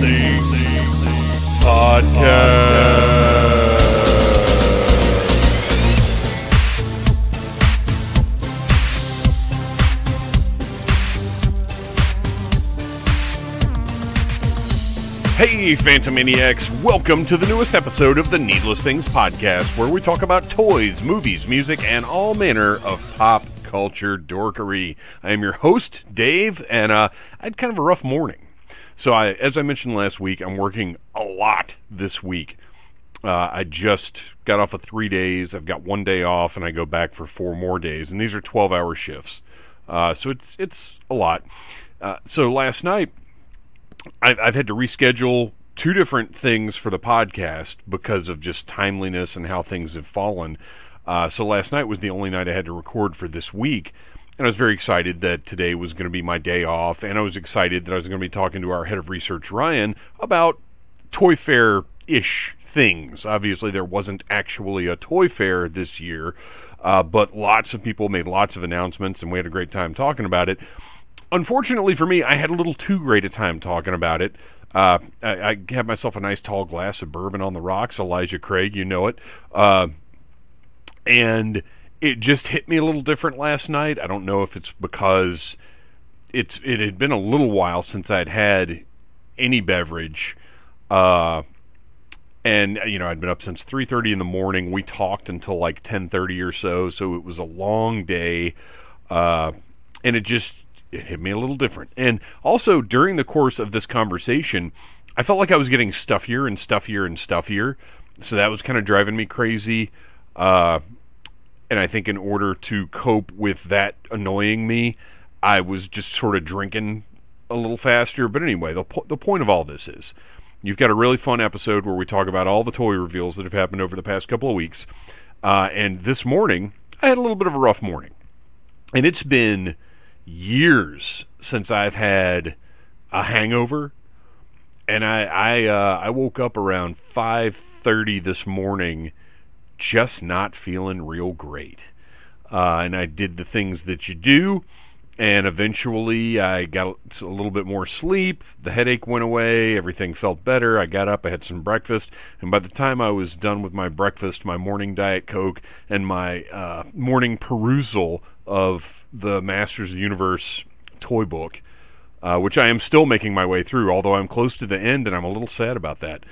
Things, Podcast. Hey, Phantomaniacs! Welcome to the newest episode of the Needless Things Podcast, where we talk about toys, movies, music, and all manner of pop culture dorkery. I am your host, Dave, and uh, I had kind of a rough morning. So, I, as I mentioned last week, I'm working a lot this week. Uh, I just got off of three days. I've got one day off, and I go back for four more days, and these are 12-hour shifts. Uh, so it's it's a lot. Uh, so last night I've, I've had to reschedule two different things for the podcast because of just timeliness and how things have fallen. Uh, so last night was the only night I had to record for this week. And I was very excited that today was going to be my day off. And I was excited that I was going to be talking to our head of research, Ryan, about Toy Fair ish things. Obviously, there wasn't actually a Toy Fair this year, uh, but lots of people made lots of announcements, and we had a great time talking about it. Unfortunately for me, I had a little too great a time talking about it. Uh, I, I had myself a nice tall glass of bourbon on the rocks, Elijah Craig, you know it. Uh, and it just hit me a little different last night. I don't know if it's because it's it had been a little while since I'd had any beverage. Uh, and you know I'd been up since 3:30 in the morning. We talked until like 10:30 or so, so it was a long day, uh, and it just it hit me a little different. And also during the course of this conversation, I felt like I was getting stuffier and stuffier and stuffier, so that was kind of driving me crazy. Uh, and I think in order to cope with that annoying me, I was just sort of drinking a little faster. But anyway, the po- the point of all this is. You've got a really fun episode where we talk about all the toy reveals that have happened over the past couple of weeks. Uh, and this morning, I had a little bit of a rough morning. And it's been years since I've had a hangover, and I I uh, I woke up around five thirty this morning, just not feeling real great. Uh, and I did the things that you do, and eventually I got a little bit more sleep. The headache went away. Everything felt better. I got up. I had some breakfast, and by the time I was done with my breakfast, my morning diet coke, and my uh, morning perusal of the Masters of the Universe toy book, uh, which I am still making my way through, although I'm close to the end and I'm a little sad about that.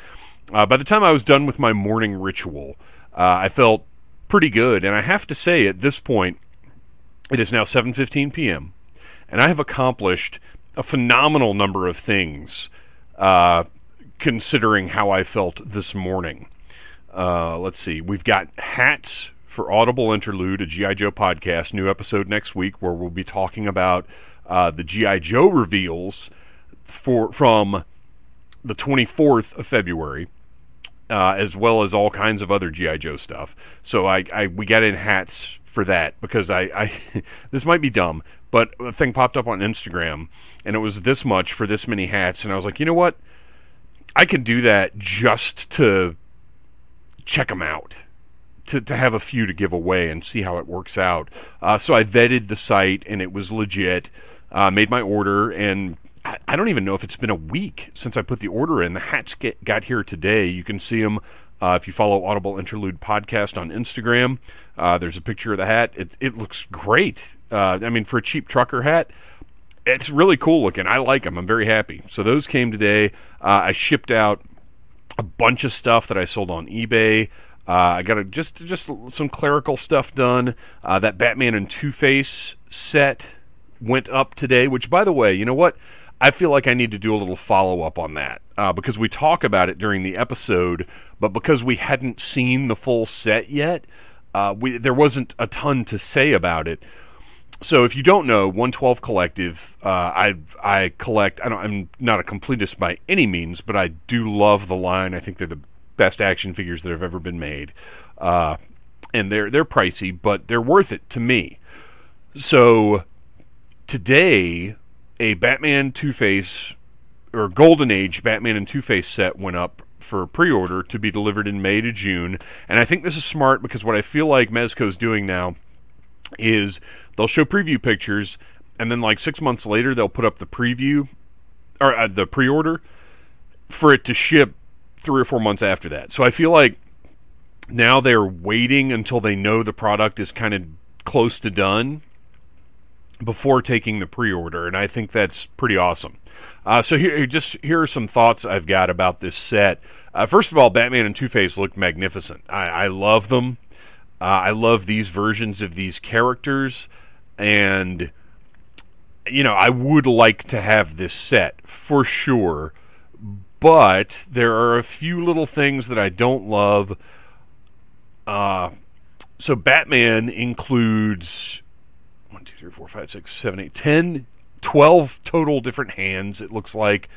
Uh, by the time I was done with my morning ritual, I felt pretty good, and I have to say at this point, it is now 7:15 p.m., and I have accomplished a phenomenal number of things, uh, considering how I felt this morning. Uh, let's see, we've got hats for Audible Interlude, a G.I. Joe podcast. New episode next week where we'll be talking about uh, the G.I. Joe reveals for from the 24th of February. Uh, as well as all kinds of other GI Joe stuff. So I, I we got in hats for that because I, I this might be dumb, but a thing popped up on Instagram and it was this much for this many hats, and I was like, you know what, I can do that just to check them out to, to have a few to give away and see how it works out. Uh, so I vetted the site and it was legit. Uh, made my order and I, don't even know if it's been a week since I put the order in. The hats get, got here today. You can see them uh, if you follow Audible Interlude Podcast on Instagram. Uh, there's a picture of the hat. It, it looks great. Uh, I mean, for a cheap trucker hat, it's really cool looking. I like them. I'm very happy. So those came today. Uh, I shipped out a bunch of stuff that I sold on eBay. Uh, I got a, just just some clerical stuff done. Uh, that Batman and Two Face set went up today. Which, by the way, you know what? I feel like I need to do a little follow up on that uh, because we talk about it during the episode, but because we hadn't seen the full set yet, uh, we, there wasn't a ton to say about it. So if you don't know, 112 Collective, uh, I I collect. I am not a completist by any means, but I do love the line. I think they're the best action figures that have ever been made, uh, and they're they're pricey, but they're worth it to me. So today, a Batman Two Face or Golden Age Batman and Two Face set went up for pre-order to be delivered in May to June, and I think this is smart because what I feel like Mezco's doing now is they'll show preview pictures and then like six months later they'll put up the preview or uh, the pre-order for it to ship three or four months after that. So I feel like now they're waiting until they know the product is kind of close to done before taking the pre-order, and I think that's pretty awesome. Uh, so here, just here are some thoughts I've got about this set. Uh, first of all, Batman and Two Face look magnificent. I, I love them. Uh, I love these versions of these characters, and you know, I would like to have this set for sure. But there are a few little things that I don't love. Uh, so Batman includes two, three, four, five, six, seven, eight, ten, twelve total different hands. It looks like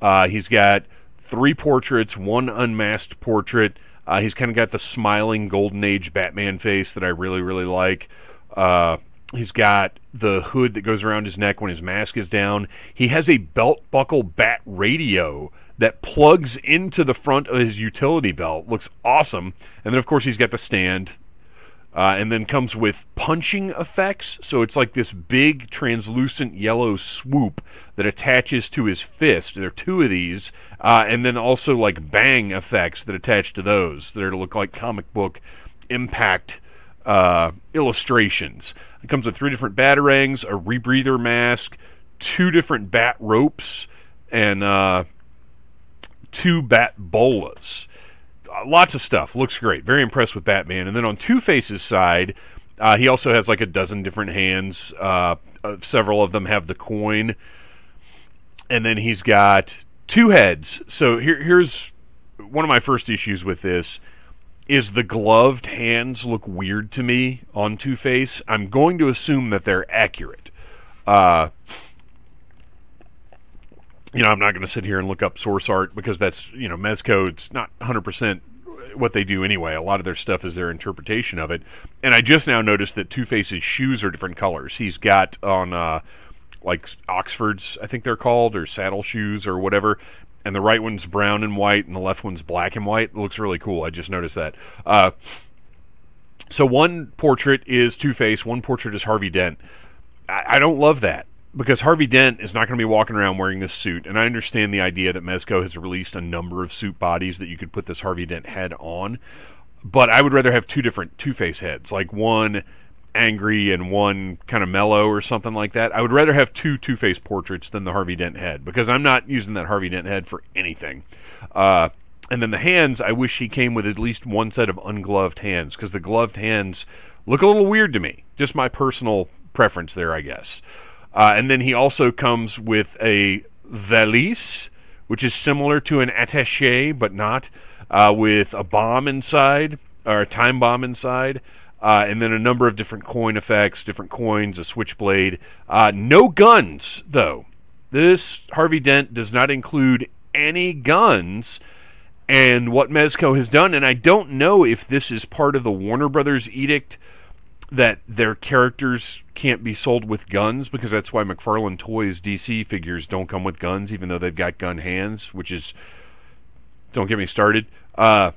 uh, he's got three portraits, one unmasked portrait. Uh, he's kind of got the smiling golden age Batman face that I really, really like. Uh, he's got the hood that goes around his neck when his mask is down. He has a belt buckle bat radio that plugs into the front of his utility belt. Looks awesome. And then, of course, he's got the stand. Uh, and then comes with punching effects. So it's like this big translucent yellow swoop that attaches to his fist. There are two of these. Uh, and then also like bang effects that attach to those that are to look like comic book impact uh, illustrations. It comes with three different batarangs, a rebreather mask, two different bat ropes, and uh, two bat bolas. Uh, lots of stuff. Looks great. Very impressed with Batman. And then on Two Face's side, uh, he also has like a dozen different hands. Uh, uh, several of them have the coin. And then he's got two heads. So here, here's one of my first issues with this is the gloved hands look weird to me on Two Face. I'm going to assume that they're accurate. Uh, you know, I'm not going to sit here and look up source art because that's, you know, Mezco, it's not 100% what they do anyway. A lot of their stuff is their interpretation of it. And I just now noticed that Two Face's shoes are different colors. He's got on, uh, like Oxfords, I think they're called, or saddle shoes or whatever. And the right one's brown and white, and the left one's black and white. It looks really cool. I just noticed that. Uh, so one portrait is Two Face, one portrait is Harvey Dent. I, I don't love that because Harvey Dent is not going to be walking around wearing this suit, and I understand the idea that Mezco has released a number of suit bodies that you could put this Harvey Dent head on, but I would rather have two different Two Face heads, like one angry and one kind of mellow or something like that. I would rather have two Two Face portraits than the Harvey Dent head because I'm not using that Harvey Dent head for anything. Uh, and then the hands, I wish he came with at least one set of ungloved hands because the gloved hands look a little weird to me. Just my personal preference there, I guess. Uh, and then he also comes with a valise, which is similar to an attache, but not, uh, with a bomb inside, or a time bomb inside. Uh, and then a number of different coin effects, different coins, a switchblade. Uh, no guns, though. This Harvey Dent does not include any guns. And what Mezco has done, and I don't know if this is part of the Warner Brothers edict that their characters can't be sold with guns because that's why McFarlane Toys DC figures don't come with guns, even though they've got gun hands, which is don't get me started. Uh,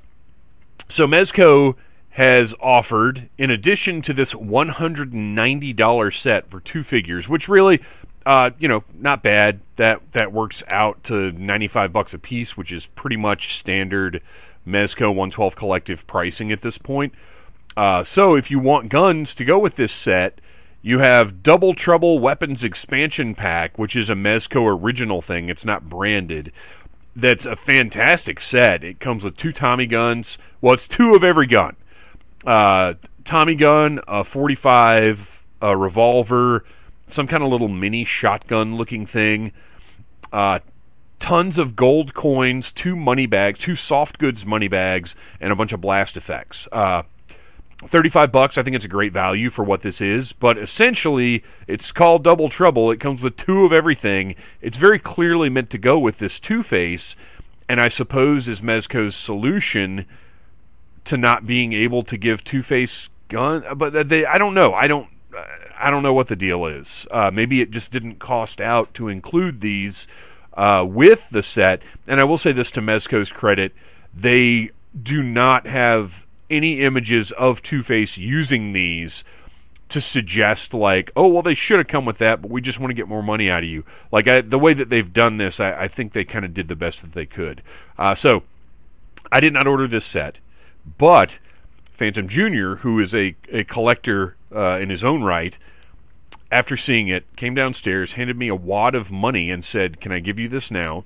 so Mezco has offered, in addition to this $190 set for two figures, which really, uh, you know, not bad. That that works out to 95 bucks a piece, which is pretty much standard Mezco 112 collective pricing at this point. Uh, so if you want guns to go with this set, you have Double Trouble Weapons Expansion Pack, which is a Mezco original thing. It's not branded. That's a fantastic set. It comes with two Tommy guns. Well, it's two of every gun. Uh, Tommy gun, a 45, a revolver, some kind of little mini shotgun looking thing. Uh, tons of gold coins, two money bags, two soft goods money bags, and a bunch of blast effects. Uh, 35 bucks i think it's a great value for what this is but essentially it's called double trouble. It comes with two of everything. It's very clearly meant to go with this two face and i suppose is mezco's solution to not being able to give two face gun but they i don't know. I don't i don't know what the deal is. Uh, maybe it just didn't cost out to include these uh, with the set. And i will say this to mezco's credit they do not have any images of Two Face using these to suggest like, oh well, they should have come with that, but we just want to get more money out of you. Like I, the way that they've done this, I, I think they kind of did the best that they could. Uh, so I did not order this set, but Phantom Junior, who is a a collector uh, in his own right, after seeing it, came downstairs, handed me a wad of money, and said, "Can I give you this now?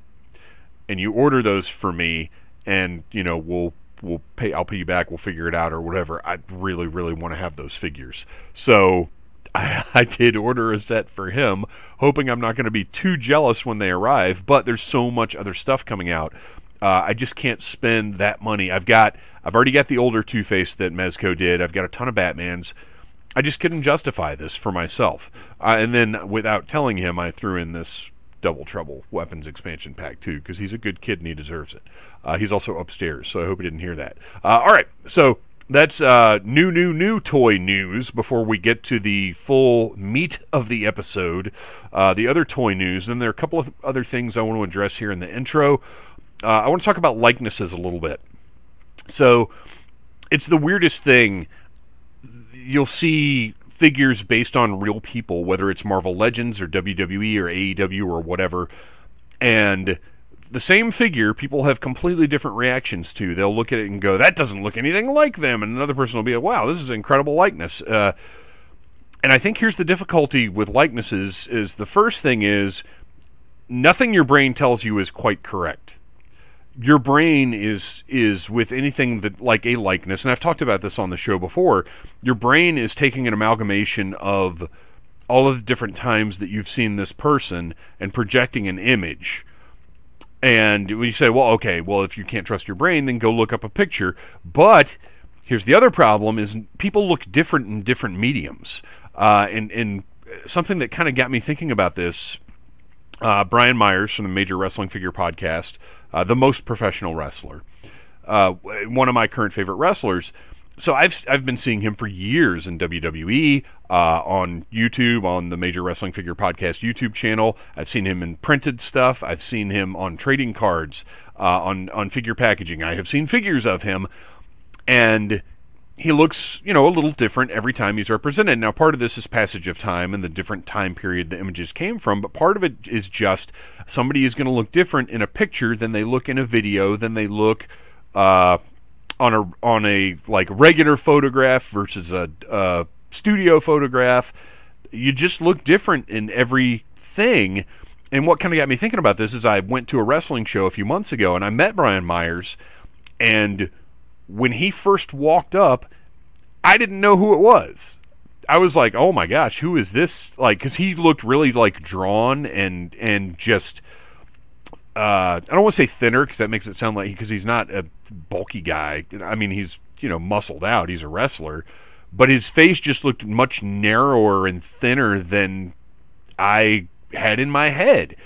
And you order those for me, and you know we'll." We'll pay. I'll pay you back. We'll figure it out, or whatever. I really, really want to have those figures. So I, I, did order a set for him, hoping I'm not going to be too jealous when they arrive. But there's so much other stuff coming out. Uh, I just can't spend that money. I've got, I've already got the older Two Face that Mezco did. I've got a ton of Batmans. I just couldn't justify this for myself. Uh, and then, without telling him, I threw in this Double Trouble weapons expansion pack too, because he's a good kid and he deserves it. Uh, he's also upstairs, so I hope he didn't hear that. Uh, all right, so that's uh, new, new, new toy news. Before we get to the full meat of the episode, uh, the other toy news. Then there are a couple of other things I want to address here in the intro. Uh, I want to talk about likenesses a little bit. So it's the weirdest thing. You'll see figures based on real people, whether it's Marvel Legends or WWE or AEW or whatever, and the same figure people have completely different reactions to. They'll look at it and go, "That doesn't look anything like them," and another person will be like, "Wow, this is incredible likeness." Uh, and I think here's the difficulty with likenesses: is the first thing is nothing your brain tells you is quite correct your brain is is with anything that like a likeness and I've talked about this on the show before your brain is taking an amalgamation of all of the different times that you've seen this person and projecting an image. And when you say well okay well if you can't trust your brain then go look up a picture. But here's the other problem is people look different in different mediums. Uh, and and something that kind of got me thinking about this uh, Brian Myers from the Major Wrestling Figure Podcast uh, the most professional wrestler, uh, one of my current favorite wrestlers. So I've I've been seeing him for years in WWE, uh, on YouTube, on the Major Wrestling Figure Podcast YouTube channel. I've seen him in printed stuff. I've seen him on trading cards, uh, on on figure packaging. I have seen figures of him, and he looks, you know, a little different every time he's represented. Now, part of this is passage of time and the different time period the images came from, but part of it is just somebody is going to look different in a picture than they look in a video, than they look uh, on a on a like regular photograph versus a, a studio photograph. You just look different in everything. And what kind of got me thinking about this is I went to a wrestling show a few months ago and I met Brian Myers and when he first walked up, I didn't know who it was. I was like, "Oh my gosh, who is this?" Like, because he looked really like drawn and and just. Uh, I don't want to say thinner because that makes it sound like because he's not a bulky guy. I mean, he's you know muscled out. He's a wrestler, but his face just looked much narrower and thinner than I had in my head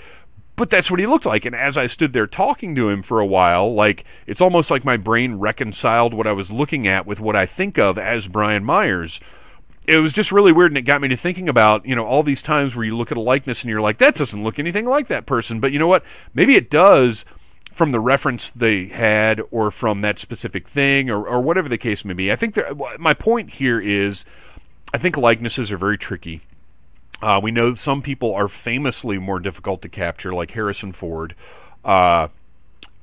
but that's what he looked like. And as I stood there talking to him for a while, like it's almost like my brain reconciled what I was looking at with what I think of as Brian Myers. It was just really weird, and it got me to thinking about you know all these times where you look at a likeness and you're like, that doesn't look anything like that person. But you know what? Maybe it does from the reference they had, or from that specific thing, or, or whatever the case may be. I think there, my point here is, I think likenesses are very tricky uh, we know some people are famously more difficult to capture, like Harrison Ford. Uh,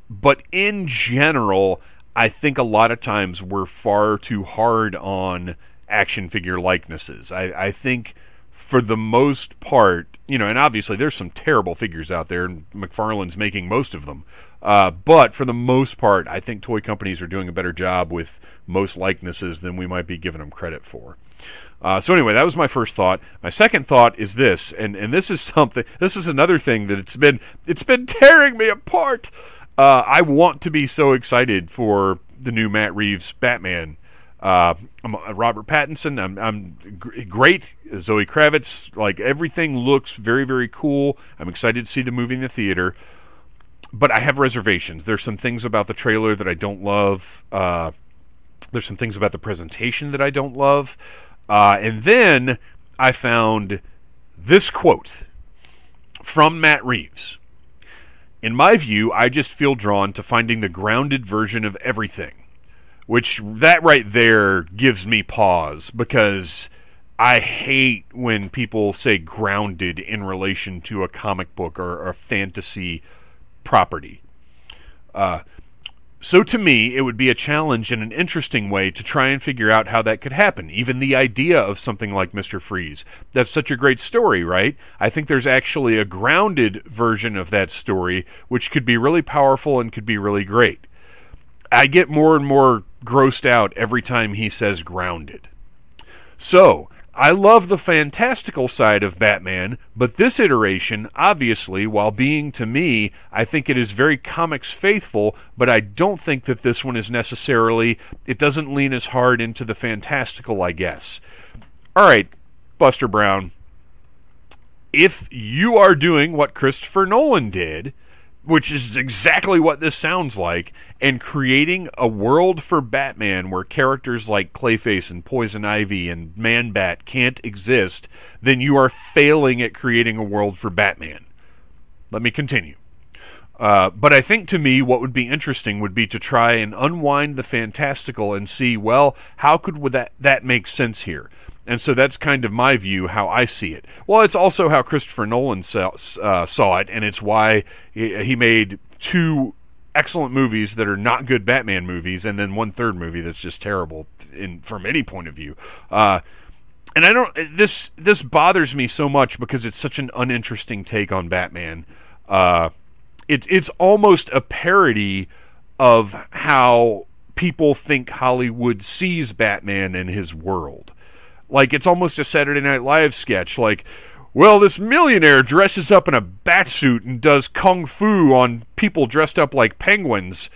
but in general, I think a lot of times we're far too hard on action figure likenesses. I, I think for the most part, you know, and obviously there's some terrible figures out there, and McFarlane's making most of them. Uh, but for the most part, I think toy companies are doing a better job with most likenesses than we might be giving them credit for. Uh, so anyway, that was my first thought. My second thought is this, and and this is something. This is another thing that it's been it's been tearing me apart. Uh, I want to be so excited for the new Matt Reeves Batman. Uh, Robert Pattinson. I'm, I'm great. Zoe Kravitz. Like everything looks very very cool. I'm excited to see the movie in the theater. But I have reservations. There's some things about the trailer that I don't love. Uh, there's some things about the presentation that I don't love. Uh, and then I found this quote from Matt Reeves. In my view, I just feel drawn to finding the grounded version of everything. Which, that right there gives me pause because I hate when people say grounded in relation to a comic book or a fantasy property. Uh, so to me, it would be a challenge and an interesting way to try and figure out how that could happen. Even the idea of something like Mr. Freeze. That's such a great story, right? I think there's actually a grounded version of that story which could be really powerful and could be really great. I get more and more grossed out every time he says grounded. So, I love the fantastical side of Batman, but this iteration, obviously, while being to me, I think it is very comics faithful, but I don't think that this one is necessarily, it doesn't lean as hard into the fantastical, I guess. All right, Buster Brown. If you are doing what Christopher Nolan did, which is exactly what this sounds like, and creating a world for Batman where characters like Clayface and Poison Ivy and Man Bat can't exist, then you are failing at creating a world for Batman. Let me continue. Uh, but I think to me, what would be interesting would be to try and unwind the fantastical and see, well, how could that that make sense here? And so that's kind of my view, how I see it. Well, it's also how Christopher Nolan saw, uh, saw it, and it's why he made two excellent movies that are not good Batman movies, and then one third movie that's just terrible in from any point of view. Uh, and I don't this this bothers me so much because it's such an uninteresting take on Batman. Uh, it's it's almost a parody of how people think Hollywood sees Batman and his world. Like it's almost a Saturday Night Live sketch. Like, well, this millionaire dresses up in a bat suit and does kung fu on people dressed up like penguins.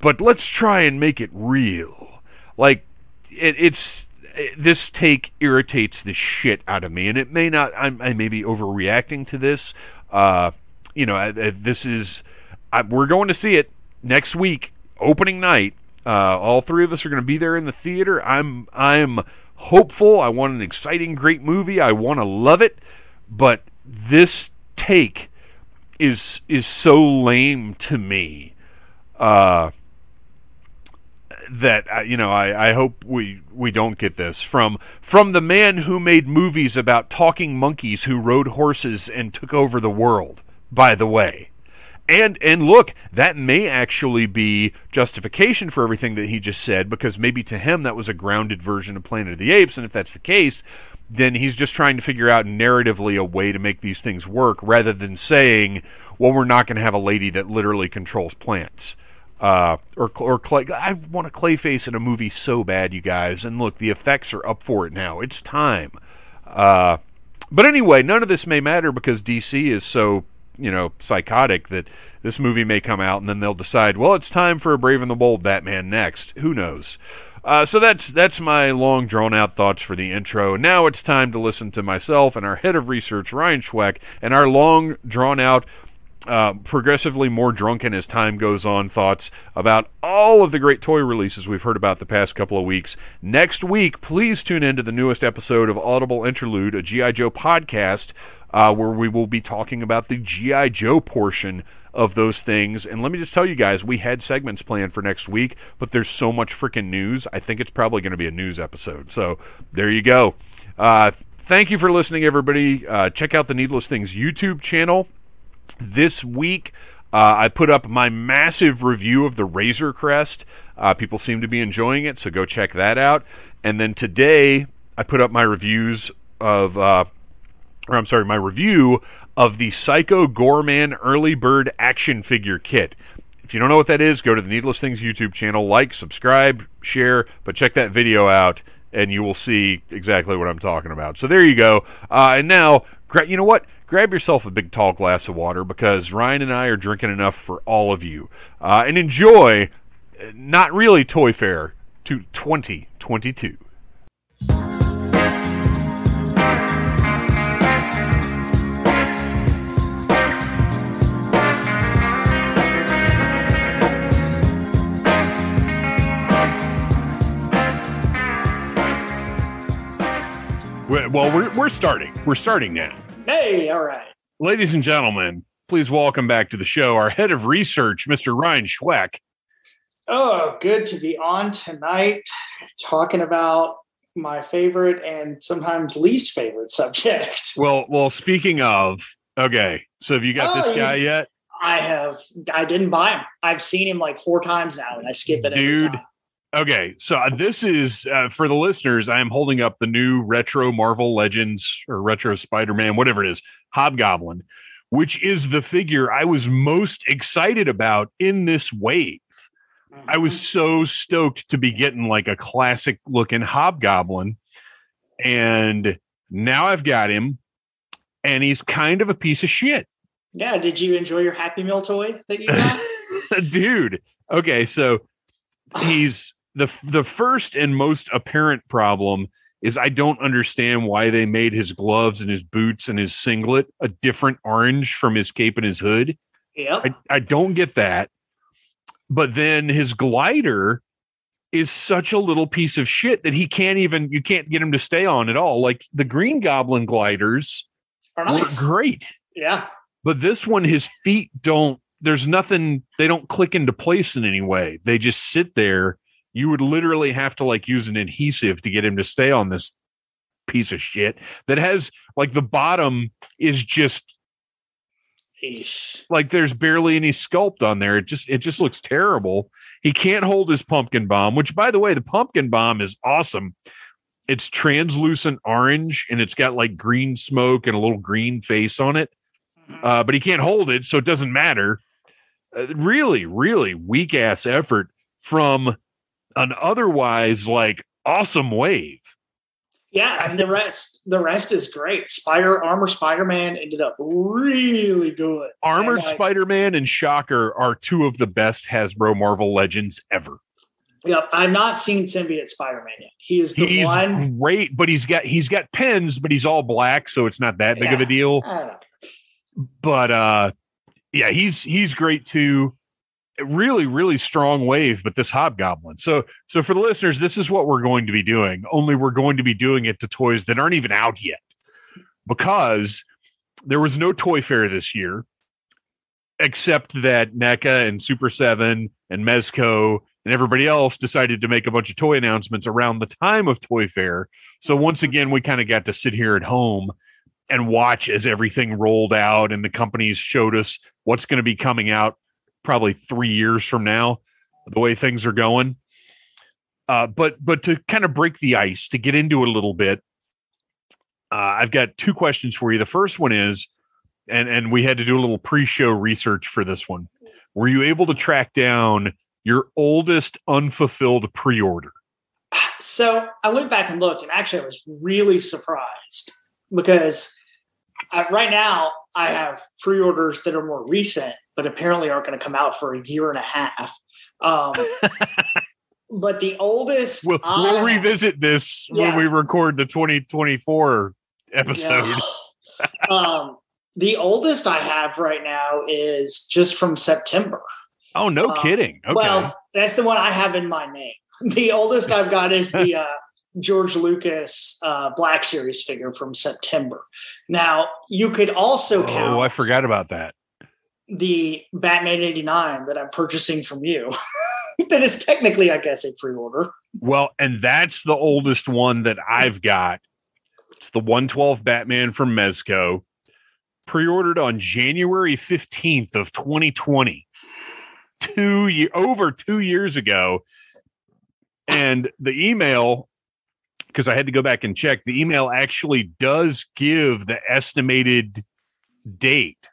But let's try and make it real. Like, it, it's it, this take irritates the shit out of me, and it may not. I'm, I may be overreacting to this. Uh, you know, this is. I, we're going to see it next week, opening night. Uh, all three of us are going to be there in the theater. I'm I'm hopeful. I want an exciting, great movie. I want to love it. But this take is is so lame to me uh, that uh, you know I, I hope we we don't get this from from the man who made movies about talking monkeys who rode horses and took over the world. By the way, and and look, that may actually be justification for everything that he just said, because maybe to him that was a grounded version of Planet of the Apes, and if that's the case, then he's just trying to figure out narratively a way to make these things work, rather than saying, "Well, we're not going to have a lady that literally controls plants." Uh, or or clay. I want a Clayface in a movie so bad, you guys. And look, the effects are up for it now. It's time. Uh, but anyway, none of this may matter because DC is so you know psychotic that this movie may come out and then they'll decide well it's time for a brave and the bold batman next who knows uh, so that's that's my long drawn out thoughts for the intro now it's time to listen to myself and our head of research ryan schweck and our long drawn out uh, progressively more drunken as time goes on thoughts about all of the great toy releases we've heard about the past couple of weeks. Next week, please tune in to the newest episode of Audible Interlude, a G.I. Joe podcast uh, where we will be talking about the G.I. Joe portion of those things. And let me just tell you guys, we had segments planned for next week, but there's so much freaking news. I think it's probably going to be a news episode. So there you go. Uh, thank you for listening, everybody. Uh, check out the Needless Things YouTube channel. This week, uh, I put up my massive review of the Razor Crest. Uh, people seem to be enjoying it, so go check that out. And then today, I put up my reviews of uh, or I'm sorry, my review of the Psycho Goreman Early Bird action figure kit. If you don't know what that is, go to the Needless Things YouTube channel, like, subscribe, share, but check that video out and you will see exactly what I'm talking about. So there you go. Uh, and now, you know what? Grab yourself a big tall glass of water because Ryan and I are drinking enough for all of you. Uh, and enjoy, not really Toy Fair, to 2022. Well, we're, we're starting. We're starting now. Hey, all right. Ladies and gentlemen, please welcome back to the show our head of research, Mr. Ryan Schweck. Oh, good to be on tonight talking about my favorite and sometimes least favorite subject. Well, well, speaking of, okay, so have you got Oh, this guy yet? I have I didn't buy him. I've seen him like four times now, and I skip it every Dude. Okay, so uh, this is uh, for the listeners. I am holding up the new retro Marvel Legends or retro Spider Man, whatever it is, Hobgoblin, which is the figure I was most excited about in this wave. I was so stoked to be getting like a classic looking Hobgoblin, and now I've got him, and he's kind of a piece of shit. Yeah. Did you enjoy your Happy Meal toy that you got? dude okay so he's the the first and most apparent problem is i don't understand why they made his gloves and his boots and his singlet a different orange from his cape and his hood yep. i, I don't get that but then his glider is such a little piece of shit that he can't even you can't get him to stay on at all like the green goblin gliders Are nice. great Yeah. but this one, his feet don't, there's nothing, they don't click into place in any way. They just sit there. You would literally have to like use an adhesive to get him to stay on this piece of shit that has like the bottom is just Eesh. like there's barely any sculpt on there. It just, it just looks terrible. He can't hold his pumpkin bomb, which by the way, the pumpkin bomb is awesome. It's translucent orange and it's got like green smoke and a little green face on it uh, but he can't hold it, so it doesn't matter. Uh, really, really weak ass effort from an otherwise like awesome wave. Yeah, and the rest the rest is great. Spider Armor Spider Man ended up really good. Armored like, Spider Man and Shocker are two of the best Hasbro Marvel legends ever. Yep, I've not seen Symbiote Spider Man yet. He is the He's one. great, but he's got he's got pens, but he's all black, so it's not that big of a deal. I don't know. But uh, yeah, he's he's great too. Really, really strong wave, but this hobgoblin. So, so for the listeners, this is what we're going to be doing. Only we're going to be doing it to toys that aren't even out yet, because there was no toy fair this year, except that NECA and Super Seven and Mezco and everybody else decided to make a bunch of toy announcements around the time of Toy Fair. So once again, we kind of got to sit here at home and watch as everything rolled out and the companies showed us what's going to be coming out probably three years from now, the way things are going. Uh, but but to kind of break the ice, to get into it a little bit, uh, I've got two questions for you. The first one is, and and we had to do a little pre-show research for this one. Were you able to track down your oldest unfulfilled pre-order? So I went back and looked, and actually, I was really surprised because uh, right now I have pre orders that are more recent, but apparently aren't going to come out for a year and a half. Um, but the oldest, We'll, I we'll revisit this when we record the 2024 episode. Yeah. um, the oldest I have right now is just from September. Oh, no Uh, kidding. Okay. Well, that's the one I have in my name. The oldest I've got is the uh, George Lucas uh, Black Series figure from September. Now, you could also count oh, I forgot about that. The Batman 89 that I'm purchasing from you. that is technically, I guess, a pre order. Well, and that's the oldest one that I've got. It's the 112 Batman from Mezco, pre-ordered on January 15th of 2020. Two year over two years ago. And the email, because I had to go back and check, the email actually does give the estimated date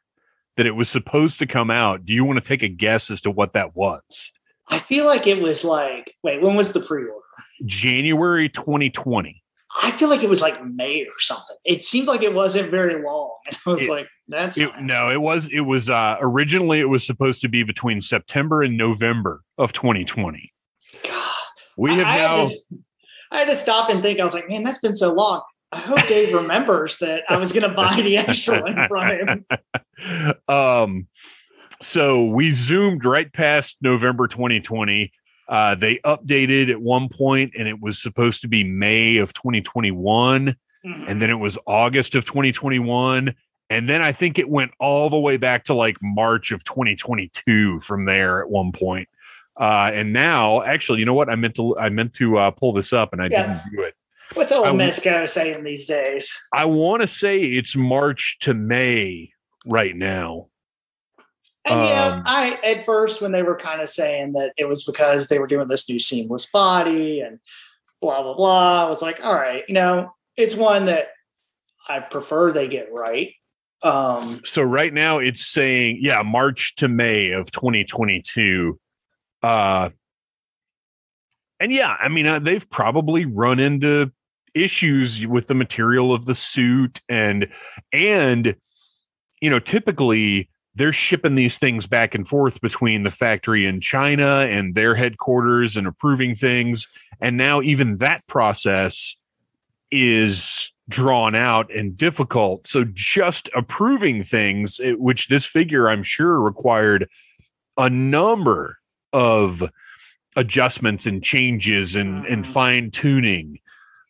that it was supposed to come out. Do you want to take a guess as to what that was? I feel like it was like, wait, when was the pre order? January 2020. I feel like it was like May or something. It seemed like it wasn't very long. And I was It- like, that's It, no, it was it was uh originally it was supposed to be between September and November of 2020. God. We have I, I now had to, I had to stop and think. I was like, man, that's been so long. I hope Dave remembers that I was going to buy the extra one from him. um so we zoomed right past November 2020. Uh they updated at one point and it was supposed to be May of 2021 and then it was August of 2021 and then I think it went all the way back to like March of 2022 from there at one point. Uh, and now, actually, you know what? I meant to I meant to uh, pull this up, and I Yeah. didn't do it. What's old I- Mezco saying these days? I want to say it's March to May right now. And you know, Um, I at first when they were kind of saying that it was because they were doing this new seamless body and blah blah blah, I was like, all right, you know, it's one that I prefer they get right. Um, So right now it's saying, yeah, March to May of 2022. Uh, and yeah, I mean, uh, they've probably run into issues with the material of the suit and and you know typically they're shipping these things back and forth between the factory in China and their headquarters and approving things and now even that process is drawn out and difficult so just approving things which this figure I'm sure required a number of adjustments and changes and, and Mhm. fine tuning.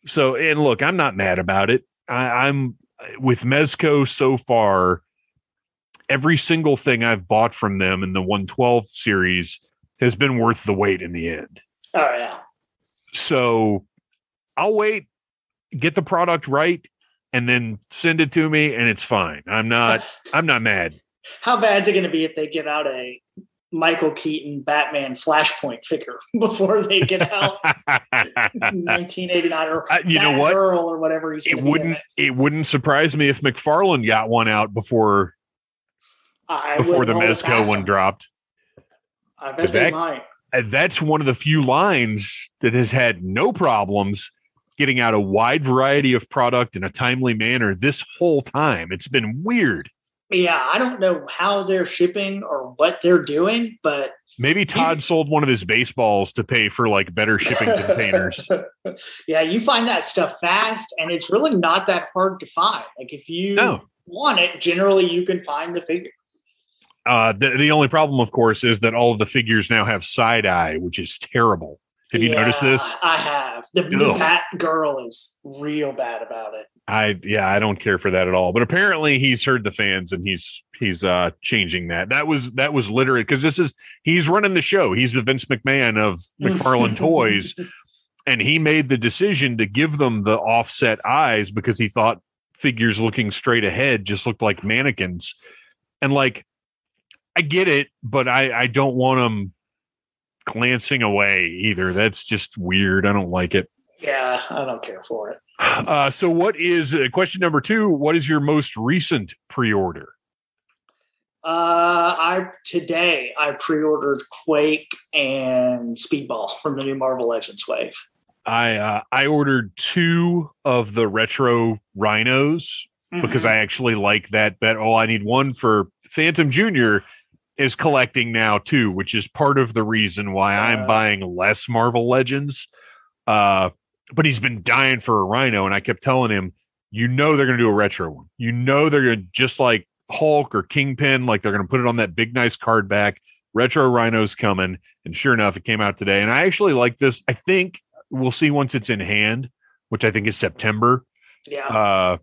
So, and look, I'm not mad about it. I, I'm with Mezco so far. Every single thing I've bought from them in the 112 series has been worth the wait in the end. oh yeah, So I'll wait, get the product right, and then send it to me, and it's fine. I'm not. I'm not mad. how bad is it going to be if they get out a Michael Keaton Batman Flashpoint figure before they get out 1989 or Uh, you know what? Girl or whatever he's it gonna be in wouldn't. it. It wouldn't surprise me if McFarlane got one out before I before the Mezco one dropped. I bet they That- might. That's one of the few lines that has had no problems getting out a wide variety of product in a timely manner this whole time. It's been weird. Yeah, I don't know how they're shipping or what they're doing, but Maybe Todd sold one of his baseballs to pay for like better shipping containers. yeah, you find that stuff fast, and it's really not that hard to find. Like if you No. want it, generally you can find the figure. Uh, the, the only problem, of course, is that all of the figures now have side eye, which is terrible. Have you Yeah, noticed this? I have. The, the. Pat girl is real bad about it. I yeah, I don't care for that at all. But apparently he's heard the fans and he's he's uh changing that. That was that was literally because this is he's running the show. He's the Vince McMahon of McFarlane Toys, and he made the decision to give them the offset eyes because he thought figures looking straight ahead just looked like mannequins. And like I get it, but I I don't want them glancing away either. That's just weird. I don't like it. Yeah, I don't care for it. Uh, so, what is uh, question number two? What is your most recent pre-order? Uh, I today I pre-ordered Quake and Speedball from the new Marvel Legends wave. I uh, I ordered two of the retro rhinos because Mhm. I actually like that. Bet oh, I need one for Phantom Junior is collecting now too, which is part of the reason why I'm Uh. buying less Marvel Legends. Uh, but he's been dying for a rhino, and I kept telling him, you know, they're going to do a retro one. You know, they're going to just like Hulk or Kingpin, like they're going to put it on that big nice card back. Retro rhinos coming, and sure enough, it came out today. And I actually like this. I think we'll see once it's in hand, which I think is September. yeah, Uh,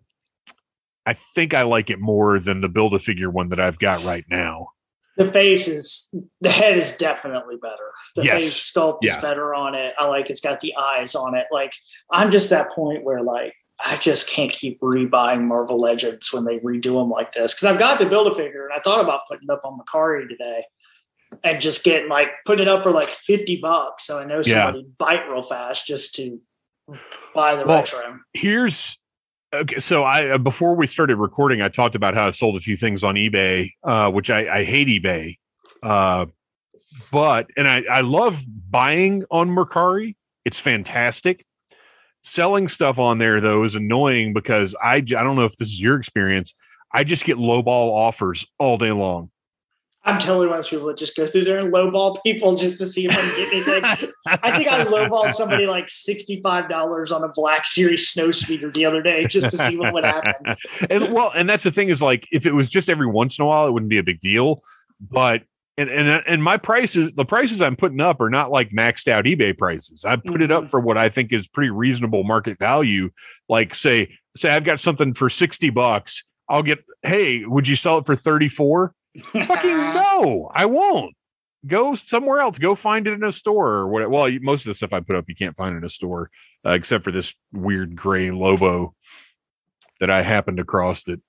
I think I like it more than the build a figure one that I've got right now. The face is the head is definitely better. The Yes. face sculpt is better on it. I like it's got the eyes on it. Like I'm just that point where like I just can't keep rebuying Marvel Legends when they redo them like this because I've got the build a figure and I thought about putting it up on Mercari today and just getting like putting it up for like fifty bucks so I know Yeah. somebody bite real fast just to buy the Well, retro. Here's okay. So I uh, before we started recording, I talked about how I sold a few things on eBay, uh, which I, I hate eBay, uh, but and I I love buying on Mercari. It's fantastic. Selling stuff on there though is annoying because I I don't know if this is your experience. I just get lowball offers all day long. I'm totally one of those people that just go through there and lowball people just to see if I can get anything. I think I lowballed somebody like $65 on a Black Series snow speeder the other day just to see what would happen. and well, and that's the thing is like if it was just every once in a while, it wouldn't be a big deal. But and and and my prices, the prices I'm putting up are not like maxed out eBay prices. I put it up Mhm. for what I think is pretty reasonable market value. Like say say I've got something for sixty bucks, I'll get. Hey, would you sell it for thirty four? Fucking no, I won't. go somewhere else. Go find it in a store or what. Well, most of the stuff I put up you can't find in a store, uh, except for this weird gray Lobo that I happened across. That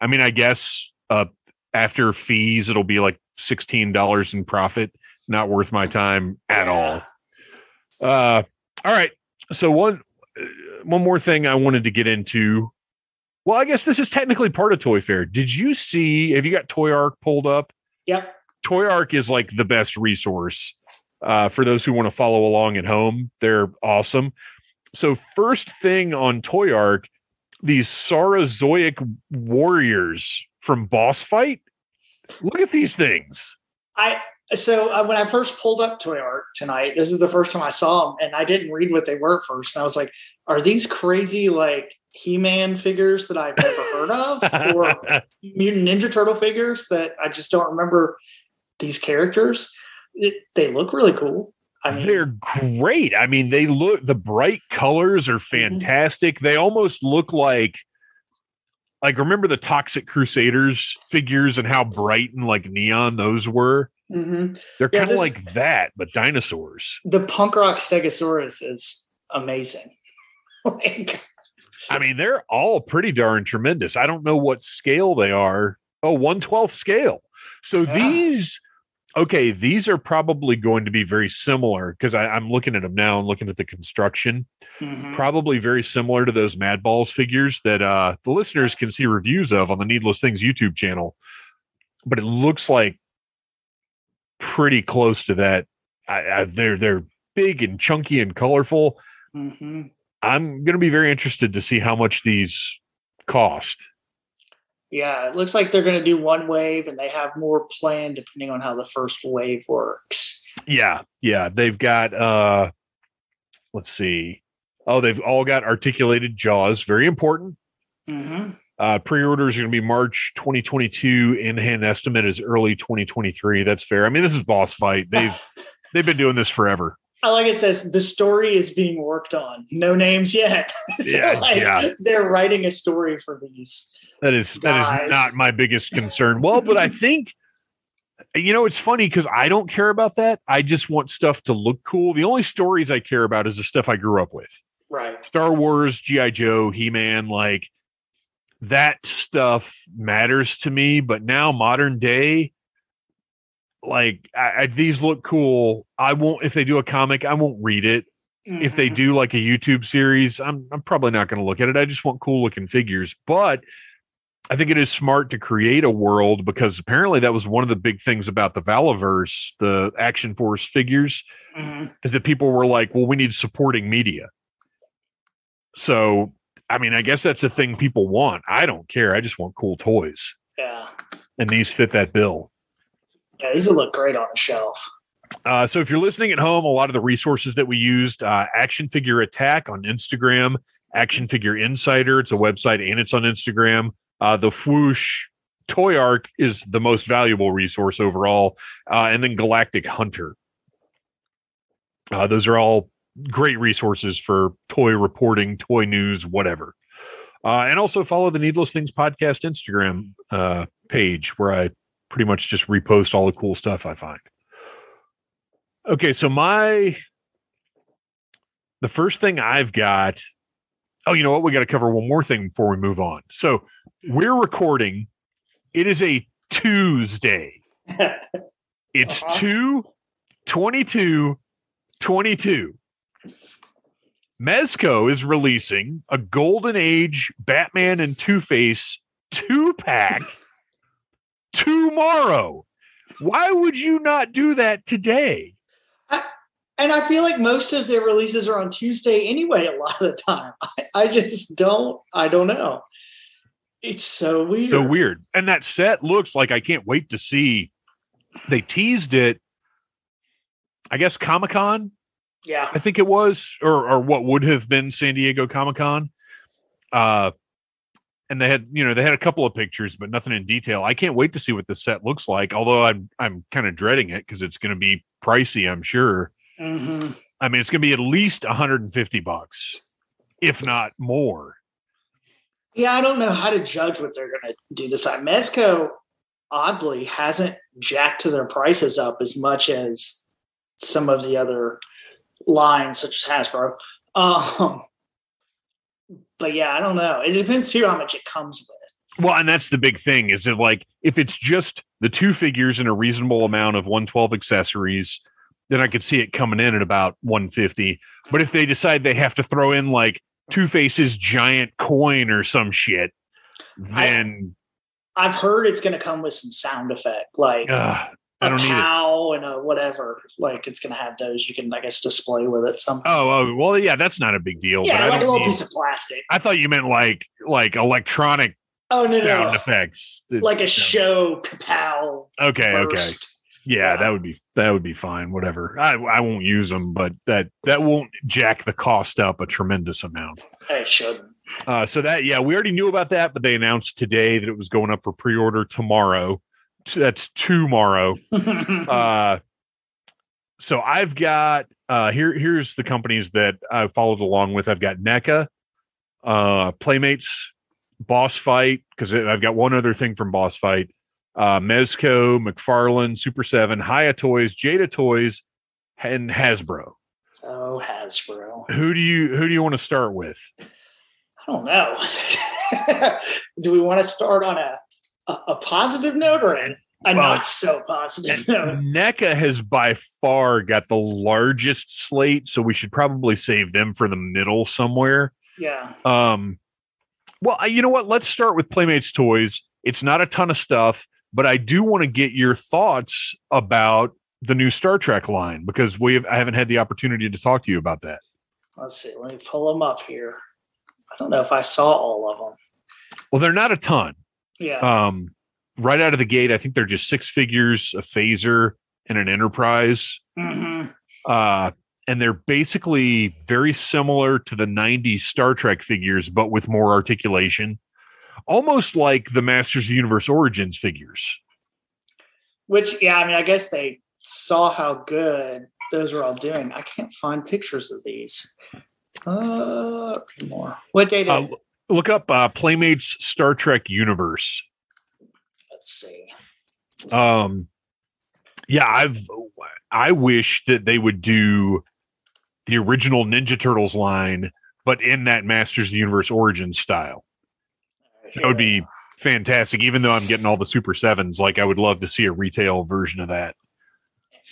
I mean, I guess uh, after fees, it'll be like sixteen dollars in profit. Not worth my time at all. Uh, all right. So one uh, one more thing I wanted to get into. Well, I guess this is technically part of Toy Fair. Did you see? Have you got Toyark pulled up? Yep. Toyark is like the best resource uh, for those who want to follow along at home. They're awesome. So first thing on Toyark, these Saurozoic warriors from Boss Fight. Look at these things. I so uh, when I first pulled up Toyark tonight, this is the first time I saw them, and I didn't read what they were at first. And I was like, "Are these crazy like He-Man figures that I've never heard of, or Mutant Ninja Turtle figures that I just don't remember these characters?" It, they look really cool. I mean, They're great. I mean, they look the bright colors are fantastic. They almost look like like remember the Toxic Crusaders figures and how bright and like neon those were? mhm. They're Yeah, kind of like that, but dinosaurs. the punk rock Stegosaurus is amazing. like, I mean, they're all pretty darn tremendous. I don't know what scale they are. Oh, 112th scale. So Yeah. these, okay, these are probably going to be very similar because I'm looking at them now and looking at the construction. mhm. Probably very similar to those Mad Balls figures that uh, the listeners can see reviews of on the Needless Things YouTube channel. But it looks like pretty close to that. I, I, they're they're big and chunky and colorful. Mhm. I'm going to be very interested to see how much these cost. Yeah, it looks like they're going to do one wave, and they have more planned depending on how the first wave works. Yeah, yeah, they've got uh let's see. Oh, they've all got articulated jaws, very important. Mm-hmm. Uh pre-orders are going to be March 2022 in hand estimate is early 2023. That's fair. I mean, this is boss fight. They've they've been doing this forever. I like it says the story is being worked on. No names yet. so Yeah, like, yeah. they're writing a story for these. That is that is not my biggest concern. Well, but I think you know it's funny because I don't care about that. I just want stuff to look cool. The only stories I care about is the stuff I grew up with. Right. Star Wars, GI Joe, He Man, like that stuff matters to me. But now modern day, like I, I, these look cool. I won't if they do a comic, I won't read it. If they Mhm. do like a YouTube series, I'm I'm probably not going to look at it. I just want cool looking figures. But I think it is smart to create a world because apparently that was one of the big things about the Valaverse, the Action Force figures, Mhm. is that people were like, well, we need supporting media. So, I mean, I guess that's a thing people want. I don't care. I just want cool toys. Yeah. And these fit that bill. Yeah, these will look great on a shelf. Uh, so if you're listening at home, a lot of the resources that we used, uh, Action Figure Attack on Instagram, Action Figure Insider, it's a website and it's on Instagram. Uh, the Fwoosh Toyark is the most valuable resource overall, uh, and then Galactic Hunter. Uh, those are all great resources for toy reporting, toy news, whatever. Uh, and also follow the Needless Things podcast Instagram page where I pretty much just repost all the cool stuff I find. Okay, so my the first thing I've got. Oh, you know what? We got to cover one more thing before we move on. So we're recording. It is a Tuesday. It's Uh-huh. two twenty-two twenty-two. Mezco is releasing a Golden Age Batman and Two Face two pack tomorrow. Why would you not do that today? and I feel like most of their releases are on Tuesday anyway. A lot of the time, I, I just don't. I don't know. It's so weird. So weird. And that set looks like I can't wait to see. They teased it. I guess Comic Con, Yeah. I think it was, or or what would have been San Diego Comic Con. Uh, and they had, you know, they had a couple of pictures, but nothing in detail. I can't wait to see what the set looks like. Although I'm I'm kind of dreading it because it's going to be pricey. I'm sure. hmm I mean, it's going to be at least 150 bucks, if not more. Yeah, I don't know how to judge what they're going to do this time. Mezco, oddly hasn't jacked to their prices up as much as some of the other lines, such as Hasbro. Um, but yeah, I don't know. It depends too how much it comes with. Well, and that's the big thing is that like if it's just the two figures and a reasonable amount of 112 accessories, then I could see it coming in at about 150. But if they decide they have to throw in like Two Face's giant coin or some shit, then I, have heard it's going to come with some sound effect, like uh, I don't a need and a whatever. Like it's going to have those you can, I guess, display with it. Some Oh, oh, well, yeah, that's not a big deal. yeah, I like a don't little need- piece of plastic. I thought you meant like like electronic Oh no, no, sound no. effects. like a show kapow. Okay, okay. Yeah, Yeah. that would be that would be fine. Whatever. I I won't use them, but that that won't jack the cost up a tremendous amount. It shouldn't. Uh, so that yeah, we already knew about that, but they announced today that it was going up for pre-order tomorrow. That's tomorrow. Uh, so I've got uh, here. Here's the companies that I followed along with. I've got NECA, uh, Playmates, Boss Fight because I've got one other thing from Boss Fight. Uh, Mezco, McFarlane, Super Seven, Hiya Toys, Jada Toys, and Hasbro. oh, Hasbro. Who do you who do you want to start with? I don't know. Do we want to start on a a, a positive note or a, a Well, not so positive note? NECA has by far got the largest slate, so we should probably save them for the middle somewhere. Yeah. Um, well, I, you know what? Let's start with Playmates Toys. It's not a ton of stuff, but I do want to get your thoughts about the new Star Trek line because we have, I haven't had the opportunity to talk to you about that. Let's see. Let me pull them up here. I don't know if I saw all of them. Well, they're not a ton. Yeah. Um, right out of the gate, I think they're just six figures, a phaser, and an Enterprise. hmm Uh, and they're basically very similar to the 90s Star Trek figures, but with more articulation. Almost like the Masters of the Universe Origins figures. Which, yeah, I mean, I guess they saw how good those were all doing. I can't find pictures of these. Uh, more. What date? Uh, look up uh, Playmates Star Trek Universe. Let's see. Um, yeah, I've I wish that they would do the original Ninja Turtles line, but in that Masters of the Universe origin style. That would be fantastic. Even though I'm getting all the Super Sevens, like I would love to see a retail version of that.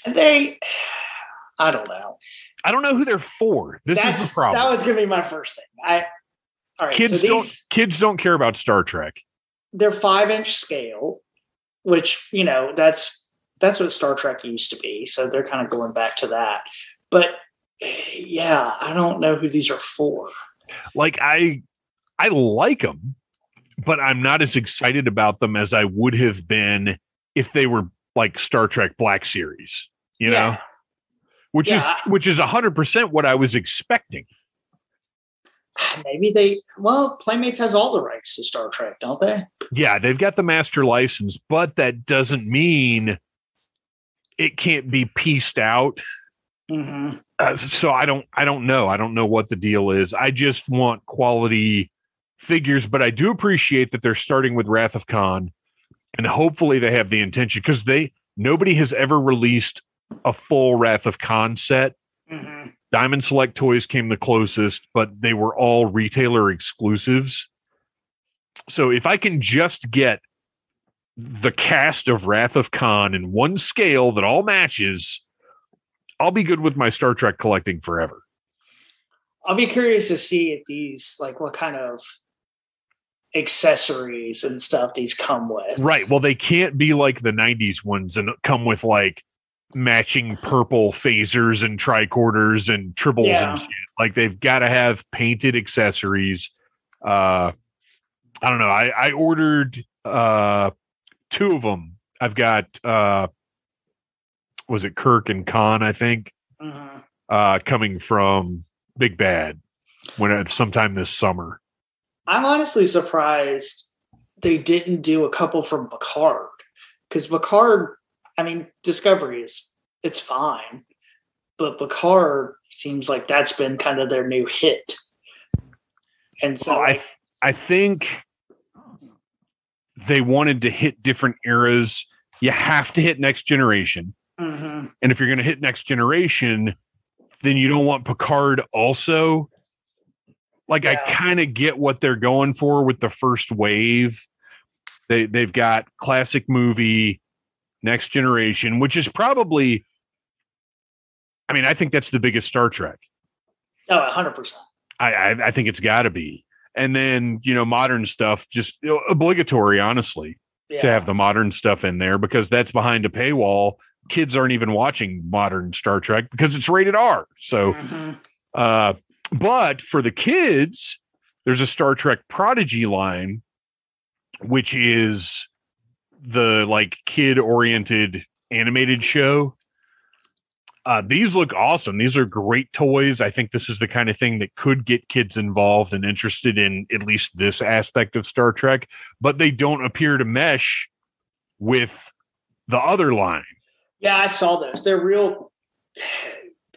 They, I don't know. I don't know who they're for. This That's, is the problem. That was going to be my first thing. I, all right. kids so don't kids don't care about Star Trek. they're five inch scale, which you know that's that's what Star Trek used to be. So they're kind of going back to that. But yeah, I don't know who these are for. Like I I like them, but I'm not as excited about them as I would have been if they were like Star Trek Black Series, you know, which Yeah. is which is 100% what I was expecting. Maybe they well, Playmates has all the rights to Star Trek, don't they? Yeah, they've got the master license, but that doesn't mean it can't be pieced out. Mm-hmm. Uh, so I don't I don't know. I don't know what the deal is. I just want quality figures, but I do appreciate that they're starting with Wrath of Khan and hopefully they have the intention cuz they nobody has ever released a full Wrath of Khan set. Mm-hmm. Diamond Select Toys came the closest, but they were all retailer exclusives. So if I can just get the cast of Wrath of Khan in one scale that all matches, I'll be good with my Star Trek collecting forever. I'll be curious to see if these like what kind of accessories and stuff these come with. Right. Well, they can't be like the 90s ones and come with like matching purple phasers and tricorders and triples Yeah. and shit. Like they've got to have painted accessories. Uh I don't know. I I ordered uh two of them. I've got uh was it Kirk and Khan, I think, Mhm. uh coming from Big Bad when it, sometime this summer. I'm honestly surprised they didn't do a couple from Picard because Picard, I mean, Discovery is it's fine, but Picard seems like that's been kind of their new hit. And so, So I th- I think they wanted to hit different eras. You have to hit next generation. Mhm. And if you're going to hit next generation, then you don't want Picard also. Like I kind of get what they're going for with the first wave. They they've got classic movie, next generation, which is probably I mean, I think that's the biggest Star Trek. Oh, hundred percent. I I, I think it's got to be. And then, you know, modern stuff just you know, obligatory honestly Yeah. to have the modern stuff in there because that's behind a paywall. Kids aren't even watching modern Star Trek because it's rated R. So, Mhm. uh, but for the kids, there's a Star Trek Prodigy line, which is the like kid oriented animated show. Uh, these look awesome. These are great toys. I think this is the kind of thing that could get kids involved and interested in at least this aspect of Star Trek, but they don't appear to mesh with the other line. Yeah, I saw those. They're real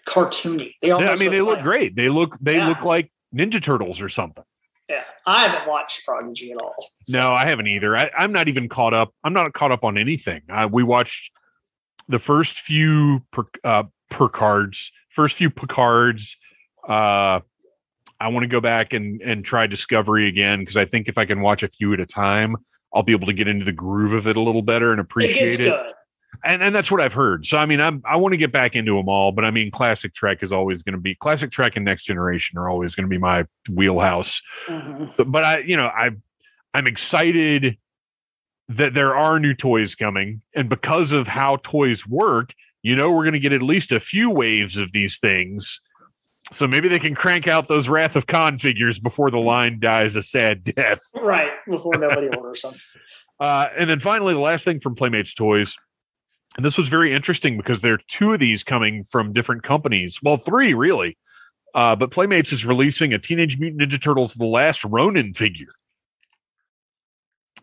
cartoony. They Yeah, I mean, they look like- great. They look they Yeah. look like Ninja Turtles or something. Yeah, I haven't watched Prodigy at all. So- No, I haven't either. I, I'm not even caught up. I'm not caught up on anything. Uh, we watched the first few per, uh, per cards, first few Picards. Uh, I want to go back and and try Discovery again because I think if I can watch a few at a time, I'll be able to get into the groove of it a little better and it appreciate gets it. And and that's what I've heard. So I mean, I'm I want to get back into them all, but I mean, classic Trek is always going to be classic Trek and Next Generation are always going to be my wheelhouse Mhm. but, but I, you know, I, I'm excited that there are new toys coming, and because of how toys work, you know, we're going to get at least a few waves of these things. So maybe they can crank out those Wrath of Khan figures before the line dies a sad death. Right before nobody orders them. Uh, and then finally, the last thing from Playmates Toys, and this was very interesting because there are two of these coming from different companies. Well, three really. Uh, but Playmates is releasing a Teenage Mutant Ninja Turtles: The Last Ronin figure.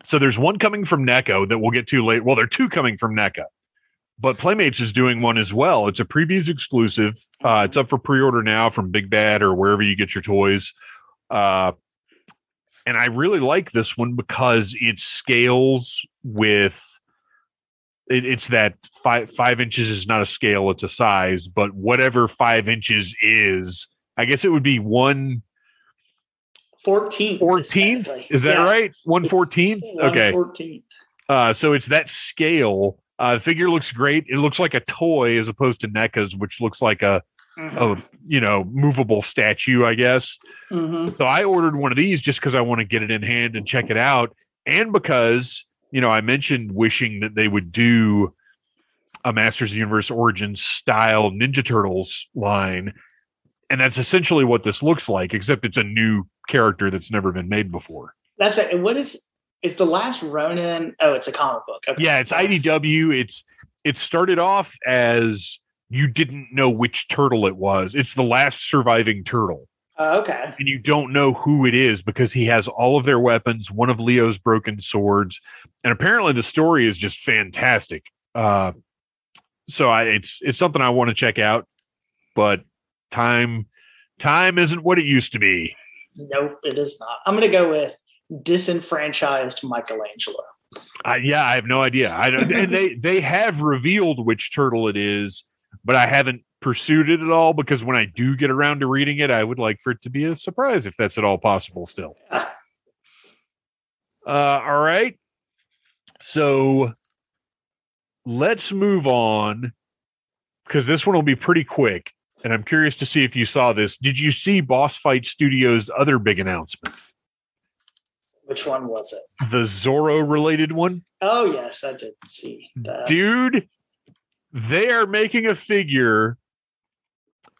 So there's one coming from NECA that we'll get to late. Well, there are two coming from NECA, but Playmates is doing one as well. It's a previews exclusive. Uh, it's up for pre-order now from Big Bad or wherever you get your toys. Uh, and I really like this one because it scales with. It, it's that five five inches is not a scale; it's a size. But whatever five inches is, I guess it would be one Fourteenth. fourteenth. Is that right? One fourteenth. Okay. Fourteenth. Uh, so it's that scale. Uh, the figure looks great. It looks like a toy as opposed to NECA's, which looks like a, a you know movable statue, I guess. hmm So I ordered one of these just because I want to get it in hand and check it out, and because you know I mentioned wishing that they would do a Masters of the Universe Origins style Ninja Turtles line, and that's essentially what this looks like, except it's a new character that's never been made before. That's it. And what is is the last Ronin? Oh, it's a comic book. Okay. Yeah, it's IDW. It's it started off as you didn't know which turtle it was. It's the last surviving turtle. Oh, okay. and you don't know who it is because he has all of their weapons, one of Leo's broken swords, and apparently the story is just fantastic. Uh, so I, it's it's something I want to check out, but time time isn't what it used to be. Nope, it is not. I'm going to go with disenfranchised Michelangelo. I, yeah, I have no idea. I don't, and they they have revealed which turtle it is, but I haven't pursued it at all because when I do get around to reading it, I would like for it to be a surprise if that's at all possible. Still. Uh, all right. So let's move on because this one will be pretty quick. And I'm curious to see if you saw this. Did you see Boss Fight Studios' other big announcement? Which one was it? The Zorro related one? Oh, yes, I did see that. Dude, they are making a figure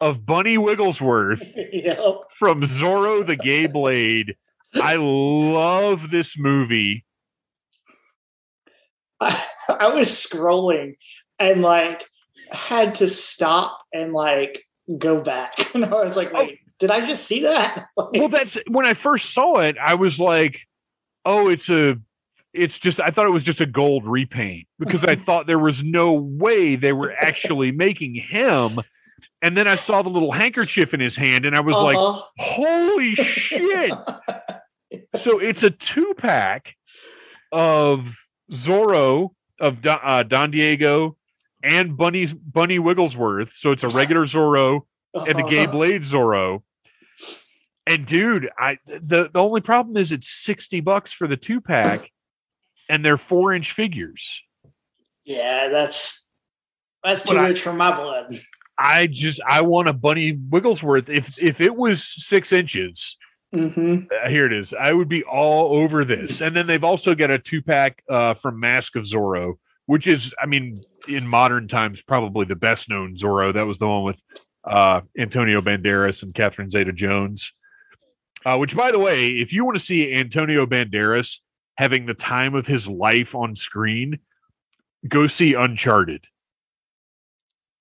of Bunny Wigglesworth yep. from Zorro the Gay Blade. I love this movie. I, I was scrolling and like had to stop and like go back. And I was like, oh. wait, did I just see that? Like, well that's when i first saw it i was like oh it's a it's just i thought it was just a gold repaint because i thought there was no way they were actually making him and then i saw the little handkerchief in his hand and i was like uh-huh. holy shit so it's a two pack of Zorro of Don, uh, Don Diego and Bunny Bunny Wigglesworth. So it's a regular Zorro and the Gay Blade Zorro. And dude, I the the only problem is it's sixty bucks for the two pack, and they're four inch figures. Yeah, that's that's too But I- for my blood. I just I want a Bunny Wigglesworth. If if it was six inches, Mm-hmm. uh, here it is. I would be all over this. And then they've also got a two pack uh, from Mask of Zorro, which is, I mean, in modern times, probably the best known Zorro. That was the one with uh, Antonio Banderas and Catherine Zeta Jones. Uh, which, by the way, if you want to see Antonio Banderas having the time of his life on screen, go see Uncharted.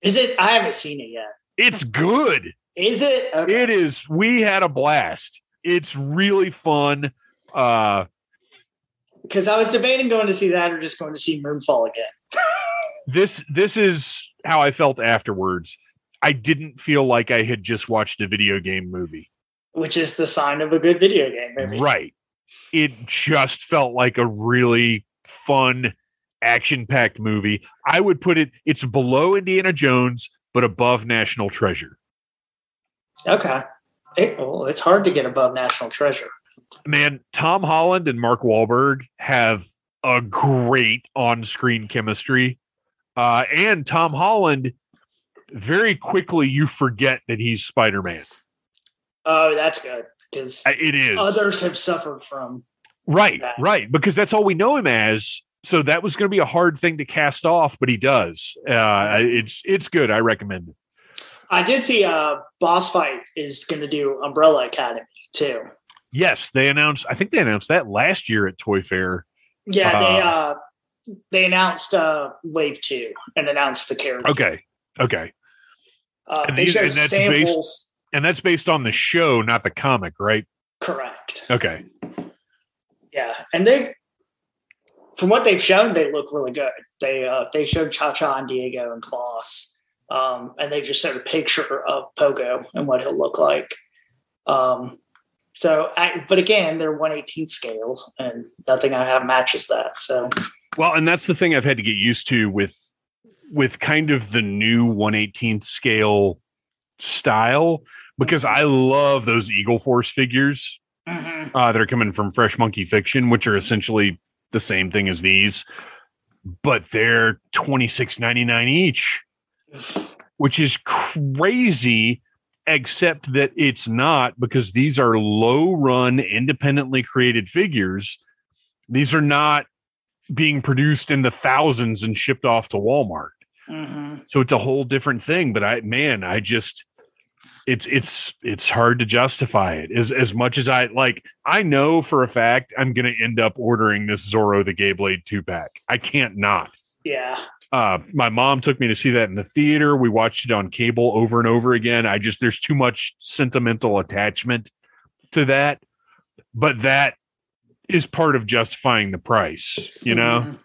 Is it? I haven't seen it yet. It's good. Is it? Okay. It is. We had a blast. It's really fun. Uh, Because I was debating going to see that or just going to see Moonfall again. this this is how I felt afterwards. I didn't feel like I had just watched a video game movie. Which is the sign of a good video game movie. Right. It just felt like a really fun action-packed movie. I would put it it's below Indiana Jones but above National Treasure. Okay. It, well, it's hard to get above National Treasure. Man, Tom Holland and Mark Wahlberg have a great on-screen chemistry. Uh, and Tom Holland very quickly you forget that he's Spider-Man. Oh, that's good because Uh, It is. others have suffered from. Right, that. right. Because that's all we know him as. So that was going to be a hard thing to cast off, but he does. Uh, it's it's good. I recommend it. I did see uh, Boss Fight is going to do Umbrella Academy too. Yes, they announced. I think they announced that last year at Toy Fair. Yeah, they Uh, uh, they announced uh, Wave Two and announced the character. Okay, okay, Uh, And they these- showed and that's samples. and that's based on the show, not the comic, right? Correct. Okay, Yeah, and they, from what they've shown, they look really good. They uh, they showed Cha Cha and Diego and Klaus, um, and they just showed a picture of Pogo and what he'll look like. Um, so, I, but again, they're one eighteenth scale, and nothing I have matches that. So, well, and that's the thing I've had to get used to with with kind of the new one eighteenth scale style because I love those Eagle Force figures. uh, that are coming from Fresh Monkey Fiction, which are essentially the same thing as these, but they're twenty six ninety nine each, which is crazy. Except that it's not because these are low run, independently created figures. These are not being produced in the thousands and shipped off to Walmart. Mhm. So it's a whole different thing. But I, man, I just, it's it's it's hard to justify it as as much as I like. I know for a fact I'm going to end up ordering this Zorro the Gay Blade two pack. I can't not. yeah, Uh, my mom took me to see that in the theater. We watched it on cable over and over again. I just there's too much sentimental attachment to that, but that is part of justifying the price. You know. Mhm.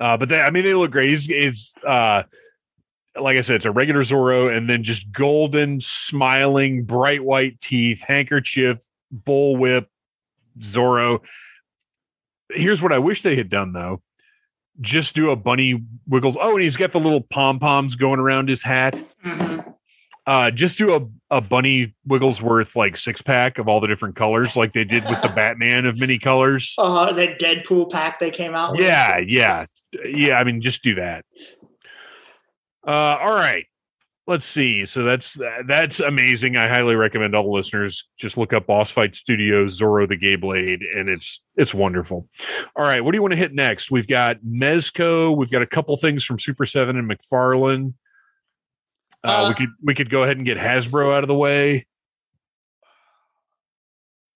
Uh, but they, I mean, they look great. He's, he's uh, like I said, it's a regular Zorro, and then just golden, smiling, bright white teeth, handkerchief, bullwhip, Zorro. Here's what I wish they had done though: just do a bunny wiggles. Oh, and he's got the little pom poms going around his hat. Mhm. Uh, just do a, a bunny Wigglesworth like six pack of all the different colors, like they did with the Batman of many colors. Uh, huh. that Deadpool pack they came out with. Yeah, yeah, yeah. I mean, just do that. Uh, all right. Let's see. So that's that's amazing. I highly recommend all the listeners just look up Boss Fight Studios Zorro the Gay Blade, and it's it's wonderful. All right, what do you want to hit next? We've got Mezco. We've got a couple things from Super Seven and McFarlane. Uh, we Uh, could we could go ahead and get Hasbro out of the way.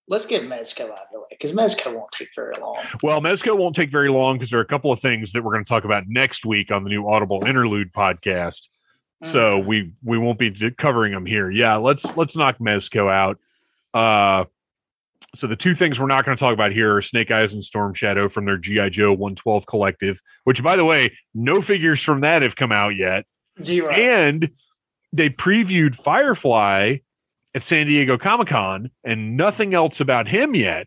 Let's get Mezco out of the way because Mezco won't take very long. Well, Mezco won't take very long because there are a couple of things that we're going to talk about next week on the new Audible Interlude podcast. So we we won't be covering them here. Yeah, let's let's knock Mezco out. Uh, so the two things we're not going to talk about here are Snake Eyes and Storm Shadow from their GI Joe 112 collective. Which, by the way, no figures from that have come out yet, Zero. and they previewed Firefly at San Diego Comic Con, and nothing else about him yet.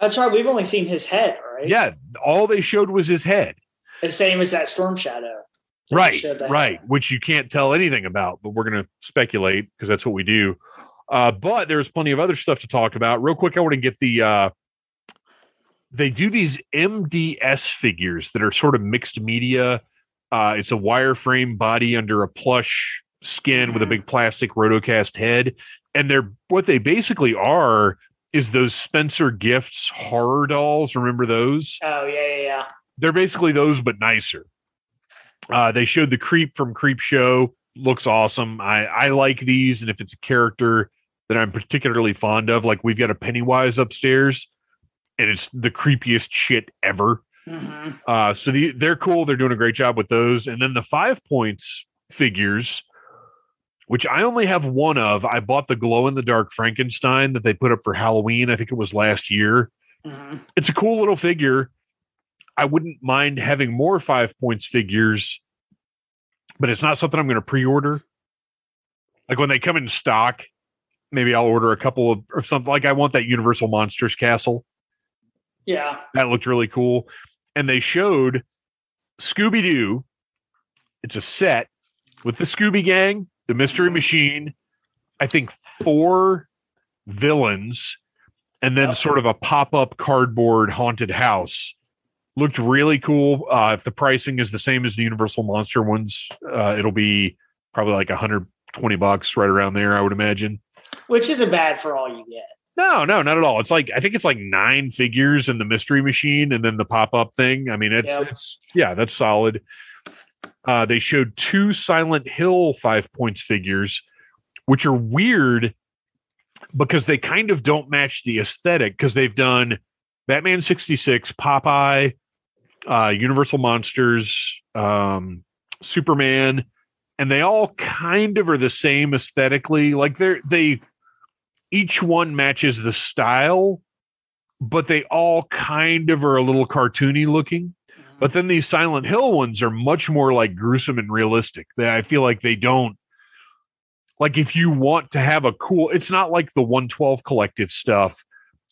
That's right. We've only seen his head, right? Yeah, all they showed was his head. The same as that Storm Shadow. They Right, right, head. which you can't tell anything about, but we're going to speculate because that's what we do. Uh, but there's plenty of other stuff to talk about. Real quick, I want to get the. Uh, they do these MDS figures that are sort of mixed media. Uh, it's a wireframe body under a plush skin with a Mhm. big plastic rotocast head, and they're what they basically are is those Spencer Gifts horror dolls. Remember those? Oh yeah, yeah, yeah. they're basically those but nicer. Uh, they showed the creep from Creep Show. Looks awesome. I I like these, and if it's a character that I'm particularly fond of, like we've got a Pennywise upstairs, and it's the creepiest shit ever. hmm Uh, so the, they're cool. They're doing a great job with those. And then the five points figures, which I only have one of. I bought the glow in the dark Frankenstein that they put up for Halloween. I think it was last year hmm it's a cool little figure. I wouldn't mind having more five points figures, but it's not something I'm going to pre-order. Like when they come in stock, maybe I'll order a couple of or something. Like I want that Universal Monsters castle. Yeah. That looked really cool. And they showed Scooby Doo. It's a set with the Scooby Gang, the Mystery Machine, I think four villains, and then Yep. sort of a pop up cardboard haunted house. Looked really cool. Uh, if the pricing is the same as the Universal Monster ones, uh, it'll be probably like 120 bucks, right around there, I would imagine. Which isn't bad for all you get. No, no, not at all. It's like I think it's like nine figures in the mystery machine and then the pop-up thing. I mean, it's Yeah. it's yeah, that's solid. Uh they showed two Silent Hill five points figures, which are weird because they kind of don't match the aesthetic because they've done Batman 66, Popeye, uh Universal Monsters, um Superman, and they all kind of are the same aesthetically. Like they're they each one matches the style, but they all kind of are a little cartoony looking. But then these Silent Hill ones are much more like gruesome and realistic. They, I feel like they don't like if you want to have a cool. It's not like the 112 collective stuff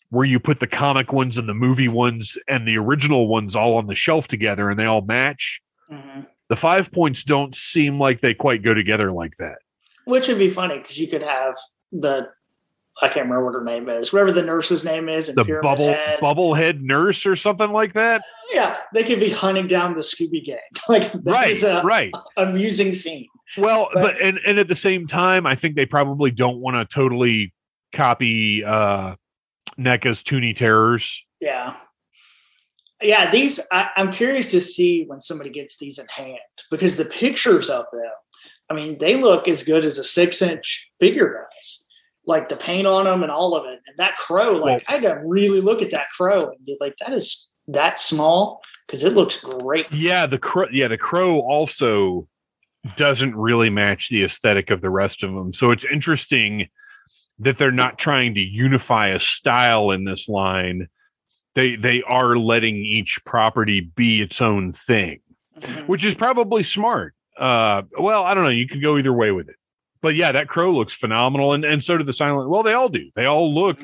where you put the comic ones and the movie ones and the original ones all on the shelf together and they all match. Mhm. The five points don't seem like they quite go together like that. Which would be funny because you could have the I can't remember what her name is, whatever the nurse's name is, and The Pyramid bubble Head. bubblehead nurse or something like that. Yeah, they could be hunting down the Scooby Gang. Like that right, is a right. amusing scene. Well, But- but and and at the same time, I think they probably don't want to totally copy uh NECA's Toony Terrors. Yeah. Yeah, these I, I'm curious to see when somebody gets these in hand because the pictures of them, I mean, they look as good as a six inch figure does. Like the paint on them and all of it. And that crow, like I had to really look at that crow and be like, that is that small because it looks great. Yeah, the crow. Yeah, the crow also doesn't really match the aesthetic of the rest of them. So it's interesting that they're not trying to unify a style in this line. They they are letting each property be its own thing. Mhm. which is probably smart. Uh, well, I don't know. You could go either way with it, but yeah, that crow looks phenomenal, and and so do the silent. Well, they all do. They all look.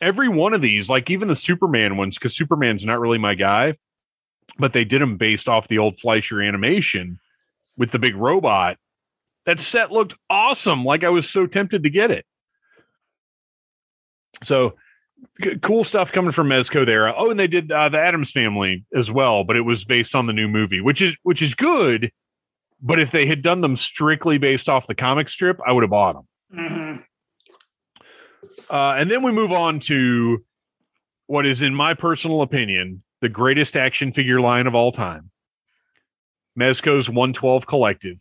Every one of these, like even the Superman ones, because Superman's not really my guy, but they did them based off the old Fleischer animation with the big robot. That set looked awesome. Like I was so tempted to get it. So c- cool stuff coming from Mezco there. Oh, and they did uh, the Addams Family as well, but it was based on the new movie, which is which is good. But if they had done them strictly based off the comic strip, I would have bought them. Mhm. Uh, and then we move on to what is, in my personal opinion, the greatest action figure line of all time. Mezco's 112 Collective.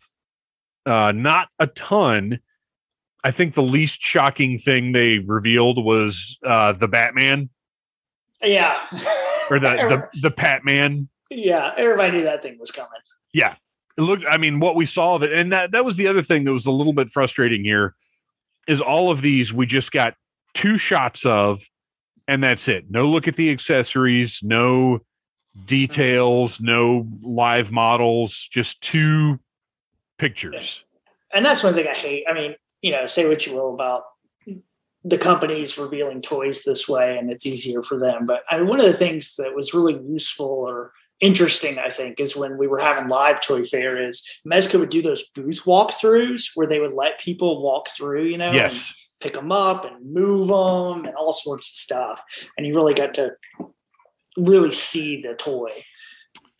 Uh, not a ton. I think the least shocking thing they revealed was uh, the Batman Yeah. or the the the Patman. yeah, everybody knew that thing was coming. Yeah, it looked. I mean, what we saw of it, and that that was the other thing that was a little bit frustrating here, is all of these we just got two shots of, and that's it. No look at the accessories, no details, no live models, just two pictures. And that's one thing I hate. I mean, you know, say what you will about the companies revealing toys this way and it's easier for them. But I mean, one of the things that was really useful or interesting, I think, is when we were having live toy fair is Mezco would do those booth walkthroughs where they would let people walk through, you know, Yes. pick them up and move them and all sorts of stuff. And you really got to really see the toy.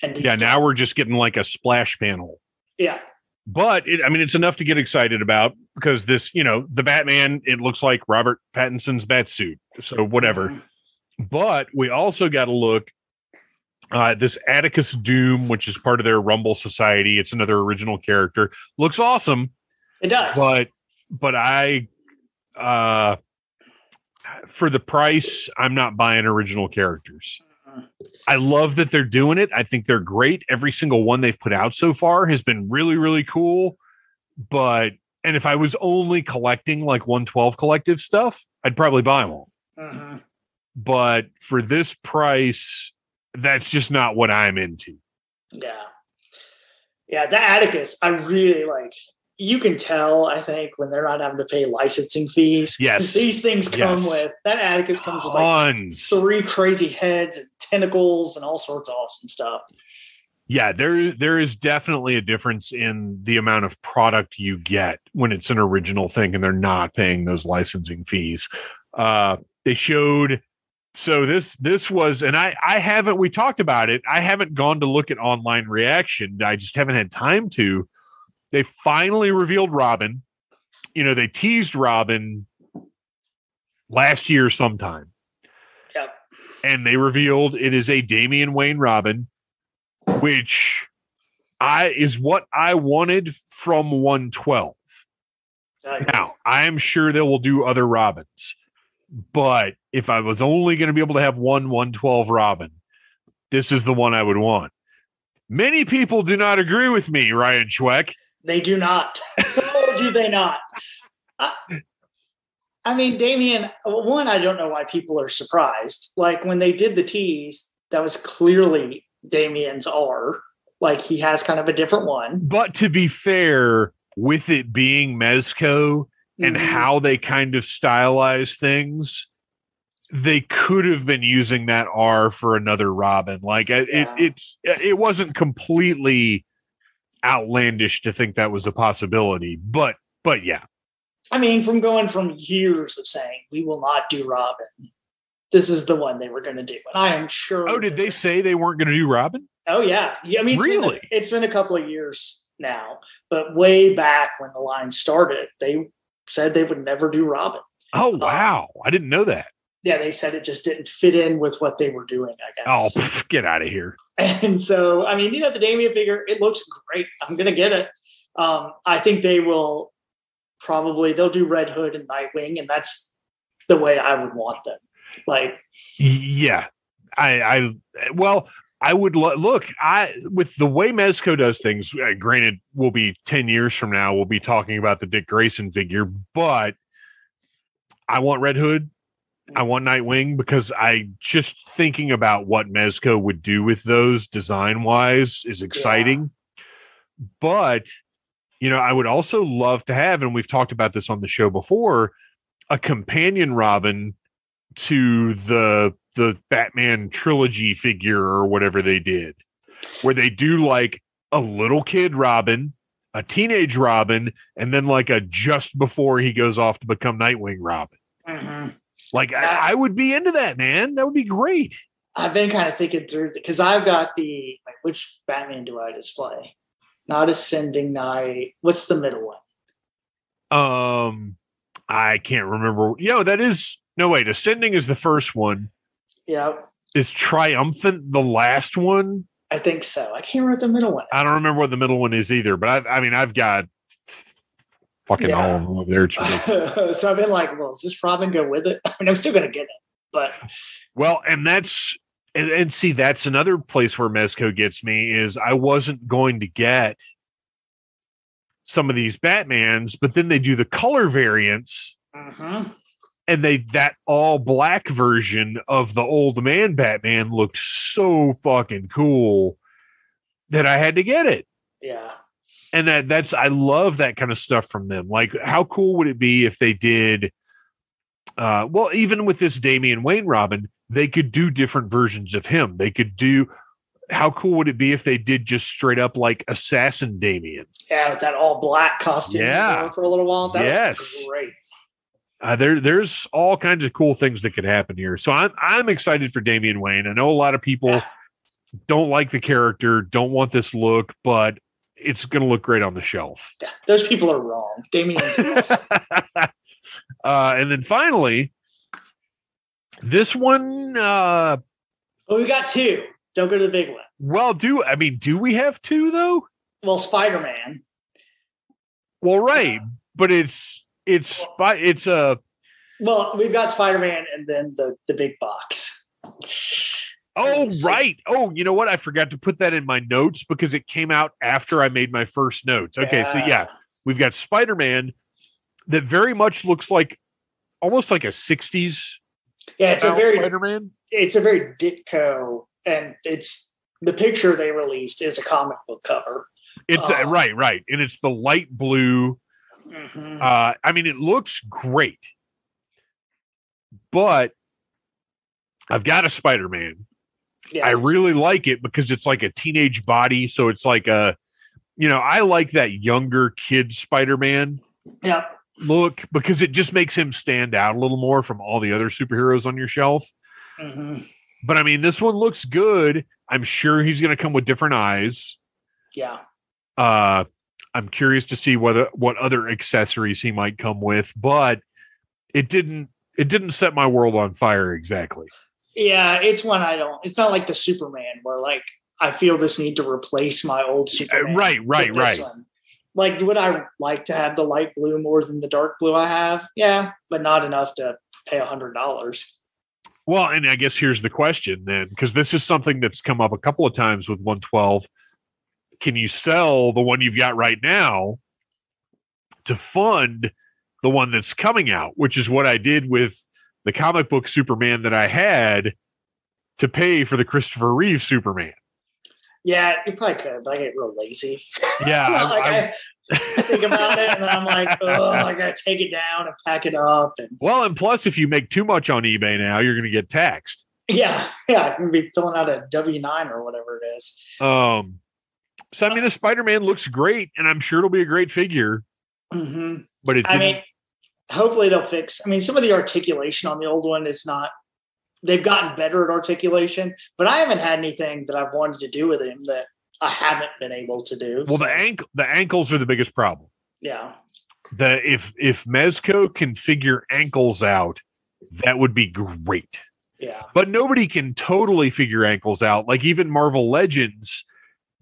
And Yeah. toys- Now we're just getting like a splash panel. yeah, but it, I mean, it's enough to get excited about because this, you know, the Batman, it looks like Robert Pattinson's bat suit. So whatever. Mhm. But we also got to look uh, this Atticus Doom, which is part of their Rumble Society. It's another original character. Looks awesome, it does. but but I, uh, for the price, I'm not buying original characters. Mhm. I love that they're doing it. I think they're great. Every single one they've put out so far has been really, really cool. But and if I was only collecting like 112 collective stuff, I'd probably buy them all. Mhm. But for this price, that's just not what I'm into. Yeah. Yeah, the Atticus, I really like. You can tell, I think, when they're not having to pay licensing fees. Yes. These things come Yes. with that Atticus comes with like three crazy heads and tentacles and all sorts of awesome stuff. Yeah, there there is definitely a difference in the amount of product you get when it's an original thing and they're not paying those licensing fees. Uh they showed so this this was and I I haven't we talked about it. I haven't gone to look at online reaction. I just haven't had time to. They finally revealed Robin. You know, they teased Robin last year sometime. Yep. And they revealed it is a Damian Wayne Robin which I is what I wanted from 112. Uh, Now, I am sure they will do other Robins, but if I was only going to be able to have one 112 Robin, this is the one I would want. Many people do not agree with me, Ryan Schweck. They do not. do they not? I, I mean, Damian, one, I don't know why people are surprised. Like when they did the tease, that was clearly Damian's R. Like he has kind of a different one. But to be fair, with it being Mezco and Mhm. how they kind of stylize things, they could have been using that R for another Robin. Like it, Yeah. it, it's it wasn't completely outlandish to think that was a possibility, but but yeah, I mean, from going from years of saying we will not do Robin, this is the one they were going to do, and I am sure. Oh, did they say they weren't going to do Robin? Oh yeah, yeah. I mean, it's Really? Been, it's been a couple of years now, but way back when the line started, they said they would never do Robin. Oh wow, I didn't know that. Yeah, they said it just didn't fit in with what they were doing. I Oh, guess. pff, get out of here. And so, I mean, you know, the Damian figure, it looks great. I'm going to get it. Um, I think they will probably, they'll do Red Hood and Nightwing, and that's the way I would want them. Like, Yeah, I, I well, I would lo- look. I with the way Mezco does things. Uh, granted, we'll be ten years from now. We'll be talking about the Dick Grayson figure, but I want Red Hood. I want Nightwing because I just thinking about what Mezco would do with those design wise is exciting. But you know, I would also love to have, and we've talked about this on the show before, a companion Robin to the the Batman trilogy figure or whatever they did, where they do like a little kid Robin, a teenage Robin, and then like a just before he goes off to become Nightwing Robin. Like Yeah. I, I would be into that, man. That would be great. I've been kind of thinking through because I've got the, like, which Batman do I display? Not Ascending Knight. What's the middle one? Um, I can't remember. Yo, that is no wait. Ascending is the first one. Yeah, Is Triumphant the last one? I think so. I can't remember what the middle one. I don't remember what the middle one is either. But I, I mean, I've got fucking Yeah. all of them up there. So I've been like, well, does this Robin go with it? I mean, I'm still going to get it, but Well, and that's and, and see that's another place where Mezco gets me is I wasn't going to get some of these Batmans, but then they do the color variants Mhm. And they that all black version of the old man Batman looked so fucking cool that I had to get it. yeah. And that that's I love that kind of stuff from them. Like how cool would it be if they did uh, well, even with this Damian Wayne Robin, they could do different versions of him. They could do. How cool would it be if they did just straight up like assassin Damian? Yeah, with that all black costume Yeah. for a little while. That Yes. was great. Uh, there, there's all kinds of cool things that could happen here. So I'm, I'm excited for Damian Wayne. I know a lot of people don't like the character, don't want this look, but it's going to look great on the shelf. Yeah, those people are wrong. Damian's awesome. uh, and then finally, this one, uh, Well, we got two. Don't go to the big one. well, do I mean, do we have two though? Well, Spider Man. Well, right, but it's it's it's a Well, we've got Spider Man and then the the big box. oh right oh you know what I forgot to put that in my notes because it came out after I made my first notes. Okay, so yeah, we've got Spider Man that very much looks like almost like a '60s yeah, it's a very Spider Man. it's a very Ditko, and it's the picture they released is a comic book cover. It's uh, Oh. right, right, and it's the light blue. Mhm. Uh, I mean, it looks great, but I've got a Spider Man. Yeah, I really like it because it's like a teenage body. So it's like a, you know, I like that younger kid Spider Man yeah, look because it just makes him stand out a little more from all the other superheroes on your shelf. Mhm. But I mean, this one looks good. I'm sure he's going to come with different eyes. yeah. Uh, I'm curious to see whether what other accessories he might come with, but it didn't. It didn't set my world on fire exactly. Yeah, it's one I don't. It's not like the Superman where like I feel this need to replace my old Superman. Uh, right, right, right. one. Like, would I like to have the light blue more than the dark blue I have? Yeah, but not enough to pay a hundred dollars. Well, and I guess here's the question then, because this is something that's come up a couple of times with 112. Can you sell the one you've got right now to fund the one that's coming out, which is what I did with the comic book Superman that I had to pay for the Christopher Reeve Superman? Yeah, you probably could, but I get real lazy. Yeah, I- like I- I, think about it, and then I'm like, oh, I gotta take it down and pack it up, and well, and plus, if you make too much on eBay now, you're going to get taxed. yeah, yeah, I'm gonna be filling out a W nine or whatever it is. Um, so I mean, the Spider Man looks great, and I'm sure it'll be a great figure, hmm but it I mean, hopefully they'll fix. I mean, some of the articulation on the old one is not. They've gotten better at articulation, but I haven't had anything that I've wanted to do with him that I haven't been able to do. well, So, the ankle, the ankles are the biggest problem. yeah, the if if Mezco can figure ankles out, that would be great. yeah, But nobody can totally figure ankles out. Like even Marvel Legends,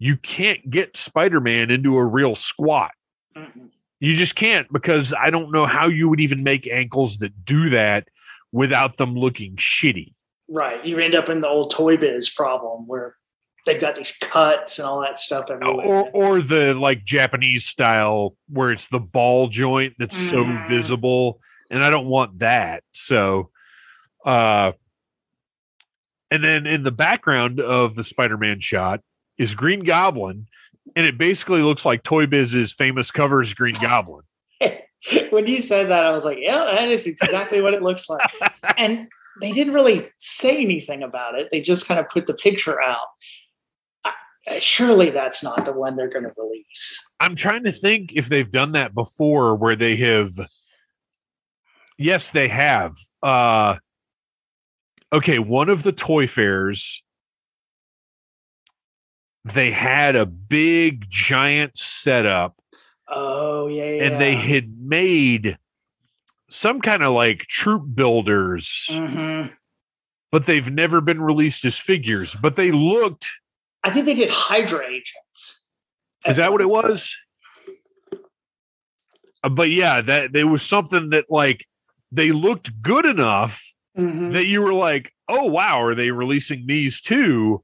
you can't get Spider-Man into a real squat. Mm-mm. You just can't because I don't know how you would even make ankles that do that without them looking shitty. right. You end up in the old Toy Biz problem where they've got these cuts and all that stuff everywhere. Or or the like Japanese style where it's the ball joint that's so Mhm. visible and I don't want that. So uh and then in the background of the Spider-Man shot is Green Goblin and it basically looks like Toy Biz's famous covers Green Goblin. when you said that, I was like, yeah, that is exactly what it looks like. and they didn't really say anything about it. They just kind of put the picture out. I, surely that's not the one they're going to release. I'm trying to think if they've done that before where they have Yes, they have. Uh okay, one of the toy fairs they had a big giant setup Oh yeah, yeah. and they had made some kind of like troop builders, Mhm. but they've never been released as figures. But they looked. I think they did Hydra agents. Is that what it was? Uh, But yeah, that there was something that like they looked good enough Mhm. that you were like, "Oh wow, are they releasing these too?"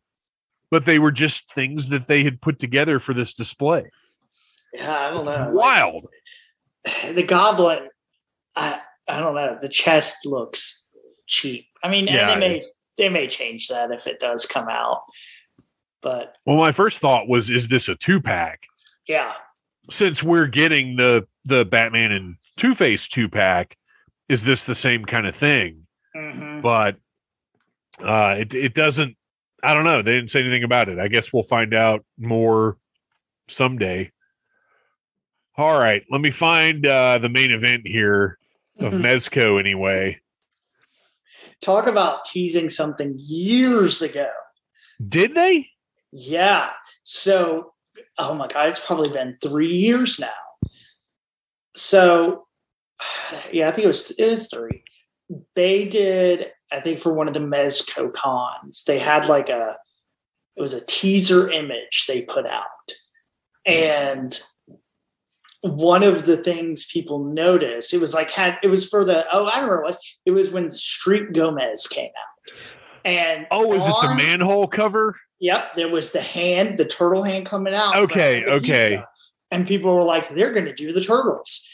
But they were just things that they had put together for this display. Yeah, I don't know. Like, Wild. the goblin, I I don't know. The chest looks cheap. I mean, and Yeah, they may it's- they may change that if it does come out. But Well, my first thought was, "Is this a two pack?" yeah, Since we're getting the the Batman and Two Face two pack, is this the same kind of thing? Mhm. But uh, it it doesn't. I don't know. They didn't say anything about it. I guess we'll find out more someday. All right, let me find uh, the main event here of Mezco anyway. Talk about teasing something years ago. Did they? Yeah. So, oh my God, it's probably been three years now. So, yeah, I think it was it was three. They did, I think, for one of the Mezco cons, they had like a it was a teaser image they put out. And one of the things people noticed, it was like had it was for the oh, I remember it was it was when Street Gomez came out. And Oh, is it the manhole cover? Yep, there was the hand, the turtle hand coming out. Okay, okay. pizza. And people were like, they're going to do the turtles.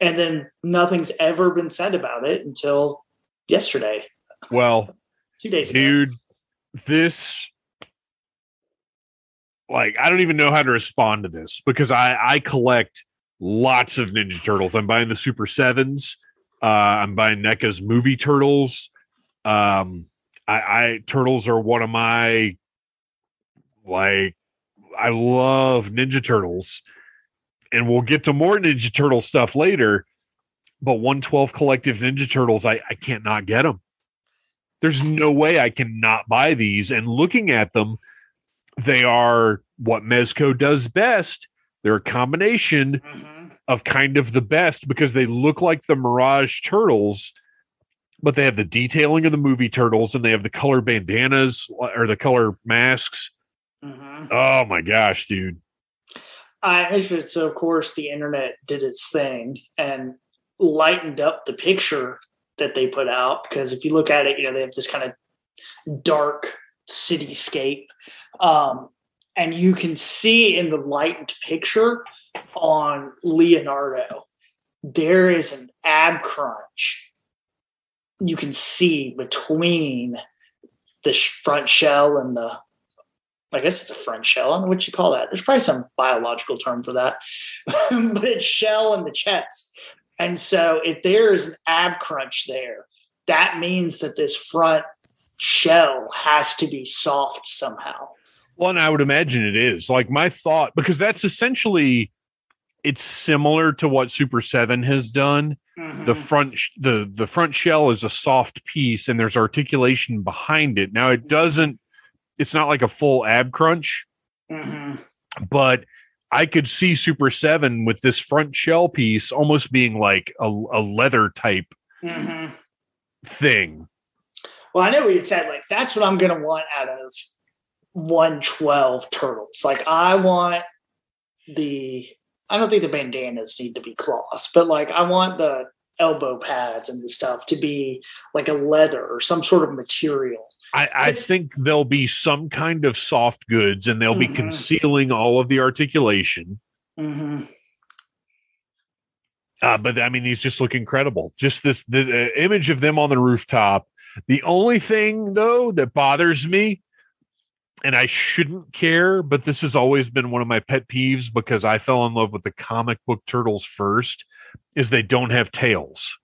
And then nothing's ever been said about it until yesterday, Well, two days ago. dude, this like I don't even know how to respond to this because I I collect lots of Ninja Turtles. I'm buying the Super Sevens. Uh, I'm buying NECA's movie Turtles. Um, I, I Turtles are one of my like I love Ninja Turtles, and we'll get to more Ninja Turtle stuff later. But 112 Collective Ninja Turtles, I I can't not get them. There's no way I can not buy these. And looking at them, they are what Mezco does best. They're a combination Mhm. of kind of the best because they look like the Mirage Turtles, but they have the detailing of the movie Turtles and they have the color bandanas or the color masks. Mhm. Oh my gosh, dude. I so of course the internet did its thing and lightened up the picture that they put out because if you look at it, you know they have this kind of dark cityscape, um, and you can see in the lightened picture on Leonardo there is an ab crunch you can see between the front shell and the I guess it's a front shell. I don't know what you call that. There's probably some biological term for that, but it's shell and the chest. And so if there is an ab crunch there, that means that this front shell has to be soft somehow. Well, and I would imagine it is. Like my thought, because that's essentially it's similar to what Super 7 has done. Mm-hmm. the front sh- the the front shell is a soft piece and there's articulation behind it now it doesn't it's not like a full ab crunch Mhm. but i could see super 7 with this front shell piece almost being like a, a leather type Mhm. thing Well, I know we had said like that's what I'm going to want out of 112 turtles. Like I want the I don't think the bandanas need to be cloth, but like I want the elbow pads and the stuff to be like a leather or some sort of material. I, I think there'll be some kind of soft goods and they'll be Mhm. concealing all of the articulation Mm-hmm. Uh, but I mean, these just look incredible. Just this the, the image of them on the rooftop. The only thing though that bothers me, and I shouldn't care, but this has always been one of my pet peeves because I fell in love with the comic book turtles first, is they don't have tails.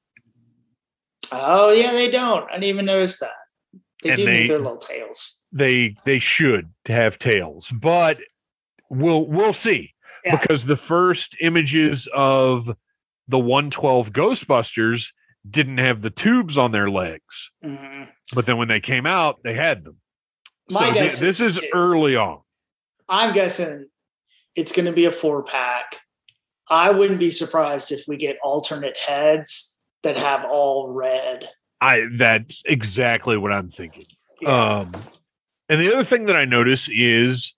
Oh yeah, they don't. I didn't even notice that. They And do they- need their little tails. They they should have tails, but we'll we'll see. Yeah. Because the first images of the 112 Ghostbusters didn't have the tubes on their legs. Mhm. But then when they came out, they had them. My so guess this is is early on. I'm guessing it's going to be a four pack. I wouldn't be surprised if we get alternate heads that have all red. I that's exactly what I'm thinking. Yeah. Um and the other thing that I notice is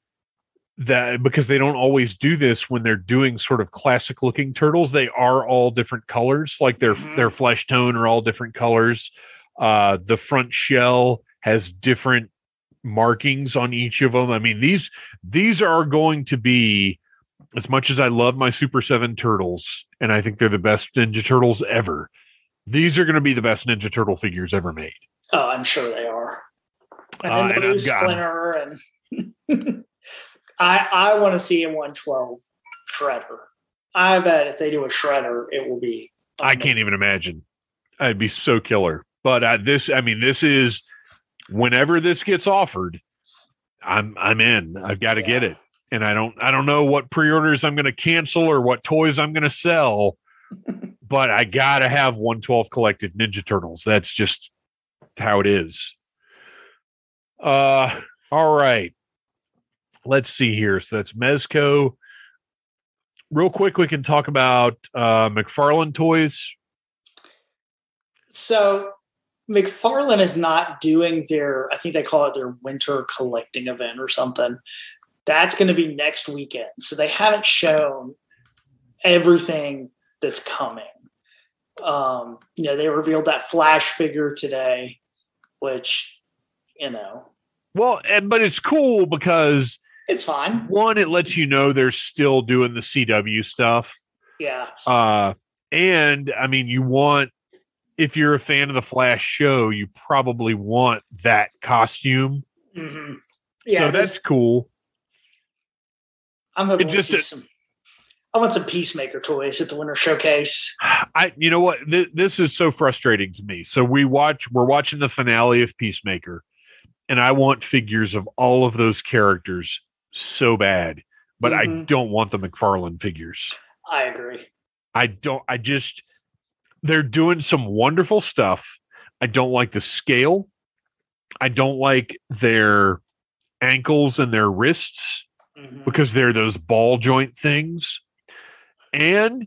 that because they don't always do this when they're doing sort of classic looking turtles, they are all different colors. Like their Mhm. their flesh tone are all different colors. Uh the front shell has different markings on each of them. I mean, these these are going to be as much as I love my Super 7 turtles and I think they're the best Ninja Turtles ever. These are going to be the best Ninja Turtle figures ever made. oh, I'm sure they are. And Uh, then the and blue splinter and I I want to see a 112 shredder. I bet if they do a shredder, it will be. I can't even imagine. I'd be so killer. But uh, this, I mean, this is whenever this gets offered, I'm I'm in. I've got to Yeah. get it, and I don't I don't know what pre-orders I'm going to cancel or what toys I'm going to sell, but I got to have 112 Collective Ninja Turtles. That's just how it is. Uh, all right. Let's see here. So that's Mezco. Real quick, we can talk about uh, McFarlane toys. So McFarlane is not doing their, I think they call it their winter collecting event or something. That's going to be next weekend. So they haven't shown everything that's coming. Um, you know, they revealed that Flash figure today, which, you know, Well, and, but it's cool because it's fine. one, it lets you know they're still doing the CW stuff. Yeah. Uh, and I mean, you want, if you're a fan of the Flash show, you probably want that costume. hmm so that's cool. I'm hoping it to just- some. I want some Peacemaker toys at the Winter Showcase. I, you know what, Th- this is so frustrating to me. So we watch, we're watching the finale of Peacemaker, and I want figures of all of those characters so bad, but I Mhm. don't want the McFarlane figures. I agree. I don't, I just, they're doing some wonderful stuff. I don't like the scale. I don't like their ankles and their wrists Mhm. because they're those ball joint things. And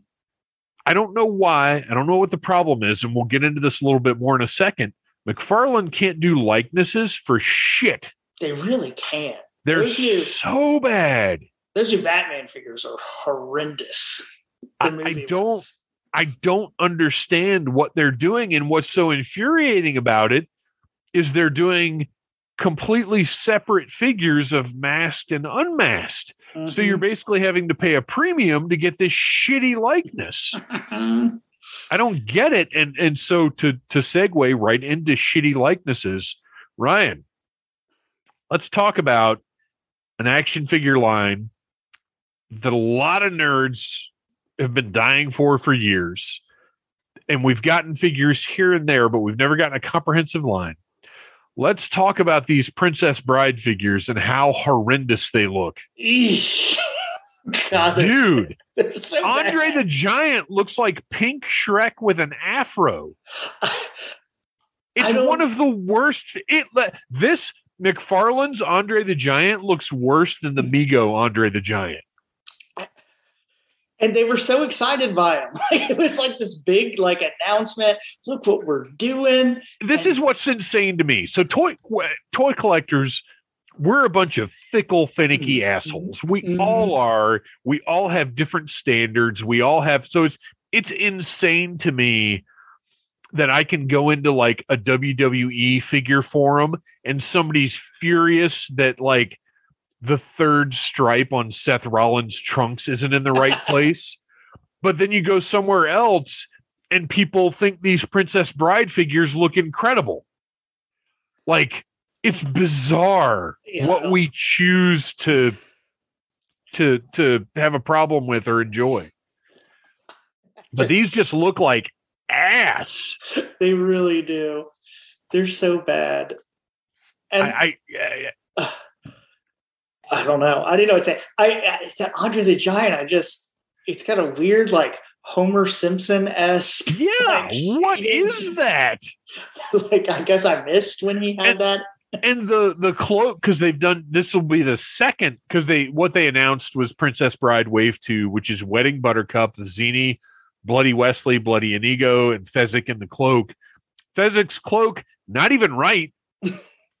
I don't know why. I don't know what the problem is. And we'll get into this a little bit more in a second. McFarlane can't do likenesses for shit. They really can't. They're Those new- so bad. Those new Batman figures are horrendous. I, I don't ones. I don't understand what they're doing. And what's so infuriating about it is they're doing completely separate figures of masked and unmasked. So you're basically having to pay a premium to get this shitty likeness. Mhm. I don't get it. And and so to to segue right into shitty likenesses, Ryan, let's talk about an action figure line that a lot of nerds have been dying for for years. And we've gotten figures here and there, but we've never gotten a comprehensive line. Let's talk about these Princess Bride figures and how horrendous they look. God, they're, Dude, they're so Andre the. Giant looks like Pink Shrek with an afro. It's one of the worst. It this McFarlane's Andre the Giant looks worse than the Mego Andre the Giant. And they were so excited by him. Like, it was like this big like announcement. Look what we're doing. This And- is what's insane to me. So toy toy collectors, we're a bunch of fickle, finicky Mhm. assholes. We Mhm. all are. We all have different standards. We all have. So it's it's insane to me that I can go into like a WWE figure forum and somebody's furious that like the third stripe on Seth Rollins' trunks isn't in the right place. But then you go somewhere else and people think these Princess Bride figures look incredible. Like it's bizarre Yeah. what we choose to to to have a problem with or enjoy. But these just look like ass. They really do. They're so bad. And I, I, I I don't know. I didn't know what to say. I, I it's that Andre the Giant. I just it's got a weird like Homer Simpson esque. yeah, Like, what is that? like I guess I missed when he had And- that. and the the cloak because they've done this will be the second because they what they announced was Princess Bride Wave Two, which is Wedding Buttercup, Vizzini, Bloody Wesley, Bloody Inigo, and Fezzik in the cloak. Fezzik's cloak not even right.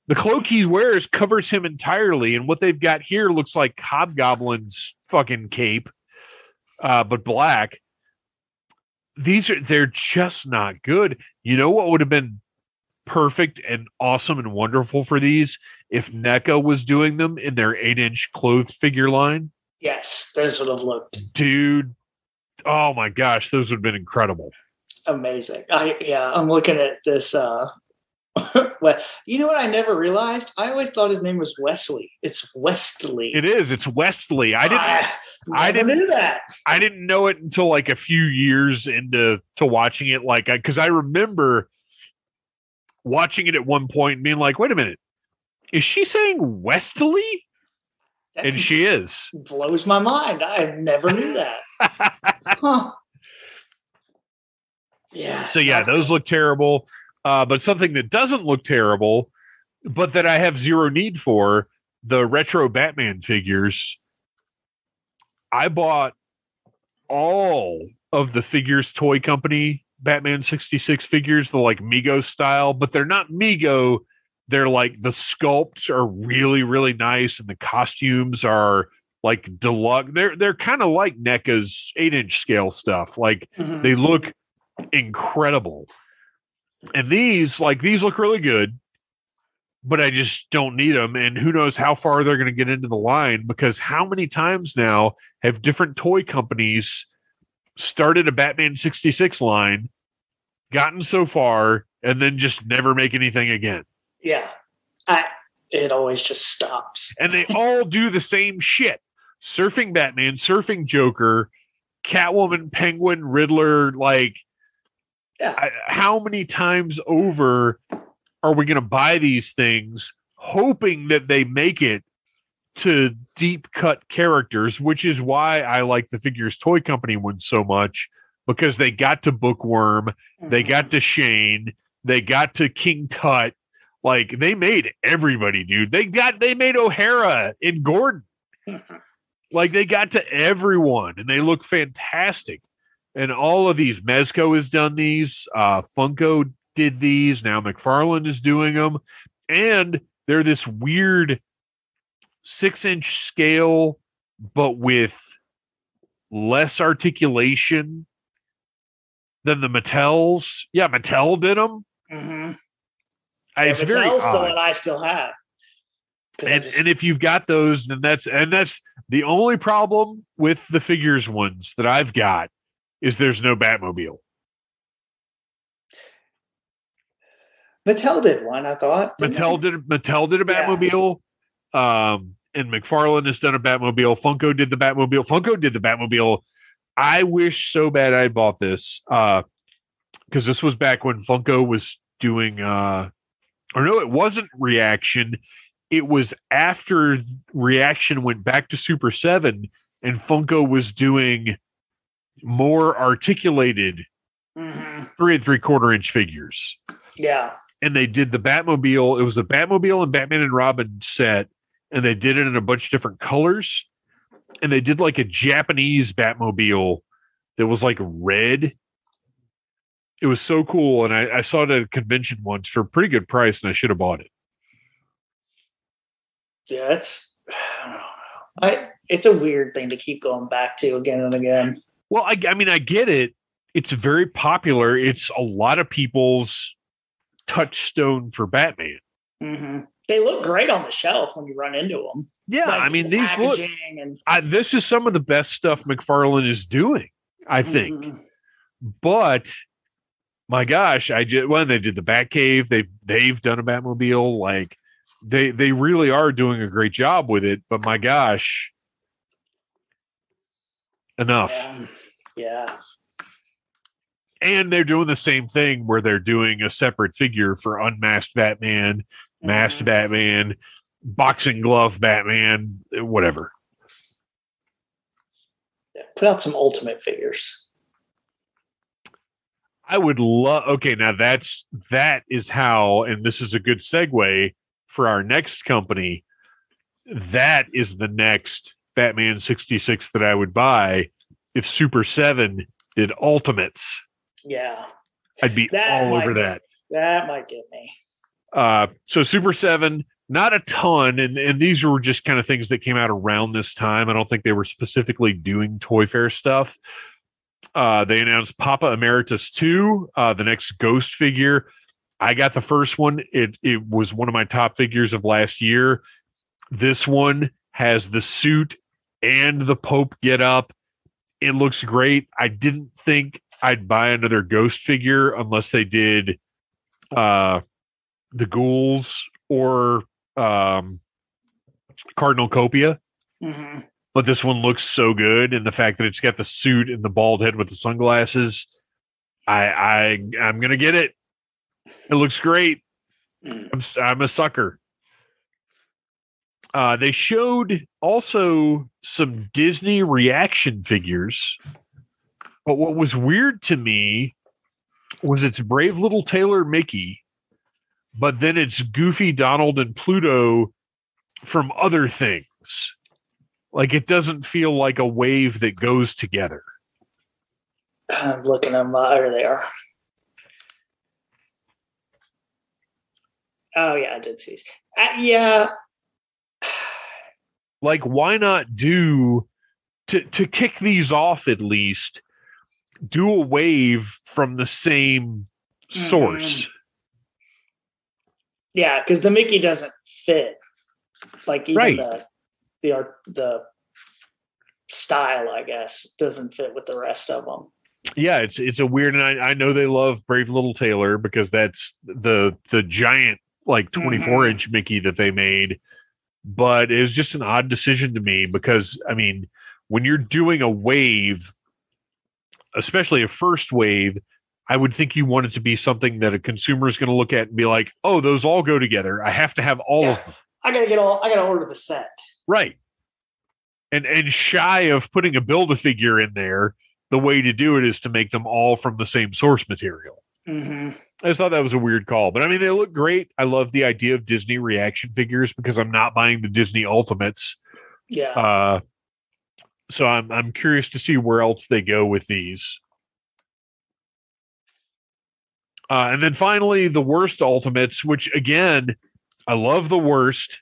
the cloak he wears covers him entirely, and what they've got here looks like Hobgoblin's fucking cape, uh, but black. These are they're just not good. You know what would have been perfect and awesome and wonderful for these if NECA was doing them in their eight inch clothed figure line. Yes, those would have looked Dude, oh my gosh, those would have been incredible. amazing. I yeah, I'm looking at this uh well, you know what I never realized? I always thought his name was Wesley. It's Westley. It is. It's Westley. I didn't. Ah, I, I didn't- knew that. I didn't know it until like a few years into to watching it. Like, because I remember watching it at one point and being like, "Wait a minute, is she saying Westley?" That And she is. blows my mind. I never knew that. Huh. Yeah. so yeah, those look terrible. Uh, but something that doesn't look terrible, but that I have zero need for the retro Batman figures. I bought all of the figures toy company Batman 66 figures, the like Mego style, but they're not Mego. They're like the sculpts are really, really nice, and the costumes are like deluxe. They're they're kind of like NECA's eight inch scale stuff. Like Mhm. they look incredible. And these, like these look really good, but I just don't need them. And who knows how far they're going to get into the line because how many times now have different toy companies started a Batman 66 line, gotten so far, and then just never make anything again? yeah. I, it always just stops. And they all do the same shit surfing Batman, surfing Joker, Catwoman, Penguin, Riddler. Like, Yeah. I, how many times over are we going to buy these things hoping that they make it to deep cut characters, which is why I like the Figures Toy Company one so much because they got to Bookworm, they Mhm. got to Shame, they got to King Tut. Like they made everybody, dude. They got they made O'Hara and Gordon. Mhm. Like they got to everyone and they look fantastic. And all of these, Mezco has done these, uh, Funko did these, now McFarlane is doing them. And they're this weird six inch scale, but with less articulation than the Mattels. Yeah, Mattel did them. Mhm. it's Yeah, very Mattel's the odd. one I still have and, just- and if you've got those, then that's and that's the only problem with the figures ones that I've got is there's no Batmobile. Mattel did one, I thought. Mattel they? did Mattel did a Yeah. Batmobile. Um, and McFarlane has done a Batmobile. Funko did the Batmobile. Funko did the Batmobile. I wish so bad I bought this. Uh because this was back when Funko was doing uh or no, it wasn't reaction. It was after reaction went back to Super 7 and Funko was doing more articulated Mhm. three and three quarter inch figures Yeah. and they did the Batmobile. It was a Batmobile and Batman and Robin set, and they did it in a bunch of different colors. And they did like a Japanese Batmobile that was like red. It was so cool, and I, I saw it at a convention once for a pretty good price, and I should have bought it. Yeah, it's I it's a weird thing to keep going back to again and again. Well, I, I mean, I get it. It's very popular. It's a lot of people's touchstone for Batman. hmm They look great on the shelf when you run into them. Yeah, I mean, these look. and I, this is some of the best stuff McFarlane is doing. I think. Mhm. but my gosh, I just when they did the Batcave, they've they've done a Batmobile. Like they they really are doing a great job with it. But my gosh, enough. Yeah. yeah. And they're doing the same thing where they're doing a separate figure for unmasked Batman, masked Mhm. Batman, boxing glove Batman, whatever. Yeah, Put out some ultimate figures. I would love. Okay, now that's that is how, and this is a good segue for our next company. That is the next Batman sixty six that I would buy if Super Seven did Ultimates. Yeah. I'd be That all over that. That might get me. Uh, so Super Seven, not a ton, and and these were just kind of things that came out around this time. I don't think they were specifically doing Toy Fair stuff. Uh, they announced Papa Emeritus two, uh, the next Ghost figure. I got the first one. It it was one of my top figures of last year. This one has the suit and the Pope get up. It looks great. I didn't think I'd buy another Ghost figure unless they did uh the ghouls or um, Cardinal Copia. hmm But this one looks so good, and the fact that it's got the suit and the bald head with the sunglasses, I I I'm gonna get it. It looks great. Mm. I'm I'm a sucker. Uh, they showed also some Disney reaction figures, but what was weird to me was it's brave little Tailor Mickey, but then it's Goofy Donald and Pluto from other things. Like it doesn't feel like a wave that goes together. I'm looking at. Uh, there they are. Oh yeah, I did see. Uh, yeah, like why not do to to kick these off at least do a wave from the same source yeah, because the Mickey doesn't fit. Like even Right. the the art the style, I guess, doesn't fit with the rest of them. yeah it's it's a weird and I, I know they love brave little tailor because that's the the giant like 24 Mhm. inch mickey that they made but it was just an odd decision to me because i mean when you're doing a wave especially a first wave i would think you want it to be something that a consumer is going to look at and be like oh those all go together i have to have all Yeah. of them I gotta get all. I gotta order the set. Right. And and shy of putting a build a figure in there, the way to do it is to make them all from the same source material. Hmm I just thought that was a weird call. But I mean they look great. I love the idea of Disney reaction figures because I'm not buying the Disney Ultimates. Yeah. Uh so I'm I'm curious to see where else they go with these. Uh, and then finally, the worst ultimates, which again, I love the worst.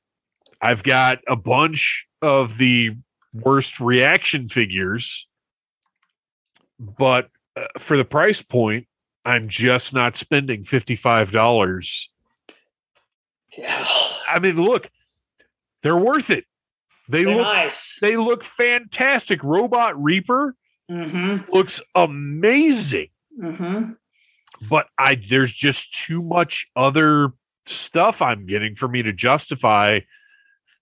I've got a bunch of the worst reaction figures, but uh, for the price point, I'm just not spending $55. yeah. I mean, look, they're worth it. They They're look nice. they look fantastic. Robot Reaper hmm looks amazing, hmm but I there's just too much other stuff I'm getting for me to justify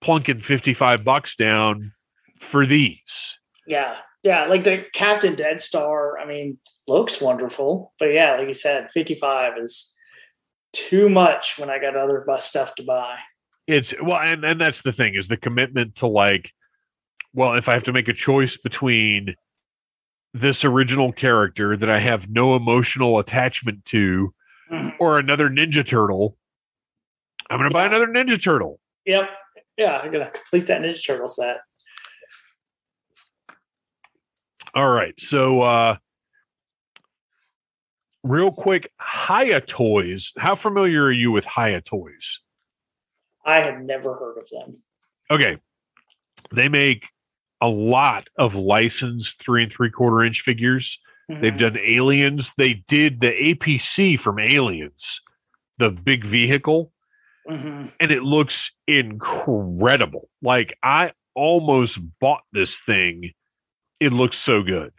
plunking 55 bucks down for these. Yeah. Yeah. Like the Captain Dead Star, I mean, looks wonderful. But yeah, like you said, 55 is too much when I got other bus stuff to buy. It's well and and that's the thing is the commitment to like well if I have to make a choice between this original character that I have no emotional attachment to Mhm. or another Ninja Turtle, I'm going to buy another Ninja Turtle. Yep. Yeah. I'm going to complete that Ninja Turtle set. All right. So uh real quick, Hiya Toys. How familiar are you with Hiya Toys? I have never heard of them. Okay. They make a lot of licensed three and three quarter inch figures. They've Mhm. done aliens. They did the APC from Aliens, the big vehicle, Mhm. and it looks incredible. Like I almost bought this thing. It looks so good.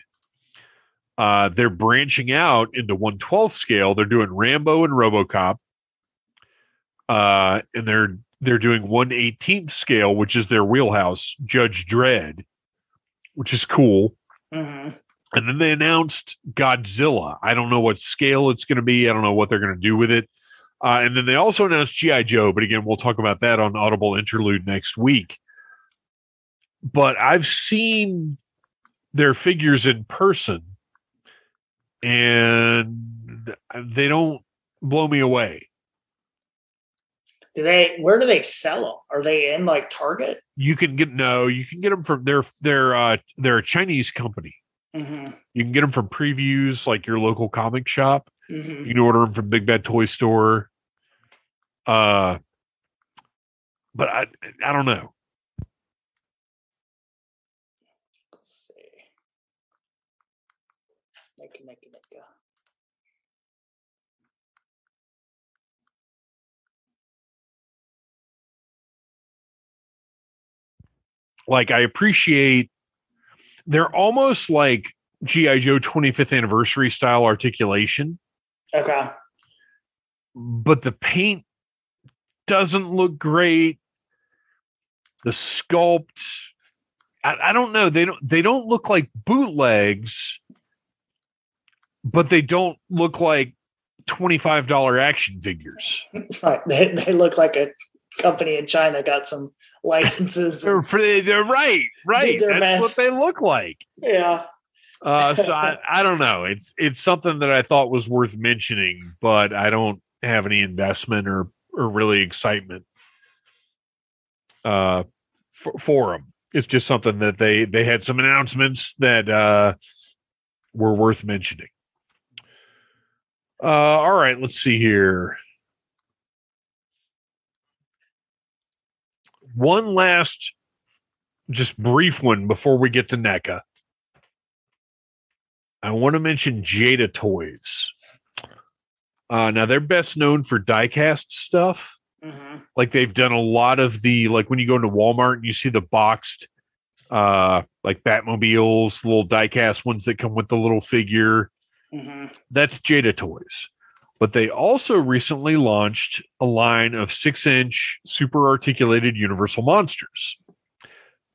Uh, they're branching out into 112 scale. They're doing Rambo and RoboCop. Uh, and they're they're doing 118th scale, which is their wheelhouse, Judge Dredd, which is cool. Mhm. And then they announced Godzilla. I don't know what scale it's going to be. I don't know what they're going to do with it. Uh, and then they also announced G.I. Joe, but again, we'll talk about that on Audible Interlude next week. But I've seen their figures in person, and they don't blow me away. Do they? Where do they sell them? Are they in like Target? You can get no, you can get them from they're they're uh, they're a Chinese company. hmm You can get them from previews like your local comic shop. hmm You can order them from Big Bad Toy Store. Uh, but I I don't know. Let's see. Make it, make it, make it. Like I appreciate they're almost like GI Joe 25th anniversary style articulation, Okay. but the paint doesn't look great. The sculpt, I, I don't know. They don't they don't look like bootlegs, but they don't look like $25 action figures. Right. They, they look like a company in China got some licenses. They're, pretty- they're right, right. That's what they look like. yeah. Uh, so I, I don't know. It's it's something that I thought was worth mentioning, but I don't have any investment or or really excitement uh, for, for them. It's just something that they they had some announcements that uh, were worth mentioning. Uh, all right, let's see here. One last, just brief one before we get to NECA. I want to mention Jada Toys. Uh, now they're best known for diecast stuff. hmm Like they've done a lot of the like when you go into Walmart and you see the boxed uh like Batmobiles, little diecast ones that come with the little figure. hmm That's Jada Toys. But they also recently launched a line of six inch super articulated Universal monsters.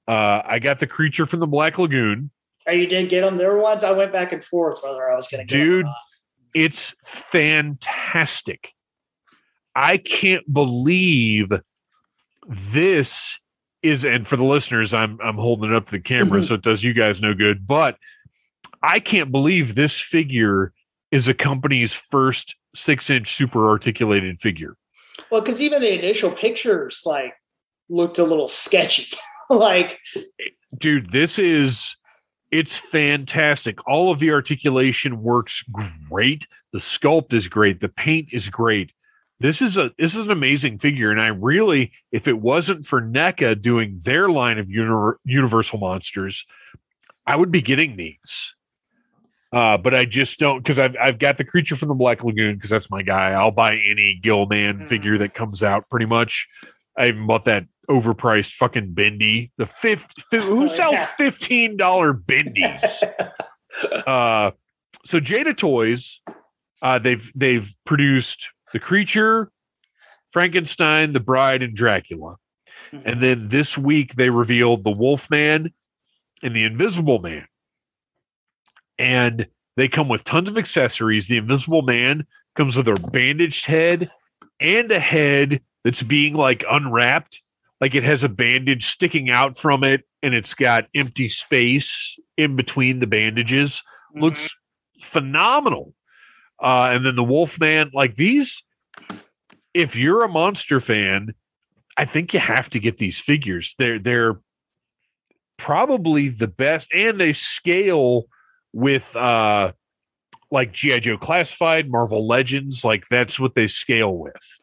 Uh, I got the creature from the Black Lagoon. Oh, you did get them. There were ones I went back and forth whether I was going to get Dude. it's fantastic. I can't believe this is and for the listeners I'm I'm holding it up to the camera so it does you guys no good but I can't believe this figure is a company's first 6-inch super articulated figure. Well, because even the initial pictures like looked a little sketchy. like, Dude, this is it's fantastic. All of the articulation works great. The sculpt is great. The paint is great. This is a this is an amazing figure, and I really, if it wasn't for NECA doing their line of uni- Universal monsters, I would be getting these. Uh, but I just don't because I've I've got the creature from the Black Lagoon because that's my guy. I'll buy any Gilman Mhm. figure that comes out pretty much. I even bought that overpriced fucking bendy. The fifth who Oh, sells yeah. fifteen dollar bendies? uh, so Jada Toys, uh, they've they've produced the creature, Frankenstein, the Bride, and Dracula. And then this week they revealed the Wolfman and the Invisible Man. And they come with tons of accessories. The Invisible Man comes with a bandaged head and a head that's being like unwrapped. Like it has a bandage sticking out from it and it's got empty space in between the bandages. Mhm. Looks phenomenal. Uh, and then the Wolfman, like these, if you're a monster fan, I think you have to get these figures. They're they're probably the best, and they scale with uh like GI Joe Classified, Marvel Legends. Like that's what they scale with.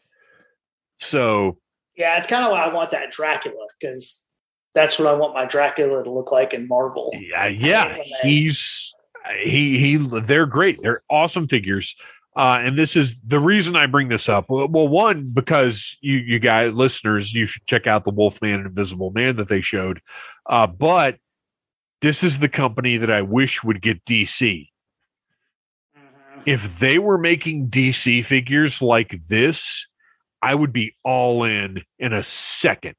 So Yeah, it's kind of why I want that Dracula because that's what I want my Dracula to look like in Marvel. yeah, yeah, they- he's he he. They're great. They're awesome figures. Uh, and this is the reason I bring this up. Well, well, one because you you guys listeners, you should check out the Wolfman and Invisible Man that they showed. Uh, but this is the company that I wish would get DC. Mhm. If they were making DC figures like this, I would be all in in a second.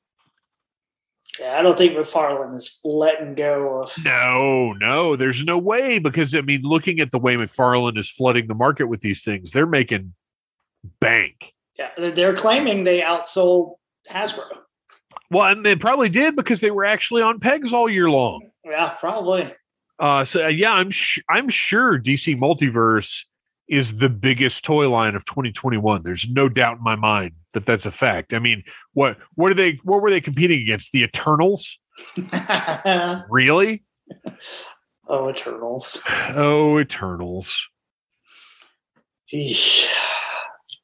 Yeah, I don't think McFarlane is letting go of. No, no, there's no way because I mean, looking at the way McFarlane is flooding the market with these things, they're making bank. Yeah, they're claiming they outsold Hasbro. Well, and they probably did because they were actually on pegs all year long. Yeah, probably. Uh, so uh, yeah, I'm sh- I'm sure DC Multiverse is the biggest toy line of 2021. There's no doubt in my mind that that's a fact. I mean, what what are they? What were they competing against? The Eternals? Really? oh, Eternals. Oh, Eternals. Yeesh.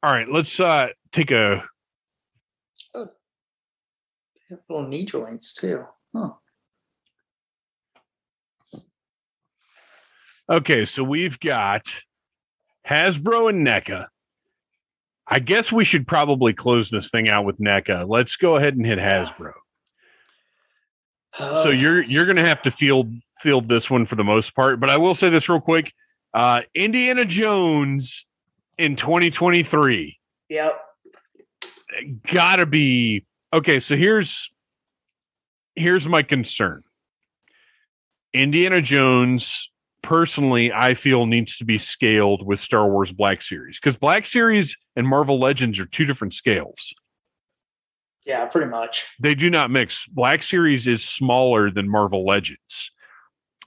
All right, let's uh take a Have little knee joints too. Huh. Okay, so we've got Hasbro and NECA. I guess we should probably close this thing out with NECA. Let's go ahead and hit Hasbro. So Oh, you're you're going to have to field field this one for the most part, but I will say this real quick. Uh Indiana Jones in 2023. Yep. gotta be okay. So here's here's my concern. Indiana Jones, personally, I feel needs to be scaled with Star Wars Black Series because Black Series and Marvel Legends are two different scales. Yeah, pretty much. They do not mix. Black Series is smaller than Marvel Legends.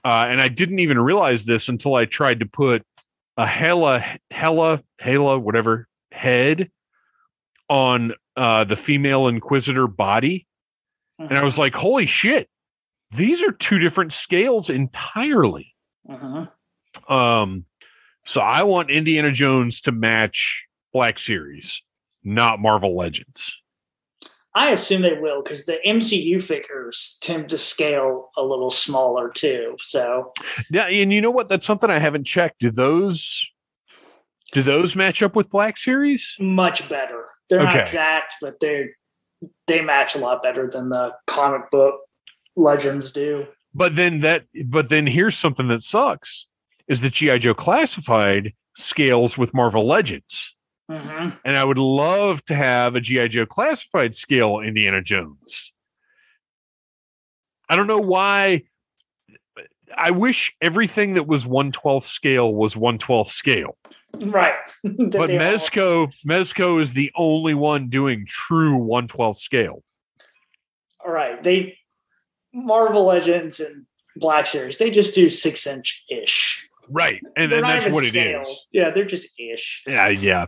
Uh, and I didn't even realize this until I tried to put a hella hella hella whatever head on uh, the female Inquisitor body. Mm-hmm. And I was mm-hmm. like, holy shit, these are two different scales entirely. Mm-hmm. Um, so I want Indiana Jones to match Black Series, not Marvel Legends. I assume they will because the MCU figures tend to scale a little smaller too. So yeah, and you know what? That's something I haven't checked. Do those do those match up with Black Series? Much better. They're okay. not exact, but they they match a lot better than the comic book legends do. But then that but then here's something that sucks is that G.I. Joe Classified scales with Marvel Legends. Mm-hmm. And I would love to have a G.I. Joe classified scale Indiana Jones. I don't know why. I wish everything that was 112th scale was 112th scale. Right. but Mezco all... Mezco is the only one doing true 112th scale. All right. They Marvel Legends and Black Series, they just do six inch ish. Right. And, and that's what scale. it is. Yeah, they're just ish. Yeah, yeah.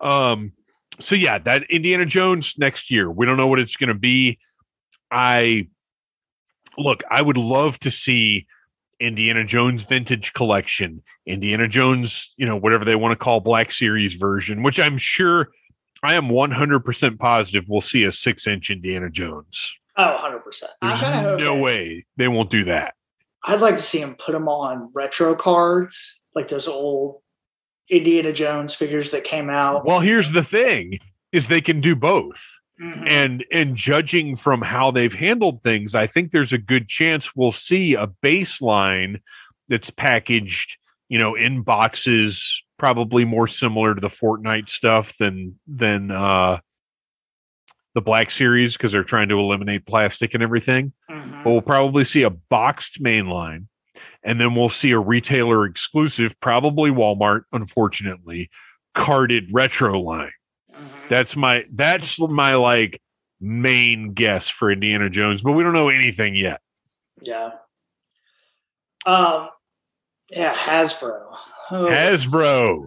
Um, so yeah, that Indiana Jones next year. We don't know what it's going to be. I look. I would love to see Indiana Jones vintage collection, Indiana Jones, you know, whatever they want to call Black Series version, which I'm sure I am 100% positive we'll see a six inch Indiana Jones. Oh, 100%. There's no way they won't do that. I'd like to see them put them on retro cards, like those old Indiana Jones figures that came out. Well, here's the thing is they can do both. Mm-hmm. And and judging from how they've handled things, I think there's a good chance we'll see a baseline that's packaged, you know, in boxes, probably more similar to the Fortnite stuff than than uh the Black Series because they're trying to eliminate plastic and everything. Mm-hmm. But we'll probably see a boxed mainline and then we'll see a retailer exclusive, probably Walmart, unfortunately, carded retro line. That's my that's my like main guess for Indiana Jones, but we don't know anything yet. Yeah. Um yeah, Hasbro. Oh, Hasbro.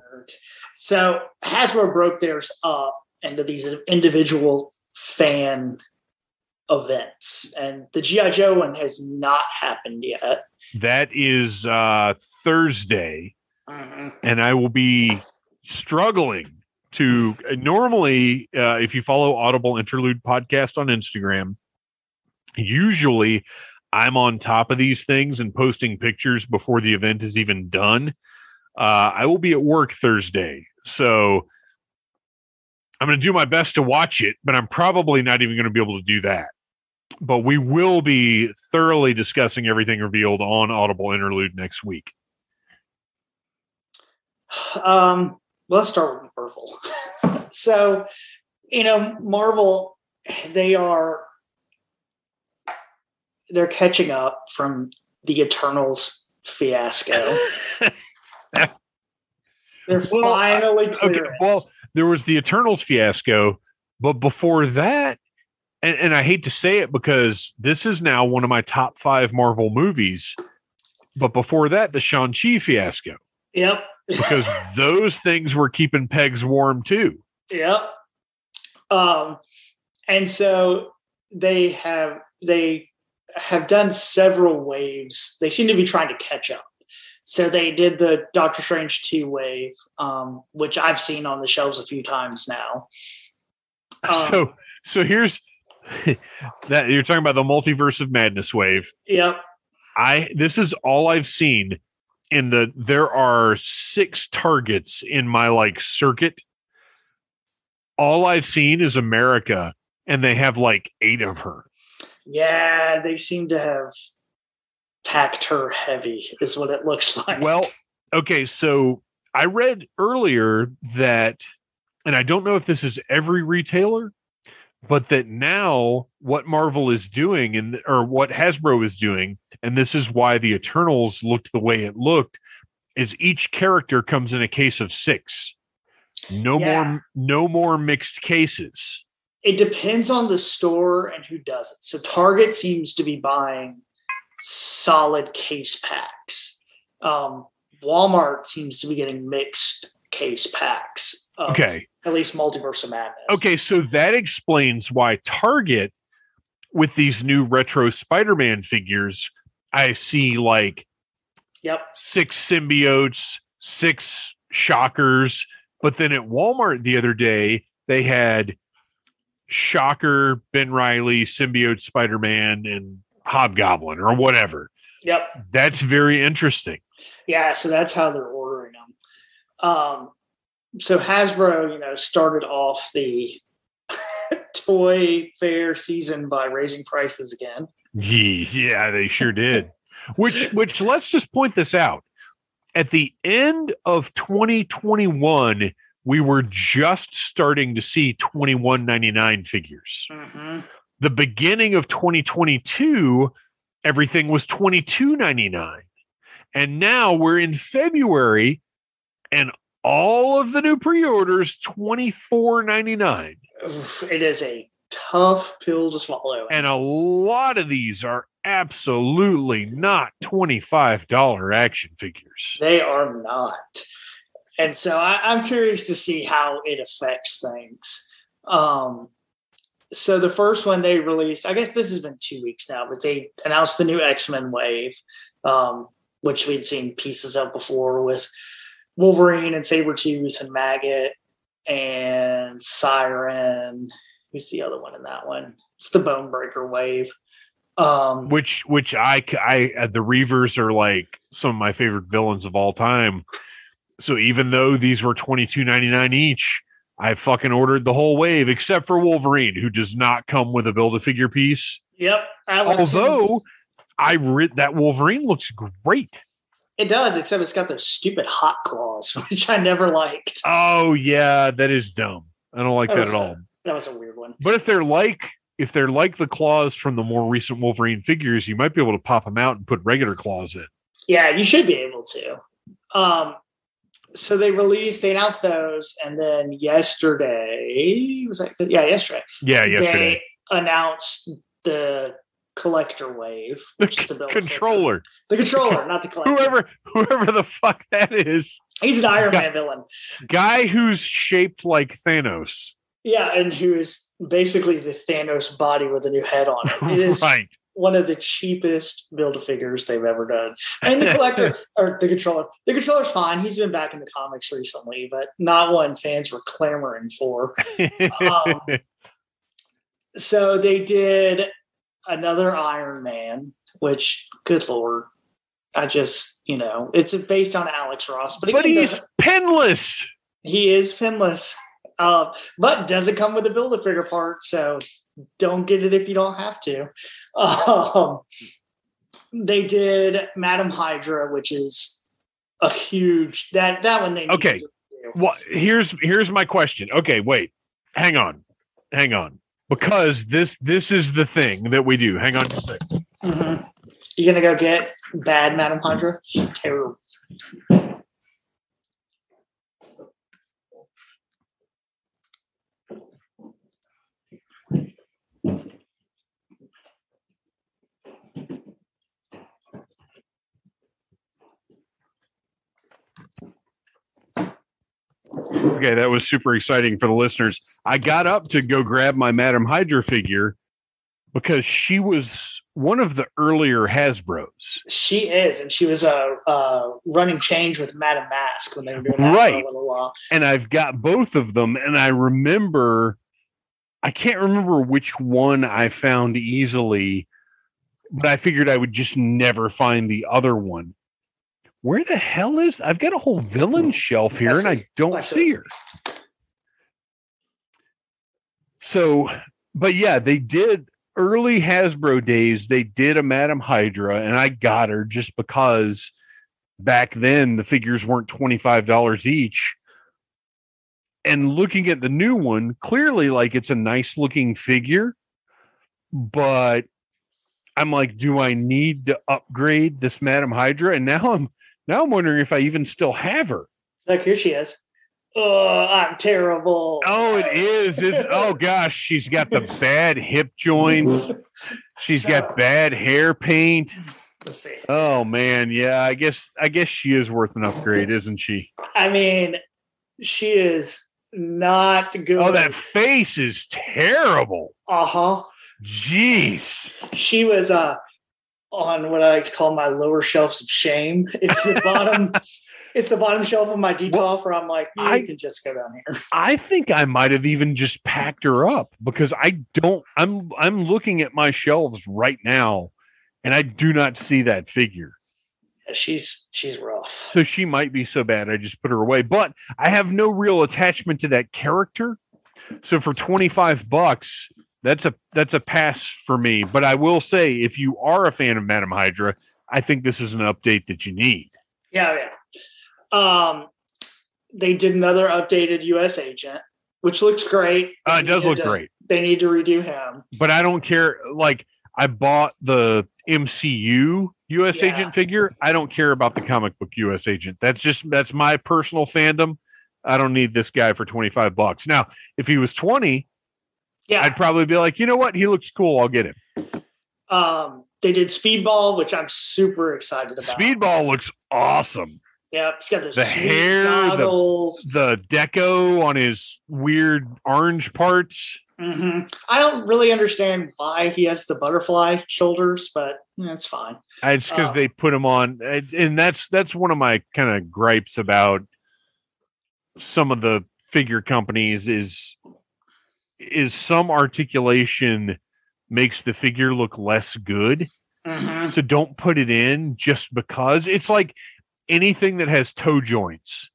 So Hasbro broke theirs up into these individual fan events, and the GI Joe one has not happened yet. That is uh, Thursday, mm-hmm. and I will be struggling to. Normally, uh, if you follow Audible Interlude Podcast on Instagram, usually I'm on top of these things and posting pictures before the event is even done. Uh, I will be at work Thursday, so I'm going to do my best to watch it, but I'm probably not even going to be able to do that but we will be thoroughly discussing everything revealed on Audible Interlude next week. Um, let's start with Marvel. so, you know, Marvel, they are they're catching up from the Eternals fiasco. they're well, finally clear. Okay, well, there was the Eternals fiasco, but before that, and, and I hate to say it because this is now one of my top five Marvel movies. But before that, the Shang-Chi fiasco. Yep. Because those things were keeping pegs warm too. Yep. Um, and so they have they have done several waves. They seem to be trying to catch up. So they did the Doctor Strange 2 wave, um, which I've seen on the shelves a few times now. Um, so so here's that you're talking about the multiverse of madness wave. Yep. I this is all I've seen in the there are six targets in my like circuit. All I've seen is America and they have like eight of her. Yeah, they seem to have packed her heavy is what it looks like. Well, okay, so I read earlier that and I don't know if this is every retailer, but that now what Marvel is doing and or what Hasbro is doing, and this is why the Eternals looked the way it looked, is each character comes in a case of six. No Yeah. more no more mixed cases. It depends on the store and who does it. So Target seems to be buying solid case packs. Um, Walmart seems to be getting mixed case packs. Of Okay. At least Multiverse of Madness. Okay, so that explains why Target with these new retro Spider-Man figures, I see like Yep. six symbiotes, six shockers, but then at Walmart the other day they had Shocker, Ben Reilly, symbiote Spider-Man, and Hobgoblin or whatever. Yep. That's very interesting. Yeah, so that's how they're ordering them. Um, so Hasbro, you know, started off the toy fair season by raising prices again. Ye- Yeah, they sure did. Which which let's just point this out. At the end of 2021, we were just starting to see 21.99 figures. Mm-hmm. The beginning of 2022, everything was 22.99. And now we're in February and all of the new pre-orders 24.99. It is a tough pill to swallow. And a lot of these are absolutely not $25 action figures. They are not. And so I, I'm curious to see how it affects things. Um, so the first one they released, I guess this has been two weeks now, but they announced the new X Men wave, um, which we'd seen pieces of before with Wolverine and Sabretooth and Maggott and Siryn. Who's the other one in that one? It's the Bonebreaker wave. Um, Which which I I uh, the Reavers are like some of my favorite villains of all time. So even though these were 22.99 each, I fucking ordered the whole wave except for Wolverine who does not come with a build a figure piece. yep. I Although I read that Wolverine looks great. It does, except it's got those stupid hot claws, which I never liked. Oh yeah, that is dumb. I don't like That that at all. That was a weird one. But if they're like if they're like the claws from the more recent Wolverine figures, you might be able to pop them out and put regular claws in. Yeah, you should be able to. Um, so they released, they announced those, and then yesterday was that? Yeah, yesterday Yeah, yesterday. they announced the collector wave, which is the controller, the controller, not the collector. whoever whoever the fuck that is, He's an Iron Yeah. Man villain. guy who's shaped like Thanos. Yeah, and who is basically the Thanos body with a new head on it. It is right. one of the cheapest build a figures they've ever done. And the collector or the controller, the controller's fine. He's been back in the comics recently, but not one fans were clamoring for. Um, so they did another Iron Man, which, good lord, I just you know it's based on Alex Ross, but, but he's pinless. he is finless, uh, but doesn't come with a build a figure part, so don't get it if you don't have to. Um, they did Madam Hydra, which is a huge that that one they Okay. Well, here's here's my question. Okay, wait. Hang on. Hang on. Because this this is the thing that we do. Hang on just a second. Mhm. You gonna go get bad Madam Hydra? She's terrible. Okay, that was super exciting for the listeners. I got up to go grab my Madam Hydra figure because she was one of the earlier Hasbro's. She is, and she was a uh, uh, running change with Madam Masque when they were doing that for Right. a little while. And I've got both of them. And I remember, I can't remember which one I found easily, but I figured I would just never find the other one. Where the hell is I've got a whole villain shelf here and I don't Watch see this. her. So, but yeah, they did early Hasbro days, they did a Madam Hydra, and I got her just because back then the figures weren't $25 each. and looking at the new one, clearly like it's a nice looking figure, but I'm like, do I need to upgrade this Madam Hydra? And now I'm now I'm wondering if I even still have her. Look, here she is. Oh, I'm terrible. Oh, it is. Is oh gosh, she's got the bad hip joints. She's got bad hair paint. Let's see. Oh man, yeah. I guess I guess she is worth an upgrade, isn't she? I mean, she is not good. Oh, that face is terrible. Uh huh. Jeez. She was uh on what I like to call my lower shelves of shame. It's the bottom. it's the bottom shelf of my detolf where I'm like, you I- can just go down here. I think I might have even just packed her up because I don't I'm I'm looking at my shelves right now and I do not see that figure. She's she's rough. So she might be so bad I just put her away, but I have no real attachment to that character. So for 25 bucks, that's a that's a pass for me, but I will say if you are a fan of Madam Hydra, I think this is an update that you need. Yeah, yeah. Um, they did another updated U.S. agent, which looks great. Uh, it does look to- great, They need to redo him. but I don't care like I bought the MCU US Yeah. agent figure. I don't care about the comic book US agent. That's just that's my personal fandom. I don't need this guy for 25 bucks. Now, if he was 20, Yeah. I'd probably be like, "You know what? He looks cool. I'll get him." Um, they did Speedball, which I'm super excited about. Speedball looks awesome. Yep, he's got those The hair, the- goggles. The deco on his weird orange parts. hmm I don't really understand why he has the butterfly shoulders, but that's fine. It's because Oh. they put him on, and that's that's one of my kind of gripes about some of the figure companies is is some articulation makes the figure look less good. Mhm. So don't put it in just because it's like anything that has toe joints.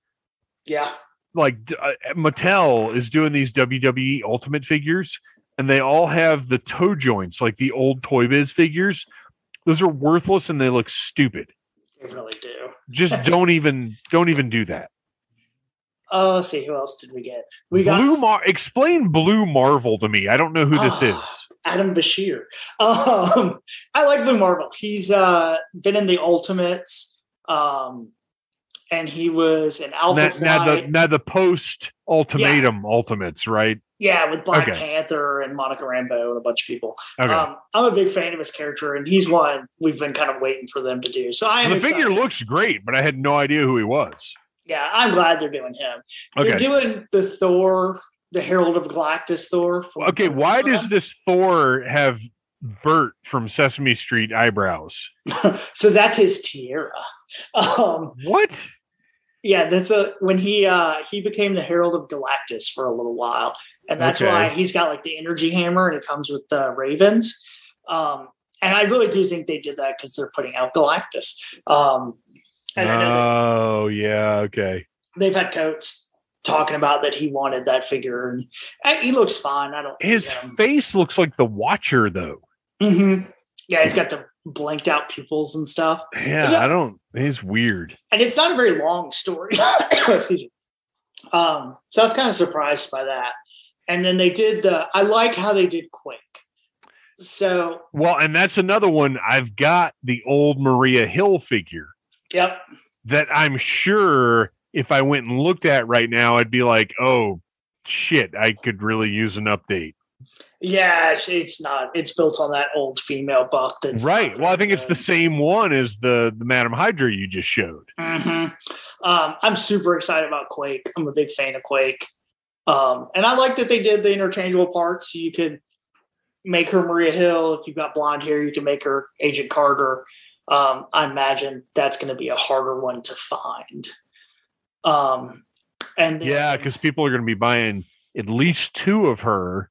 Yeah, Like uh, Mattel is doing these WWE Ultimate figures, and they all have the toe joints, like the old Toy Biz figures. Those are worthless and they look stupid. they really do. Just don't even don't even do that. Oh, let's see who else did we get? We got Blue Mar. Explain Blue Marvel to me. I don't know who this Ah. is. Adam Brashear. Um, I like Blue Marvel. He's uh, been in the Ultimates, um, and he was an Alpha Now, now the now the post ultimatum ultimates, right? yeah, with Black Okay. Panther and Monica Rambeau and a bunch of people. Okay. Um, I'm a big fan of his character, and he's one we've been kind of waiting for them to do. So I am the excited. figure looks great, but I had no idea who he was. Yeah, I'm glad they're doing him. Okay. They're doing the Thor, the Herald of Galactus Thor. Okay, why does this Thor have Bert from Sesame Street eyebrows? so that's his tiara. Um, What? yeah, that's a when he uh he became the Herald of Galactus for a little while, and that's Okay. why he's got like the energy hammer, and it comes with the ravens. Um, and I really do think they did that because they're putting out Galactus. Um, and I know that Oh, yeah, okay. they've had coats talking about that he wanted that figure, and uh, he looks fine. I don't. His face looks like the Watcher, though. mhm. Yeah, he's got the blanked out pupils and stuff. Yeah, Yeah. I don't. He's weird. and it's not a very long story. Excuse me. Um, so I was kind of surprised by that. And then they did the. I like how they did Quake. So Well, and that's another one. I've got the old Maria Hill figure yep, that I'm sure if I went and looked at right now, I'd be like, oh shit, I could really use an update. yeah, it's- not. It's built on that old female buck. That's right. Well, I think it's the same one as the the Madam Hydra you just showed. hmm Um, I'm super excited about Quake. I'm a big fan of Quake. Um, and I like that they did the interchangeable parts. You could make her Maria Hill. If you've got blonde hair, you can make her Agent Carter. Um, I imagine that's going to be a harder one to find. Um, and then- Yeah, because people are going to be buying at least two of her,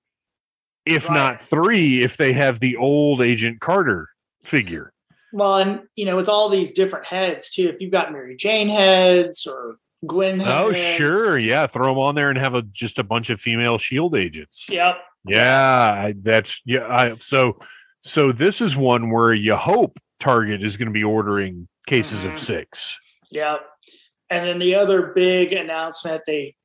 if Right. not three, if they have the old Agent Carter figure. well, and you know, with all these different heads too, if you've got Mary Jane heads or Gwen heads, Oh, sure, yeah, throw them on there and have a just a bunch of female Shield agents. Yep. Yeah, that's yeah. I, so, so this is one where you hope Target is going to be ordering cases Mhm. of six. Yep. And then the other big announcement, they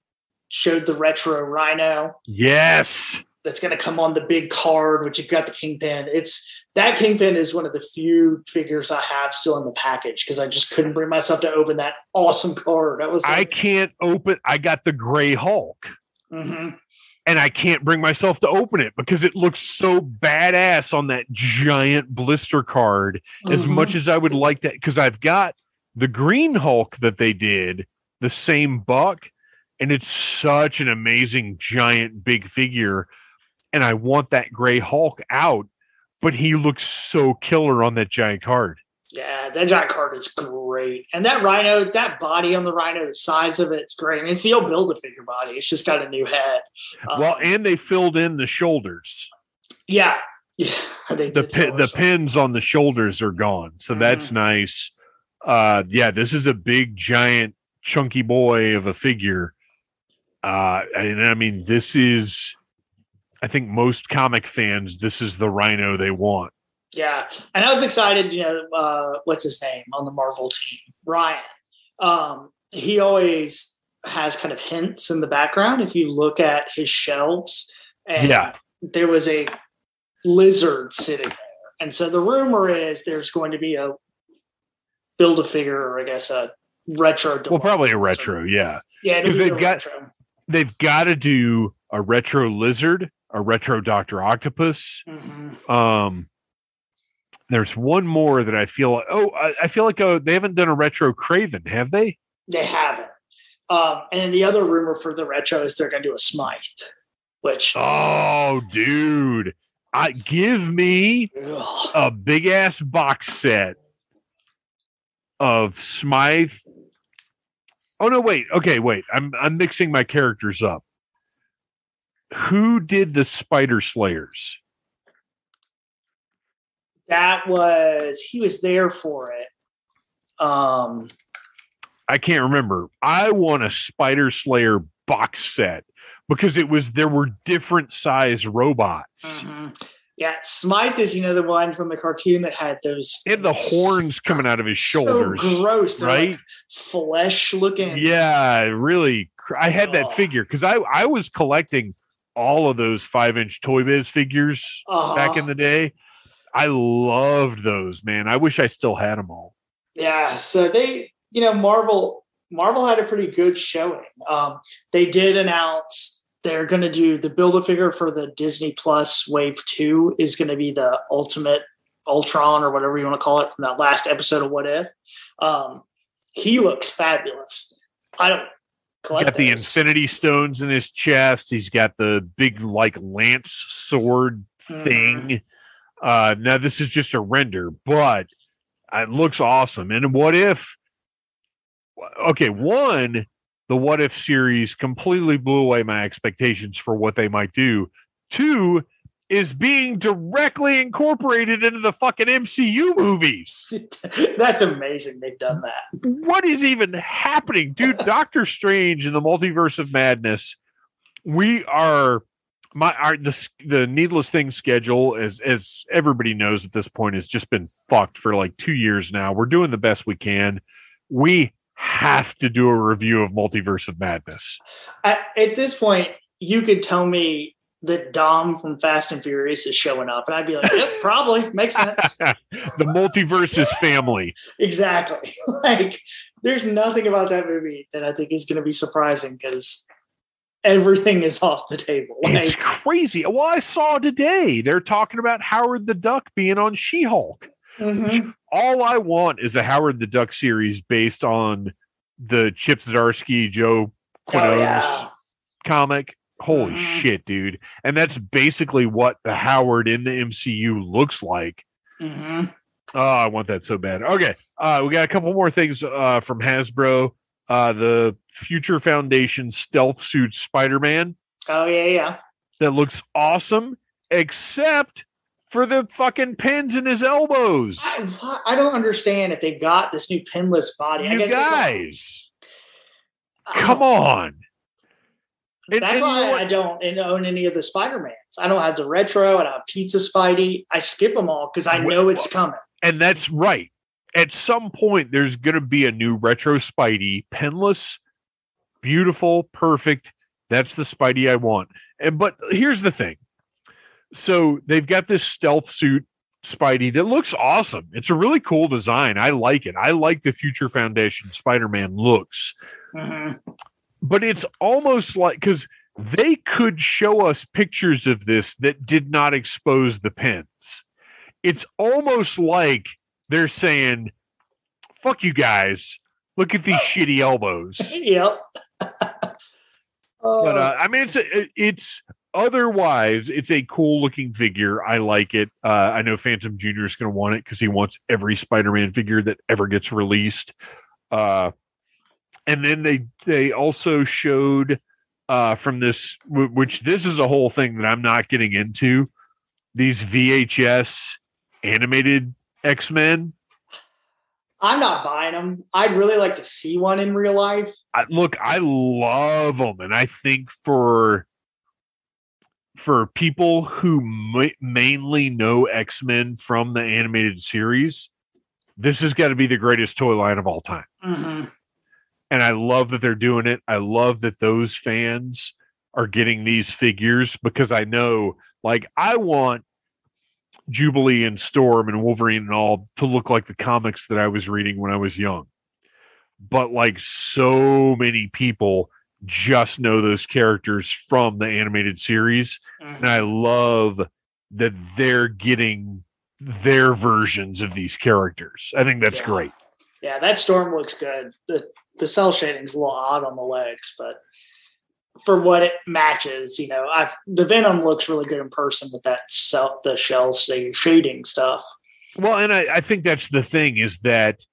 showed the retro Rhino Yes. that's going to come on the big card, which you've got the Kingpin. It's that Kingpin is one of the few figures I have still in the package because I just couldn't bring myself to open that awesome card. That was I can't open I got the gray Hulk. Mhm. And I can't bring myself to open it because it looks so badass on that giant blister card. As Mhm. much as I would like that, because I've got the Green Hulk that they did, the same buck, and it's such an amazing giant big figure. And I want that gray Hulk out, but he looks so killer on that giant card. Yeah, that giant card is great. And that rhino, that body on the rhino, the size of it, it's great. I mean, it's the old build a figure body. It's just got a new head. Um, well, and they filled in the shoulders. yeah. Yeah. The did pi- fill the pins on the shoulders are gone so that's Mhm. nice uh yeah this is a big giant chunky boy of a figure uh and i mean this is i think most comic fans this is the rhino they want Yeah. And I was excited, you know, uh, what's his name on the Marvel team? Ryan. Um, he always has kind of hints in the background if you look at his shelves. And Yeah. there was a lizard sitting there. And so the rumor is there's going to be a build a figure, or I guess a retro. well probably a retro yeah Yeah, it'll 'Cause be they've got- retro. they've got to do a retro lizard a retro dr octopus Mhm. um there's one more that i feel like oh i, I feel like oh they haven't done a retro Kraven have they They haven't. Um, and then the other rumor for the retro is they're going to do a Smythe, which Oh, dude. I give me ugh, a big ass box set of Smythe. Oh no, wait. Okay, wait. I'm I'm mixing my characters up. Who did the Spider Slayers? That was he was there for it. Um, I can't remember. I want a Spider Slayer box set because it was there were different size robots. mhm. Yeah, Smythe is you know the one from the cartoon that had those It had the horns coming out of his shoulders. so gross, They're right? like flesh looking. Yeah, really. I had that figure because I I was collecting all of those five inch Toy Biz figures Uh-huh. back in the day. I loved those, man. I wish I still had them all. Yeah, so they, you know, Marvel Marvel had a pretty good showing. Um, they did announce they're going to do the build a figure for the Disney Plus Wave Two is going to be the Ultimate Ultron or whatever you want to call it from that last episode of What If. Um, he looks fabulous. I don't collect got the. Infinity Stones in his chest. He's got the big like lance sword Mhm. thing. Uh, now this is just a render, but it looks awesome. And what if? Okay, one, the what if series completely blew away my expectations for what they might do. Two is being directly incorporated into the fucking MCU movies. That's amazing. They've done that. What is even happening, dude? Doctor Strange in the Multiverse of Madness. We are my our the the needless thing schedule as as everybody knows at this point has just been fucked for like two years now. We're doing the best we can. We have to do a review of Multiverse of Madness. At, at this point, you could tell me that Dom from Fast and Furious is showing up, and I'd be like, "Yep, probably makes sense." the multiverse is family. exactly. like, there's nothing about that movie that I think is going to be surprising because everything is off the table. It's crazy. Well, I saw today they're talking about Howard the Duck being on She Hulk. mhm. all I want is a Howard the Duck series based on the Chip Zdarsky, Joe Quinones oh yeah, comic. Holy Mhm. shit, dude. And that's basically what the Howard in the MCU looks like. hmm Oh, I want that so bad. Okay. Uh, we got a couple more things uh, from Hasbro. Uh, the Future Foundation stealth suit Spider Man oh yeah, yeah. that looks awesome, except for the fucking pins in his elbows. I, I don't understand if they got this new pinless body. I You guess they got- guys, come on. And- That's and why what? I don't own any of the Spider Mans. I don't have the retro. I don't have Pizza Spidey. I skip them all because I know it's coming. And that's right. At some point, there's going to be a new retro Spidey, pinless, beautiful, perfect. That's the Spidey I want. And but here's the thing. So they've got this stealth suit Spidey that looks awesome. It's a really cool design. I like it. I like the Future Foundation Spider-Man looks. Mhm. But it's almost like cuz they could show us pictures of this that did not expose the pins. It's almost like they're saying, "Fuck you guys. Look at these shitty elbows." Yep. but uh, I mean, it's a, it's otherwise it's a cool looking figure. I like it. Uh, I know Phantom Junior is going to want it because he wants every Spider-Man figure that ever gets released. Uh, and then they they also showed uh, from this, wh- which this is a whole thing that I'm not getting into. These VHS animated X Men. I'm not buying them. I'd really like to see one in real life. I, look, I love them, and I think for for people who ma- mainly know X Men from the animated series, this has got to be the greatest toy line of all time. hmm And I love that they're doing it. I love that those fans are getting these figures because I know, like, I want Jubilee and Storm and Wolverine and all to look like the comics that I was reading when I was young. But like so many people just know those characters from the animated series. And I love that they're getting their versions of these characters. I think that's Yeah. great. Yeah, that storm looks good. The the cell shading's a little odd on the legs, but for what it matches, you know, I've the Venom looks really good in person with that cell the shell sh- shading stuff. Well, and I, I think that's the thing is that,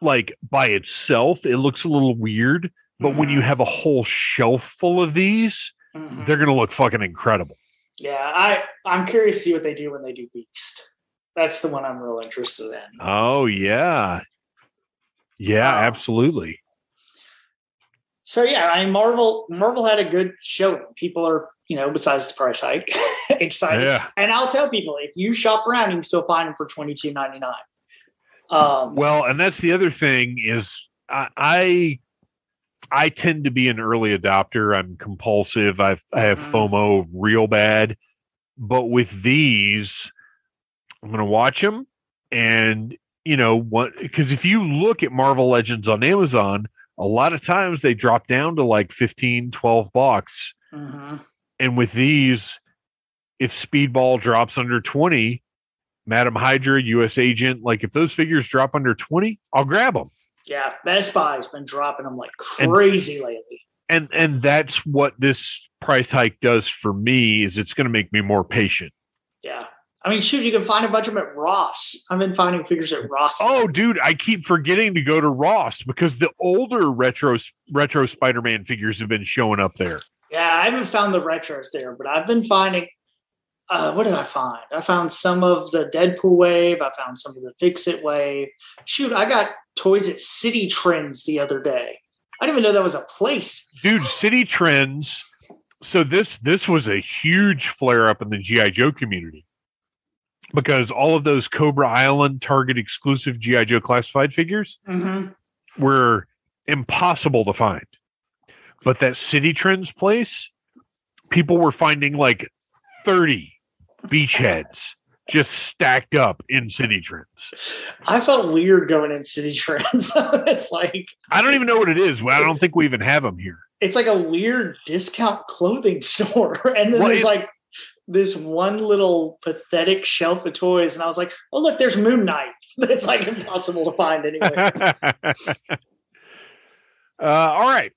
like, by itself, it looks a little weird. But when you have a whole shelf full of these, Mhm. they're going to look fucking incredible. Yeah, I I'm curious to see what they do when they do Beast. That's the one I'm real interested in. Oh, yeah. Yeah, Wow. absolutely. So yeah, I mean Marvel Marvel had a good showing. People are, you know, besides the price hike, excited. Yeah. And I'll tell people if you shop around, you can still find them for twenty two ninety nine. Um, Well, and that's the other thing is I, I I tend to be an early adopter. I'm compulsive. I've I have Mhm. FOMO real bad. But with these, I'm going to watch them, and you know what? Because if you look at Marvel Legends on Amazon, a lot of times they drop down to like 15, 12 bucks. mhm. And with these, if Speedball drops under 20, Madam Hydra, US Agent, like if those figures drop under 20, I'll grab them. Yeah, Best Buy's been dropping them like And- crazy lately. And and that's what this price hike does for me is it's going to make me more patient. Yeah. I mean, shoot, you can find a bunch of them at Ross. I've been finding figures at Ross. Oh, dude, I keep forgetting to go to Ross because the older retro retro Spider-Man figures have been showing up there. Yeah, I haven't found the retros there, but I've been finding. Uh, what did I find? I found some of the Deadpool wave. I found some of the Fix It wave. Shoot, I got toys at Citi Trends the other day. I didn't even know that was a place. Dude, Citi Trends. So this this was a huge flare up in the GI Joe community because all of those Cobra Island Target exclusive GI Joe classified figures Mm-hmm. were impossible to find. But that Citi Trends place, people were finding like 30 beachheads just stacked up in Citi Trends. I felt weird going in Citi Trends. it's like I don't even know what it is. I don't think we even have them here. it's like a weird discount clothing store, and then Well, there's it- like this one little pathetic shelf of toys, and I was like, "Oh, look, there's Moon Knight." That's like impossible to find anyway. uh, all right.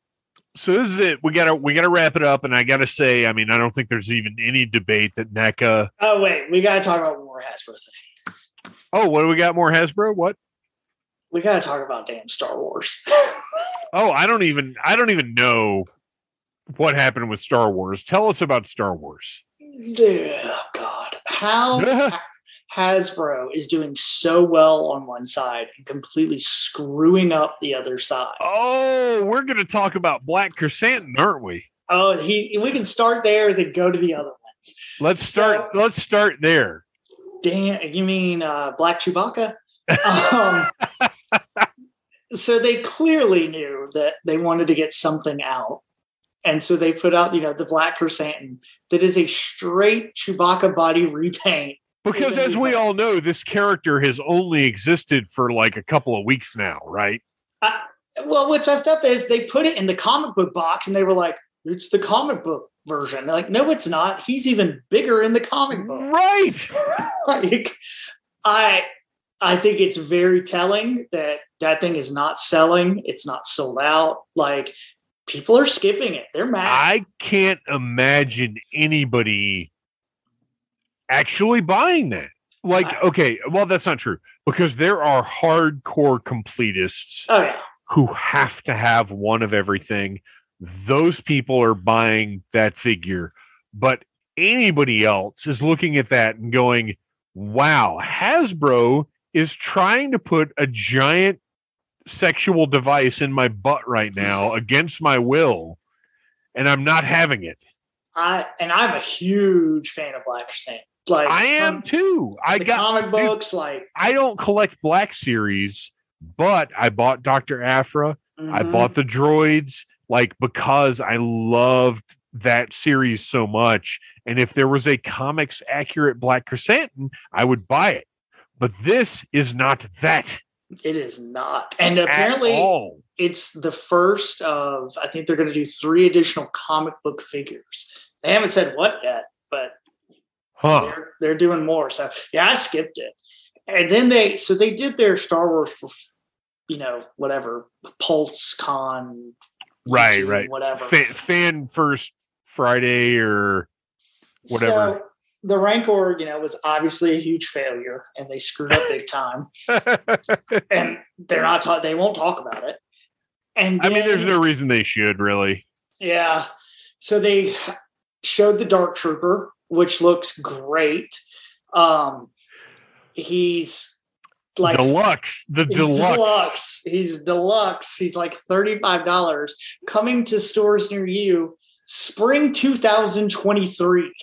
So this is it. We gotta we gotta wrap it up, and I gotta say, I mean, I don't think there's even any debate that NECA. oh wait, we gotta talk about more Hasbro thing. Oh, what do we got? More Hasbro? What? We gotta talk about damn Star Wars. Oh, I don't even I don't even know what happened with Star Wars. Tell us about Star Wars. Oh god, how Hasbro is doing so well on one side and completely screwing up the other side. Oh, we're gonna talk about Black Krrsantan, aren't we? Oh, he we can start there, then go to the other ones. Let's start. let's start there. Dan, you mean uh, Black Chewbacca? um, so they clearly knew that they wanted to get something out, And so they put out, you know, the Black Krrsantan that is a straight Chewbacca body repaint. Because as we all know, this character has only existed for like a couple of weeks now, right? Uh, well, what's messed up is they put it in the comic book box and they were like, it's the comic book version. They're like, no, it's not. He's even bigger in the comic book. Right. like, I I think it's very telling that that thing is not selling. It's not sold out. Like people are skipping it. They're mad. I can't imagine anybody actually buying that. Like, okay, well, that's not true because there are hardcore completists oh yeah. who have to have one of everything. Those people are buying that figure, but anybody else is looking at that and going, wow, Hasbro is trying to put a giant sexual device in my butt right now against my will, and I'm not having it. I and I'm a huge fan of Black Saint. Like I am too. I got comic dude, books. Like I don't collect Black Series, but I bought Doctor Aphra. I mhm. bought the droids like because I loved that series so much. And if there was a comics accurate Black Krrsantan, I would buy it. But this is not that It is not, and apparently it's the first of. I think they're going to do three additional comic book figures. They haven't said what yet, but Huh. they're they're doing more. So yeah, I skipped it, and then they so they did their Star Wars you know whatever Pulse Con, Right, YouTube, right. whatever. Fan, fan first Friday or whatever. So the Rancor, you know, was obviously a huge failure, and they screwed up big time. and they're not taught; they won't talk about it. And I mean, there's no reason they should really. Yeah. So they showed the Dark Trooper, which looks great. Um, he's like deluxe, the he's deluxe. deluxe. He's deluxe. He's like thirty-five dollars. Coming to stores near you, spring two thousand twenty-three.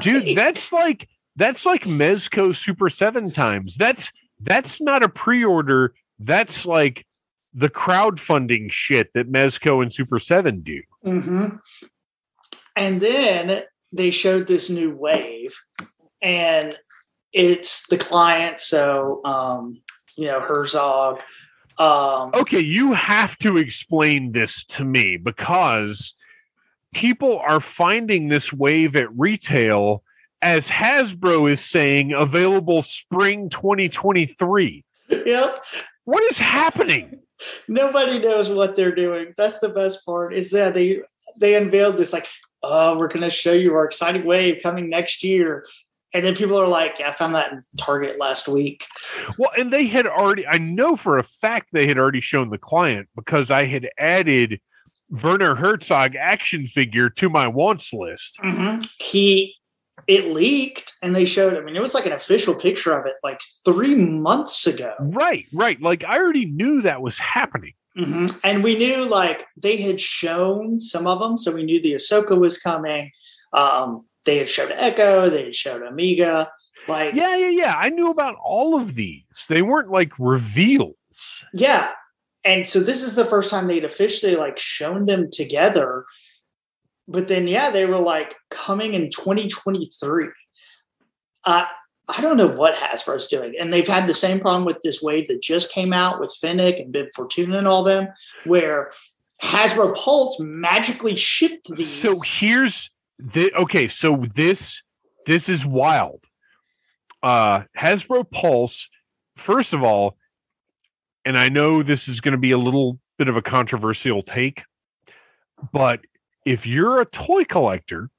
Dude that's like that's like mezco super seven times that's that's not a pre-order that's like the crowdfunding shit that mezco and super seven do Mm-hmm. And then they showed this new wave, and it's the client. So, um, you know, Herzog. Um, okay you have to explain this to me because people are finding this wave at retail as hasbro is saying available spring 2023 Yep. what is happening Nobody knows what they're doing. That's the best part. Is that they they unveiled this like, oh, we're going to show you our exciting wave coming next year, and then people are like, yeah, I found that in Target last week. Well, and they had already, I know for a fact they had already shown the client because I had added Werner Herzog action figure to my wants list. He it leaked, and they showed. I mean, it was like an official picture of it like three months ago. Right, right. Like I already knew that was happening. Mhm. And we knew like they had shown some of them, so we knew the Ahsoka was coming. Um, they had showed Echo, they had showed Omega. Like, Yeah, yeah, yeah. I knew about all of these. They weren't like reveals. yeah. And so this is the first time they'd officially like shown them together. But then, yeah, they were like coming in 2023. Uh, I don't know what Hasbro's doing. And they've had the same problem with this wave that just came out with Fennec and Bib Fortuna and all them, where Hasbro Pulse magically shipped these. So here's the okay, so this this is wild. Uh Hasbro Pulse, first of all, and I know this is going to be a little bit of a controversial take, but if you're a toy collector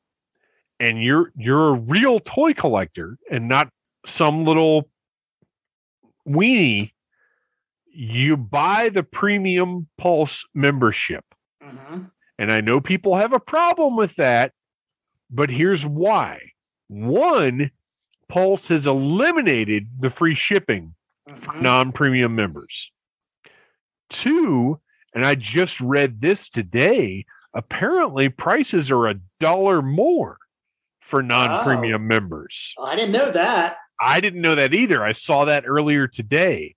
and you're you're a real toy collector and not some little weenie, you buy the premium Pulse membership. Mhm. And I know people have a problem with that, but here's why. One, Pulse has eliminated the free shipping for Mhm. non premium members. Two, and I just read this today, apparently prices are a dollar more for non premium members. I didn't know that. I didn't know that either. I saw that earlier today.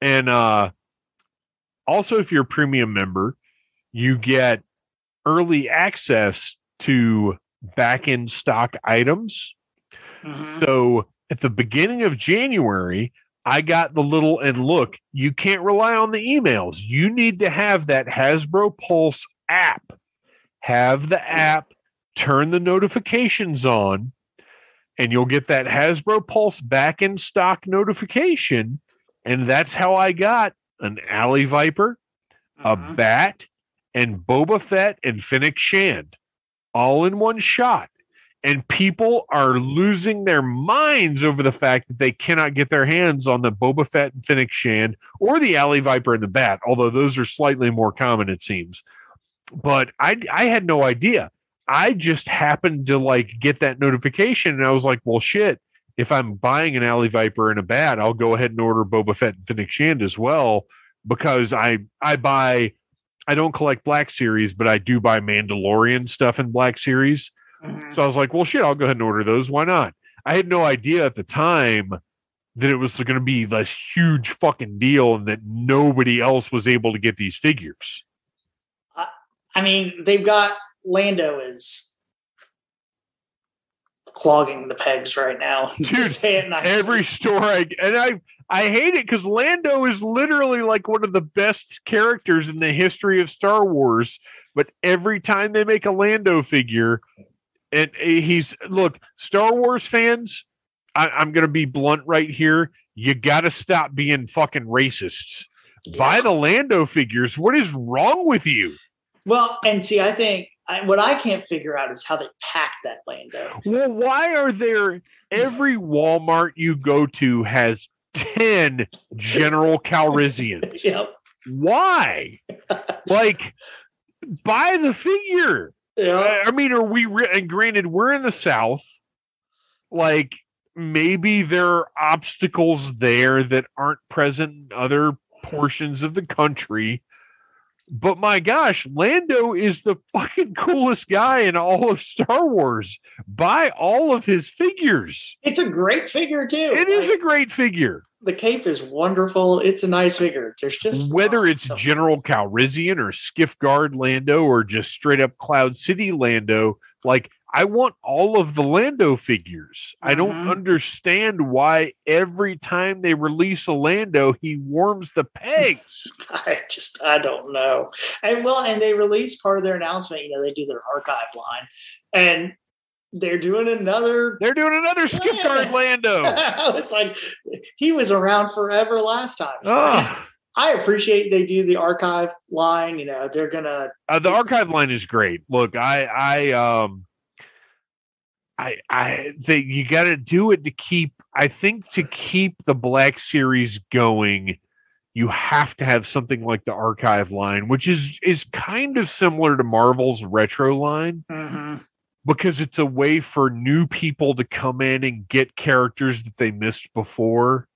And uh also if you're a premium member, you get early access to back in stock items. Mhm. So at the beginning of January, I got the little and look, you can't rely on the emails. You need to have that Hasbro Pulse app. Have the app, turn the notifications on, and you'll get that Hasbro Pulse back in stock notification. And that's how I got an Alley Viper, a Mhm. bat, and Boba Fett and Fennec Shand all in one shot. And people are losing their minds over the fact that they cannot get their hands on the Boba Fett and Fennec Shand or the Alley Viper and the Bat, although those are slightly more common, it seems. But I, I had no idea. I just happened to like get that notification and I was like, well, shit. If I'm buying an Alley Viper and a Bat, I'll go ahead and order Boba Fett and Fennec Shand as well because I I buy I don't collect Black Series, but I do buy Mandalorian stuff in Black Series. Mhm. So I was like, well, shit, I'll go ahead and order those. Why not? I had no idea at the time that it was going to be this huge fucking deal and that nobody else was able to get these figures. I mean, they've got Lando is clogging the pegs right now. Dude. Every store I and I I hate it because Lando is literally like one of the best characters in the history of Star Wars. But every time they make a Lando figure, and eh, he's look, Star Wars fans, I, I'm gonna be blunt right here. You gotta stop being fucking racists. Buy the Lando figures. What is wrong with you? Well, and see, I think I, what I can't figure out is how they packed that Lando. Well, why are there every Walmart you go to has 10 General Calrissians? Yep. Why? Like, buy the figure. Yeah. I mean, are we, re- and granted, we're in the South. Like, maybe there are obstacles there that aren't present in other portions of the country. But my gosh, Lando is the fucking coolest guy in all of Star Wars. Buy all of his figures. It's a great figure too. It is Like, a great figure. the cape is wonderful. It's a nice figure. There's just Whether it's General Calrissian or Skiff Guard Lando or just straight up Cloud City Lando, like I want all of the Lando figures. I don't Mhm. understand why every time they release a Lando, he warms the pegs. I just I don't know. And well, and they released part of their announcement. You know, they do their archive line, and they're doing another. They're doing another Skiff Guard Lando. it's like he was around forever last time. Ugh. I appreciate they do the archive line. You know, they're gonna. Uh, the archive line is great. Look, I, I, um, I, I think you got to do it to keep. I think to keep the Black Series going, you have to have something like the archive line, which is is kind of similar to Marvel's retro line because it's a way for new people to come in and get characters that they missed before.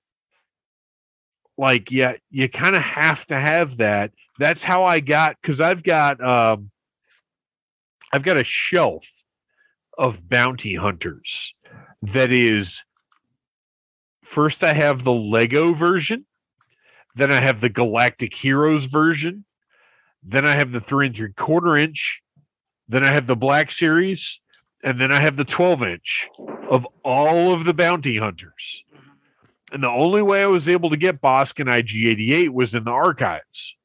Like, yeah, you kind of have to have that. That's how I got because I've got um I've got a shelf of bounty hunters that is first I have the Lego version, then I have the Galactic Heroes version, then I have the three and three quarter inch, then I have the Black Series, and then I have the 12 inch of all of the bounty hunters. And the only way I was able to get Bossk and IG88 was in the archives.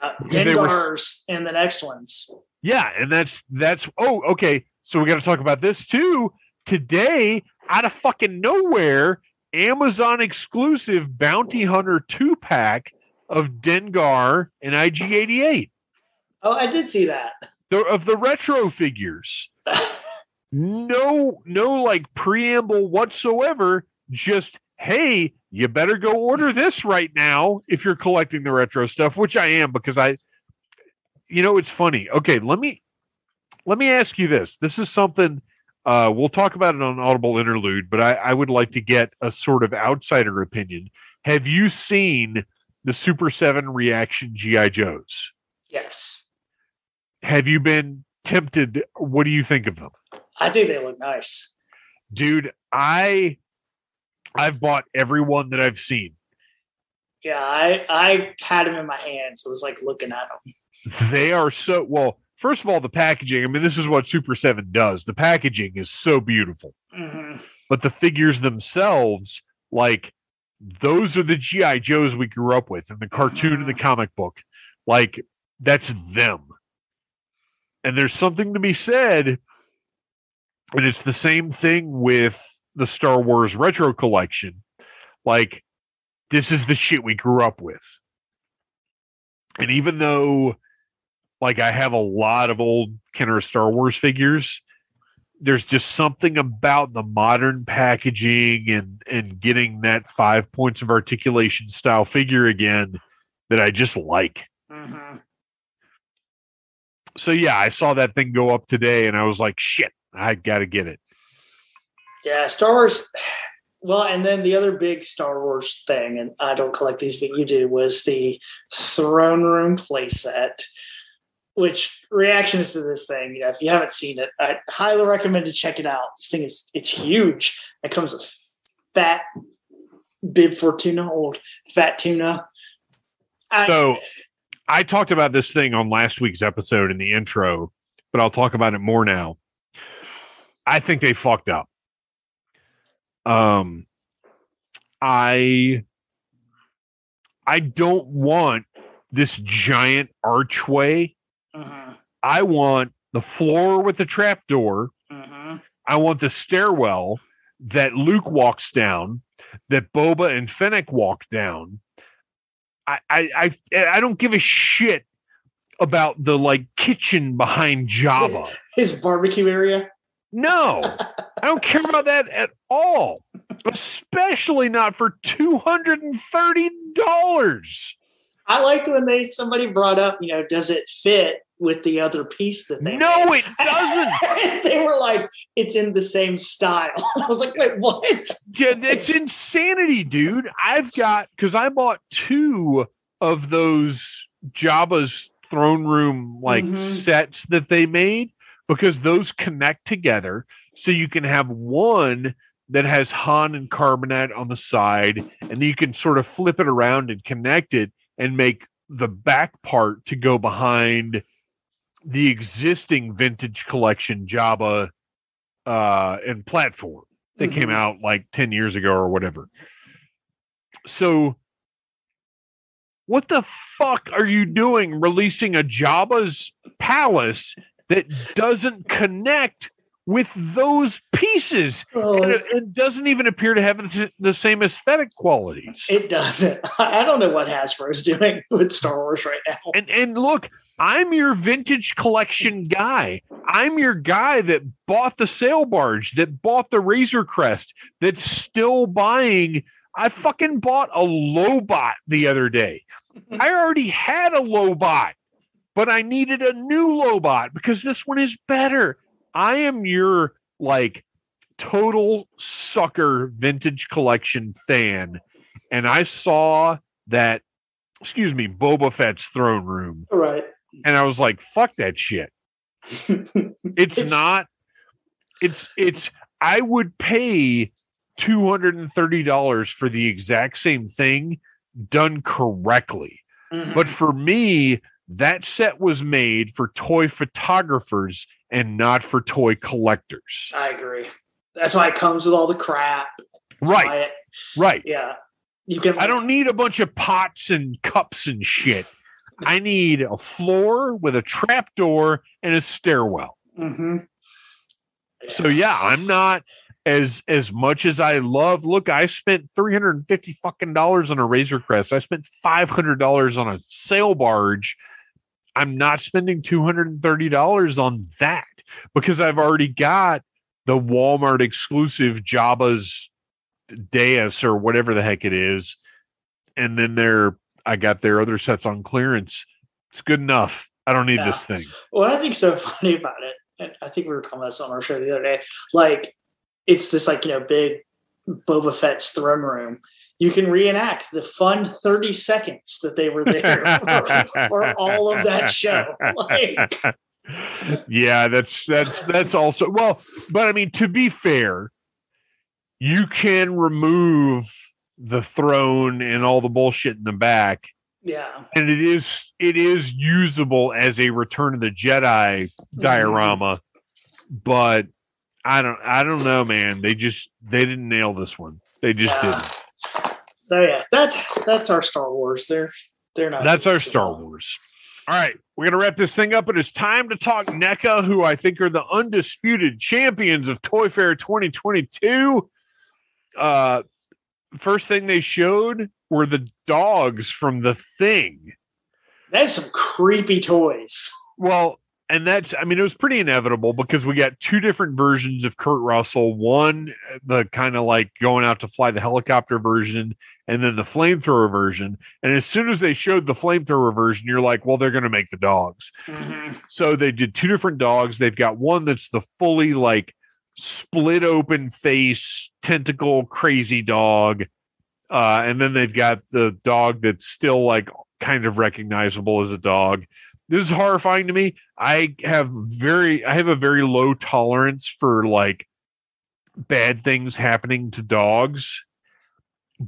Uh, were- Dengars and the next ones. Yeah, and that's that's oh okay. So we got to talk about this too. Today, out of fucking nowhere, Amazon exclusive Bounty Hunter two pack of Dengar and IG88. Oh, I did see that. The, of the retro figures. no no like preamble whatsoever just hey you better go order this right now if you're collecting the retro stuff which i am because i you know it's funny. Okay let me let me ask you this. This is something uh we'll talk about it on audible interlude but i i would like to get a sort of outsider opinion. Have you seen the super 7 reaction gi joes? Yes, have you been tempted? What do you think of them? I think they look nice. dude i i've bought every one that i've seen. Yeah, I I had them in my hands. It was like looking at them. They are so well first of all, the packaging. I mean, this is what Super Seven does. The packaging is so beautiful, Mhm. but the figures themselves, like those are the GI Joes we grew up with in the cartoon and the comic book. Like that's them. And there's something to be said, and it's the same thing with the Star Wars retro collection. Like this is the shit we grew up with. And even though like I have a lot of old Kenner Star Wars figures, there's just something about the modern packaging and and getting that five points of articulation style figure again that I just like. Mhm. So yeah, I saw that thing go up today and I was like, shit, I gotta get it. Yeah, Star Wars. Well, and then the other big Star Wars thing, and I don't collect these, but you do, was the throne room playset. Which reactions to this thing? You know, if you haven't seen it, I highly recommend to check it out. This thing is it's huge. It comes with fat Bib Fortuna old fat tuna. I, So I talked about this thing on last week's episode in the intro, but I'll talk about it more now. I think they fucked up. Um I I don't want this giant archway. Mhm, I want the floor with the trapdoor. mhm. I want the stairwell that Luke walks down, that Boba and Fennec walk down. I I I, I don't give a shit about the like kitchen behind Jabba. His barbecue area. No, I don't care about that at all. Especially not for two hundred and thirty dollars. I liked when they somebody brought up, you know, does it fit with the other piece that they No, made? it doesn't. they were like, it's in the same style. I was like, wait, what? Yeah, it's insanity, dude. I've got because I bought two of those Jabba's throne room like Mhm. sets that they made because those connect together. So you can have one that has Han and Carbonite on the side, and you can sort of flip it around and connect it and make the back part to go behind the existing vintage collection Jabba uh, and platform that came Mhm. out like 10 years ago or whatever. So what the fuck are you doing releasing a Jabba's palace that doesn't connect with those pieces Oh, and it, it doesn't even appear to have the, the same aesthetic qualities. it doesn't. I don't know what Hasbro's doing with Star Wars right now. And and look, I'm your vintage collection guy. I'm your guy that bought the sail barge, that bought the Razor Crest, that's still buying. I fucking bought a Lobot the other day. I already had a Lobot, but I needed a new Lobot because this one is better. I am your like total sucker vintage collection fan, and I saw that. Excuse me, Boba Fett's throne room Right. And I was like, "Fuck that shit." It's, not. It's it's. I would pay two hundred and thirty dollars for the exact same thing done correctly. Mhm. But for me, that set was made for toy photographers and not for toy collectors. I agree. That's why it comes with all the crap. That's Right, it- right. yeah. You can. I don't need a bunch of pots and cups and shit. I need a floor with a trap door and a stairwell. hmm So yeah, I'm not as as much as I love. Look, I spent three hundred and fifty fucking dollars on a Razor Crest. I spent five hundred dollars on a sail barge. I'm not spending two hundred and thirty dollars on that because I've already got the Walmart exclusive Jabba's Deus or whatever the heck it is, and then there I got their other sets on clearance. It's good enough. I don't need Yeah. this thing. What I think so funny about it, and I think we were talking about this on our show the other day, like it's this like you know big Boba Fett's throne room. You can reenact the fun thirty seconds that they were there for, for all of that show. Like, yeah, that's that's that's also well, but I mean to be fair, you can remove the throne and all the bullshit in the back Yeah. and it is it is usable as a Return of the Jedi diorama, but I don't I don't know, man. They just they didn't nail this one. They just Yeah. didn't. So yeah, that's that's our Star Wars. They're they're not. That's our Star Wars. All right, we're gonna wrap this thing up. It is time to talk NECA, who I think are the undisputed champions of Toy Fair 2022. Uh, first thing they showed were the dogs from the Thing. That's some creepy toys. Well, and that's I mean it was pretty inevitable because we got two different versions of Kurt Russell. One the kind of like going out to fly the helicopter version and then the flamethrower version. And as soon as they showed the flamethrower version, you're like, well, they're going to make the dogs. Mm-hmm. So they did two different dogs. They've got one that's the fully like split open face, tentacle, crazy dog. Uh, and then they've got the dog that's still like kind of recognizable as a dog. This is horrifying to me. I have very, I have a very low tolerance for like bad things happening to dogs.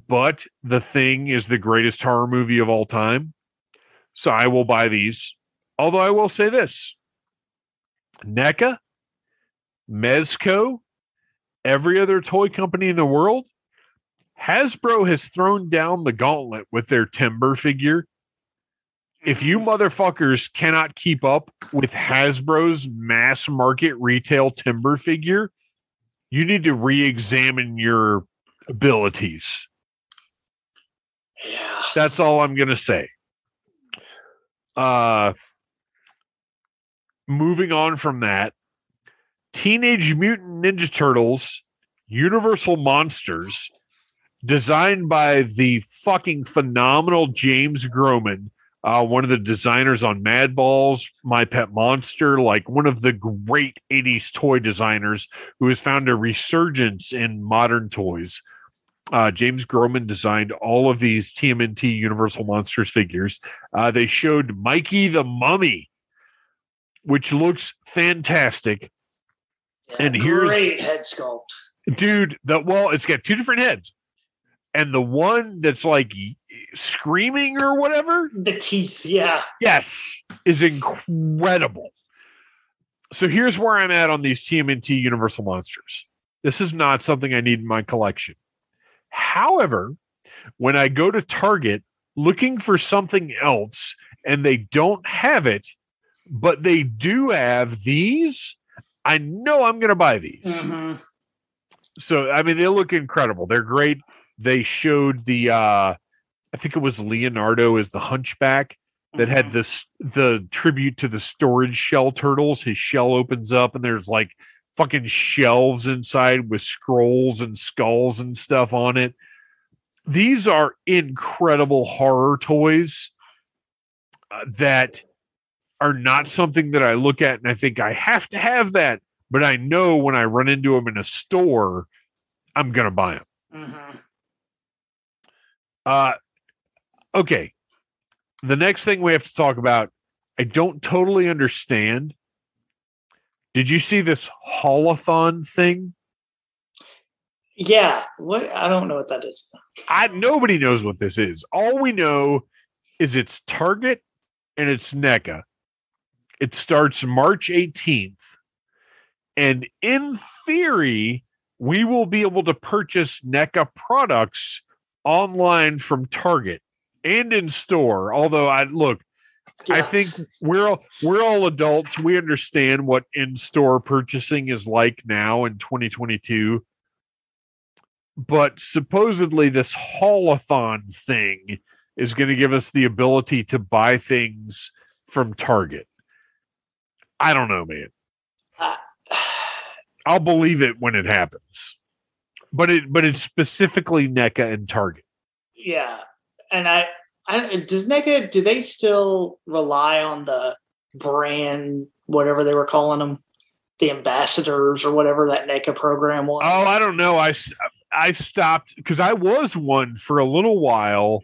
But the thing is the greatest horror movie of all time. So I will buy these. Although I will say this NECA, Mezco, every other toy company in the world, Hasbro has thrown down the gauntlet with their timber figure. If you motherfuckers cannot keep up with Hasbro's mass market retail timber figure, you need to re examine your abilities. Yeah. That's all I'm going to say. Uh moving on from that, Teenage Mutant Ninja Turtles Universal Monsters designed by the fucking phenomenal James Groman, uh, one of the designers on Madballs, My Pet Monster, like one of the great 80s toy designers who has found a resurgence in modern toys. Uh, James Groman designed all of these TMNT Universal Monsters figures. Uh, they showed Mikey the Mummy, which looks fantastic. And here's- great head sculpt. Dude, the well, it's got two different heads. And the one that's like screaming or whatever, The teeth, yeah. yes, is incredible. So here's where I'm at on these TMNT Universal Monsters. This is not something I need in my collection. However, when I go to Target looking for something else and they don't have it, but they do have these, I know I'm going to buy these. Mhm. So, I mean, they look incredible. They're great. They showed the, uh, I think it was Leonardo as the hunchback that had Mhm. this the tribute to the storage shell turtles. His shell opens up and there's like fucking shelves inside with scrolls and skulls and stuff on it. These are incredible horror toys uh, that are not something that I look at and I think I have to have that, but I know when I run into them in a store, I'm gonna buy them. Mhm. Uh, okay. The next thing we have to talk about, I don't totally understand. Did you see this Haulathon thing? Yeah. What I don't know what that is. I nobody knows what this is. All we know is it's Target and it's NECA. It starts March 18th. And in theory, we will be able to purchase NECA products online from Target and in store. Although I look, I think we're all, we're all adults. We understand what in-store purchasing is like now in 2022. But supposedly this Haulathon thing is going to give us the ability to buy things from Target. I don't know, man. Uh, I'll believe it when it happens. But it but it's specifically NECA and Target. yeah. And I, I does NECA do they still rely on the brand whatever they were calling them, the ambassadors or whatever that NECA program was? Oh, I don't know. I I stopped because I was one for a little while,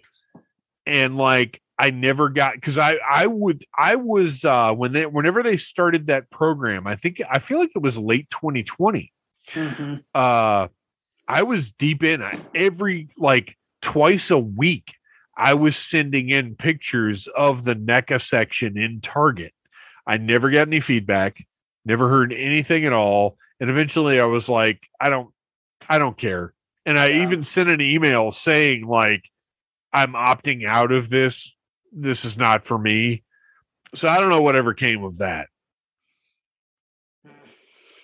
and like I never got because I I would I was uh when they whenever they started that program I think I feel like it was late 2020. Mhm. Uh, I was deep in I, every like twice a week. I was sending in pictures of the NECA section in Target. I never got any feedback, never heard anything at all. And eventually I was like, I don't I don't care. And I Yeah. even sent an email saying like I'm opting out of this. This is not for me. So I don't know whatever came of that.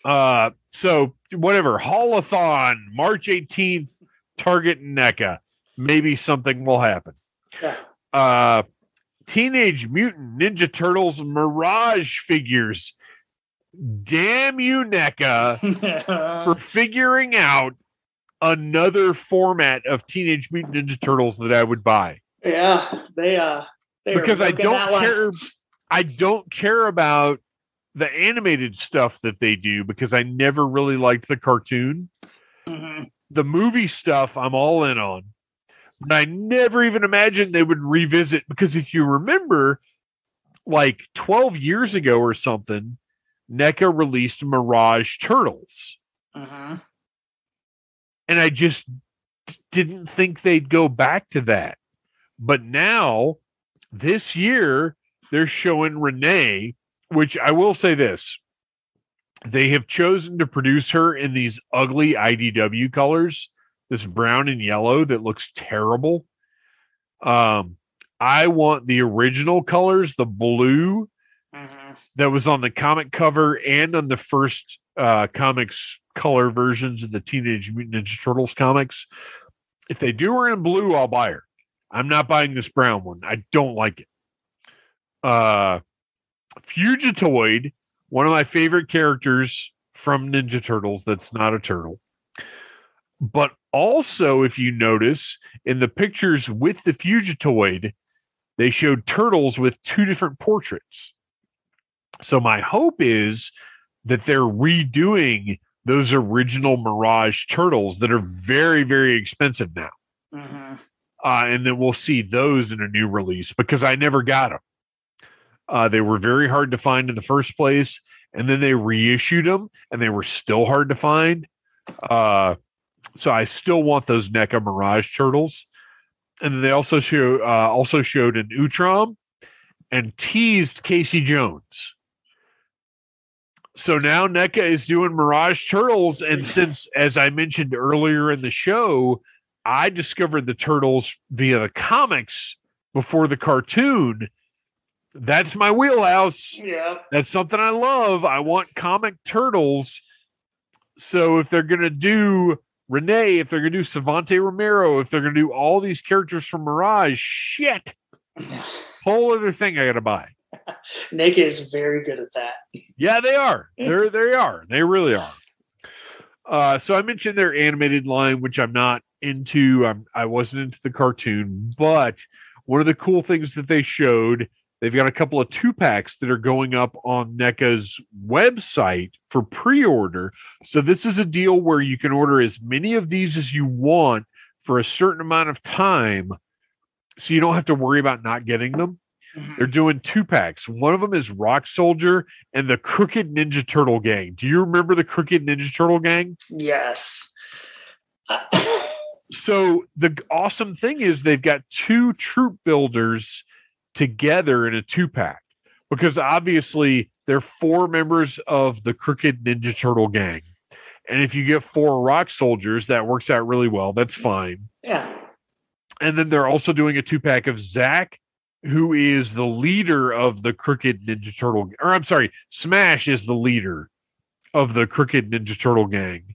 Uh so whatever. Haulathon, March 18th, Target and NECA. Maybe something will happen. Yeah. Uh Teenage Mutant Ninja Turtles Mirage figures. Damn you, NECA, for figuring out another format of Teenage Mutant Ninja Turtles that I would buy. yeah, they uh they Because I don't care-. I don't care about the animated stuff that they do because I never really liked the cartoon. Mhm. The movie stuff I'm all in on. But I never even imagined they would revisit because if you remember, like 12 years ago or something, NECA released Mirage Turtles. Mhm. and I just didn't think they'd go back to that. But now, this year, they're showing Renet, which I will say this: they have chosen to produce her in these ugly IDW colors, this brown and yellow that looks terrible. Um, I want the original colors, the blue Mhm. that was on the comic cover and on the first uh, comics color versions of the Teenage Mutant Ninja Turtles comics. If they do her in blue, I'll buy her. I'm not buying this brown one. I don't like it. Uh, Fugitoid, one of my favorite characters from Ninja Turtles that's not a turtle. But also, if you notice in the pictures with the Fugitoid, they showed turtles with two different portraits. So my hope is that they're redoing those original Mirage turtles that are very, very expensive now. Mhm. Uh, and then we'll see those in a new release because I never got them. Uh, they were very hard to find in the first place, and then they reissued them, and they were still hard to find. Uh, so I still want those NECA Mirage turtles. And they also show uh, also showed an Utrom and teased Casey Jones. So now NECA is doing Mirage Turtles, and since, as I mentioned earlier in the show, I discovered the turtles via the comics before the cartoon. That's my wheelhouse. Yeah. That's something I love. I want comic turtles. So if they're gonna do Renet, if they're gonna do Savanti Romero, if they're gonna do all these characters from Mirage, shit, whole other thing I gotta buy. NECA is very good at that. Yeah, they are. They're they are. They really are. Uh, so I mentioned their animated line, which I'm not into. I'm, I wasn't into the cartoon, but one of the cool things that they showed, they've got a couple of two packs that are going up on NECA's website for pre-order. So this is a deal where you can order as many of these as you want for a certain amount of time, so you don't have to worry about not getting them. Mhm. They're doing two packs. One of them is Rock Soldier and the Crooked Ninja Turtle Gang. Do you remember the Crooked Ninja Turtle Gang? Yes. So the awesome thing is they've got two troop builders together in a two pack because obviously they're four members of the Crooked Ninja Turtle Gang. And if you get four rock soldiers, that works out really well. That's fine. yeah. And then they're also doing a two pack of Zach, who is the leader of the Crooked Ninja Turtle, or I'm sorry, Smash is the leader of the Crooked Ninja Turtle gang.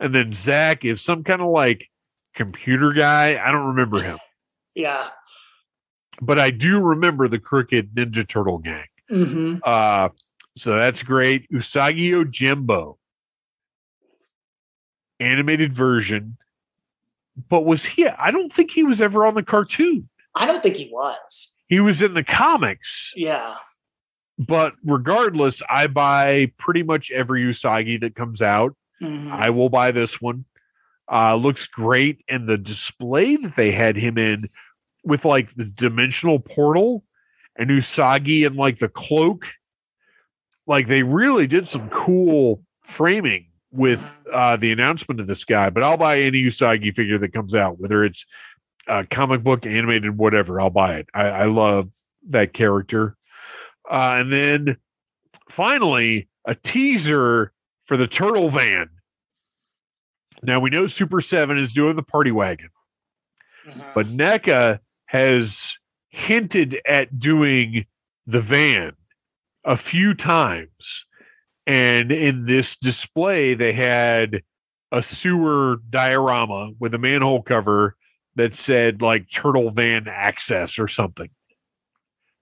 And then Zach is some kind of like computer guy. I don't remember him, Yeah. but I do remember the Crooked Ninja Turtle gang. hmm Uh, so that's great. Usagi Yojimbo, animated version. But was he? I don't think he was ever on the cartoon. I don't think he was. He was in the comics, Yeah. but regardless, I buy pretty much every Usagi that comes out. Mhm. I will buy this one. Uh, looks great, and the display that they had him in with like the dimensional portal and Usagi and like the cloak, like they really did some cool framing with uh, the announcement of this guy. But I'll buy any Usagi figure that comes out, whether it's uh, comic book, animated, whatever. I'll buy it. I, I love that character. Uh, and then finally, a teaser for the Turtle Van. Now we know Super 7 is doing the party wagon, Mhm. but NECA has hinted at doing the van a few times. And in this display, they had a sewer diorama with a manhole cover that said like Turtle Van Access or something.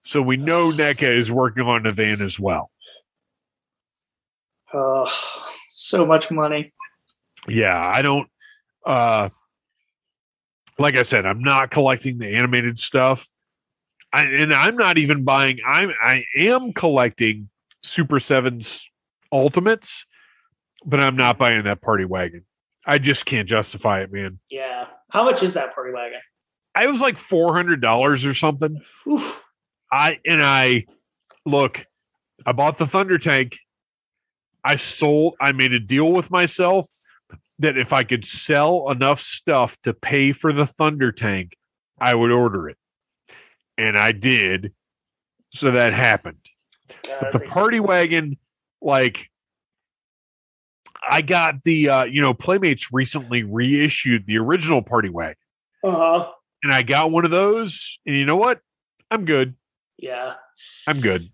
So we know NECA is working on the van as well. Oh, so much money. Yeah, I don't uh like I said, I'm not collecting the animated stuff. I, and I'm not even buying I'm I am collecting Super 7's Ultimates, but I'm not buying that party wagon. I just can't justify it, man. Yeah. How much is that party wagon? I was like four hundred dollars or something. Oof. I and I look, I bought the Thunder Tank. I sold, I made a deal with myself that if I could sell enough stuff to pay for the Thunder Tank, I would order it. And I did. So that happened. But the party wagon, like I got the uh, you know, Playmates recently reissued the original party wagon. Uh-huh. And I got one of those, and you know what? I'm good. Yeah. I'm good.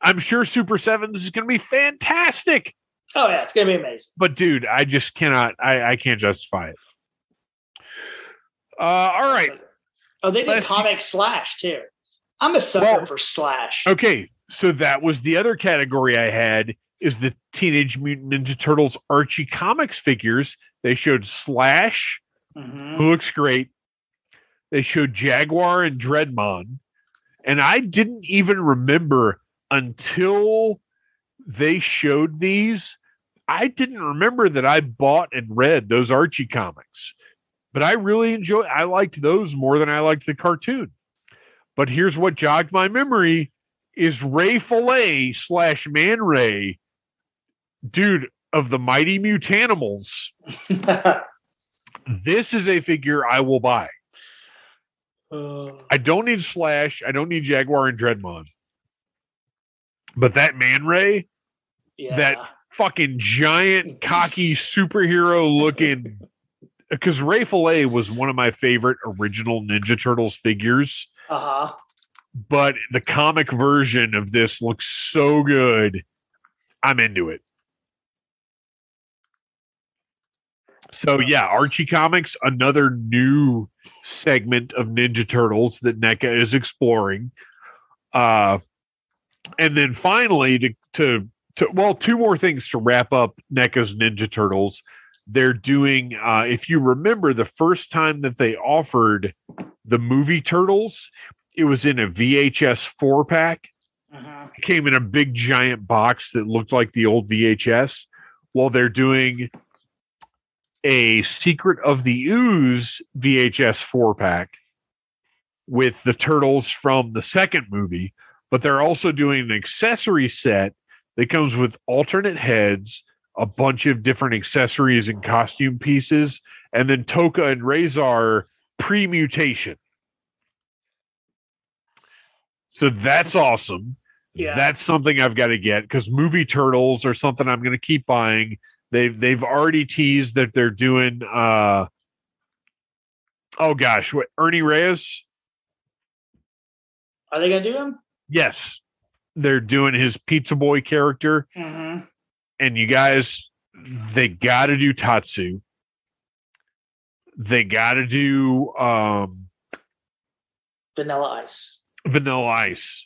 I'm sure Super Sevens is going to be fantastic, Oh yeah, it's gonna be amazing. but dude, I just cannot. I I can't justify it. Uh, all right. Oh, they did comic slash too. I'm a sucker Well- for slash. Okay. So that was the other category I had is the Teenage Mutant Ninja Turtles Archie comics figures. They showed Slash, Mhm. who looks great. They showed Jaguar and Dreadmon. And I didn't even remember until they showed these. I didn't remember that I bought and read those Archie comics. But I really enjoy I liked those more than I liked the cartoon. But here's what jogged my memory is Ray Fillet slash Man Ray, dude of the Mighty Mutanimals. This is a figure I will buy. Uh, I don't need Slash. I don't need Jaguar and Dreadmon. But that Man Ray, yeah. that fucking giant, cocky superhero looking. Because Ray Fillet was one of my favorite original Ninja Turtles figures, uh-huh. but the comic version of this looks so good. I'm into it. So yeah, Archie Comics, another new segment of Ninja Turtles that NECA is exploring. Uh and then finally to to to well, two more things to wrap up NECA's Ninja Turtles. They're doing uh if you remember the first time that they offered the movie Turtles, it was in a VHS four pack Mhm. it came in a big giant box that looked like the old VHS. While they're doing a Secret of the Ooze VHS four pack with the turtles from the second movie, but they're also doing an accessory set that comes with alternate heads, a bunch of different accessories and costume pieces, and then Tokka and Rahzar pre mutation. So that's awesome. Yeah. That's something I've got to get because movie turtles are something I'm going to keep buying. They've they've already teased that they're doing. uh Oh gosh, what Ernie Reyes? Are they gonna do them? Yes, they're doing his Pizza Boy character, Mm-hmm. and you guys, they got to do Tatsu. They got to do um Vanilla ice. Vanilla Ice,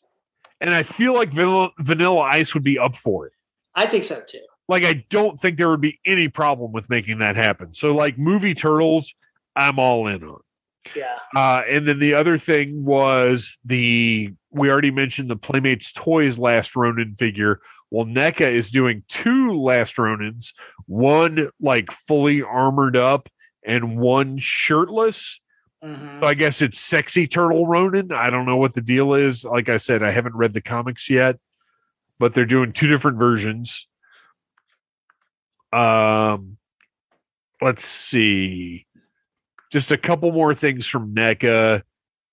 and I feel like Vanilla, Vanilla Ice would be up for it. I think so too. like I don't think there would be any problem with making that happen. So like movie turtles, I'm all in on. Yeah. Uh, and then the other thing was the we already mentioned the Playmates Toys Last Ronin figure. Well, NECA is doing two Last Ronins, one like fully armored up and one shirtless. Mhm. So I guess it's sexy turtle Ronin. I don't know what the deal is. Like I said, I haven't read the comics yet, but they're doing two different versions. Um, let's see. just a couple more things from NECA.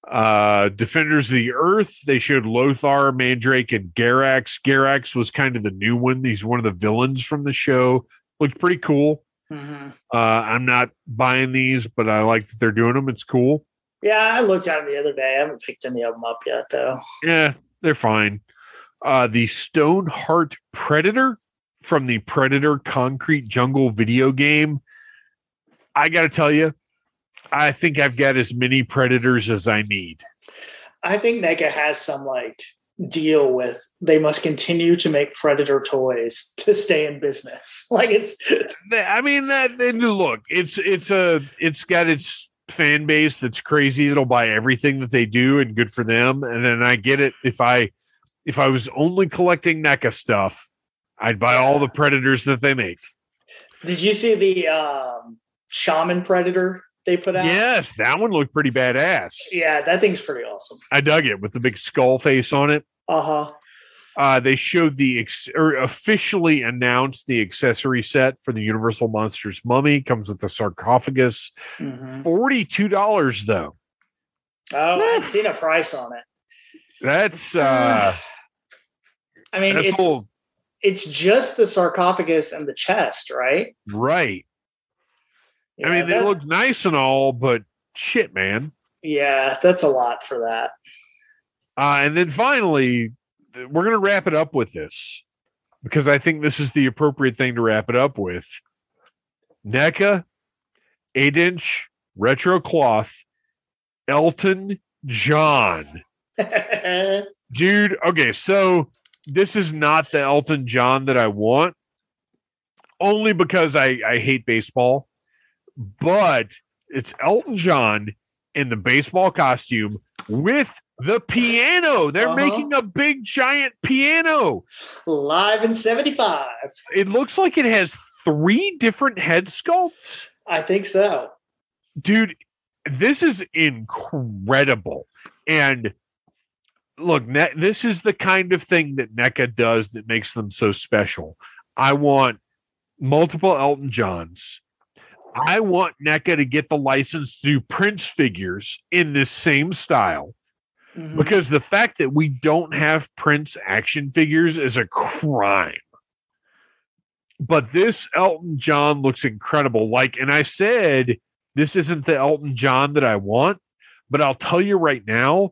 Uh, Defenders of the Earth. They showed Lothar, Mandrake, and Garax. Garax was kind of the new one. He's one of the villains from the show. Looked pretty cool. Mhm. Uh, I'm not buying these, but I like that they're doing them. It's cool. Yeah, I looked at them the other day. I haven't picked any of them up yet, though. Yeah, they're fine. Uh, the Stoneheart Predator from the Predator Concrete Jungle video game. I got to tell you, I think I've got as many Predators as I need. I think NECA has some like deal with they must continue to make Predator toys to stay in business. Like it's I mean that. Then look, it's it's a it's got its fan base that's crazy that'll buy everything that they do, and good for them. And then I get it. If I if I was only collecting NECA stuff, I'd buy all the Predators that they make. Did you see the um, Shaman Predator they put out? Yes, that one looked pretty badass. Yeah, that thing's pretty awesome. I dug it with the big skull face on it. Uh huh. Uh, they showed the ex- or officially announced the accessory set for the Universal Monsters Mummy. Comes with the sarcophagus. hmm Forty two dollars though. Oh, I hadn't seen a price on it. That's uh, I mean, it's it's just the sarcophagus and the chest, right? right. I mean, they that- look nice and all, but shit, man. Yeah, that's a lot for that. Uh, and then finally, we're going to wrap it up with this because I think this is the appropriate thing to wrap it up with. NECA, 8 inch retro cloth, Elton John. Dude, okay, so this is not the Elton John that I want, only because I, I hate baseball, but it's Elton John in the baseball costume with the piano. They're Uh-huh. making a big giant piano. Live in 75. It looks like it has three different head sculpts. I think so. dude this is incredible and look this is the kind of thing that NECA does that makes them so special i want multiple elton johns i want NECA to get the license to do prince figures in this same style Mhm. because the fact that we don't have Prince action figures is a crime. But this Elton John looks incredible. Like, and I said, this isn't the Elton John that I want, but I'll tell you right now,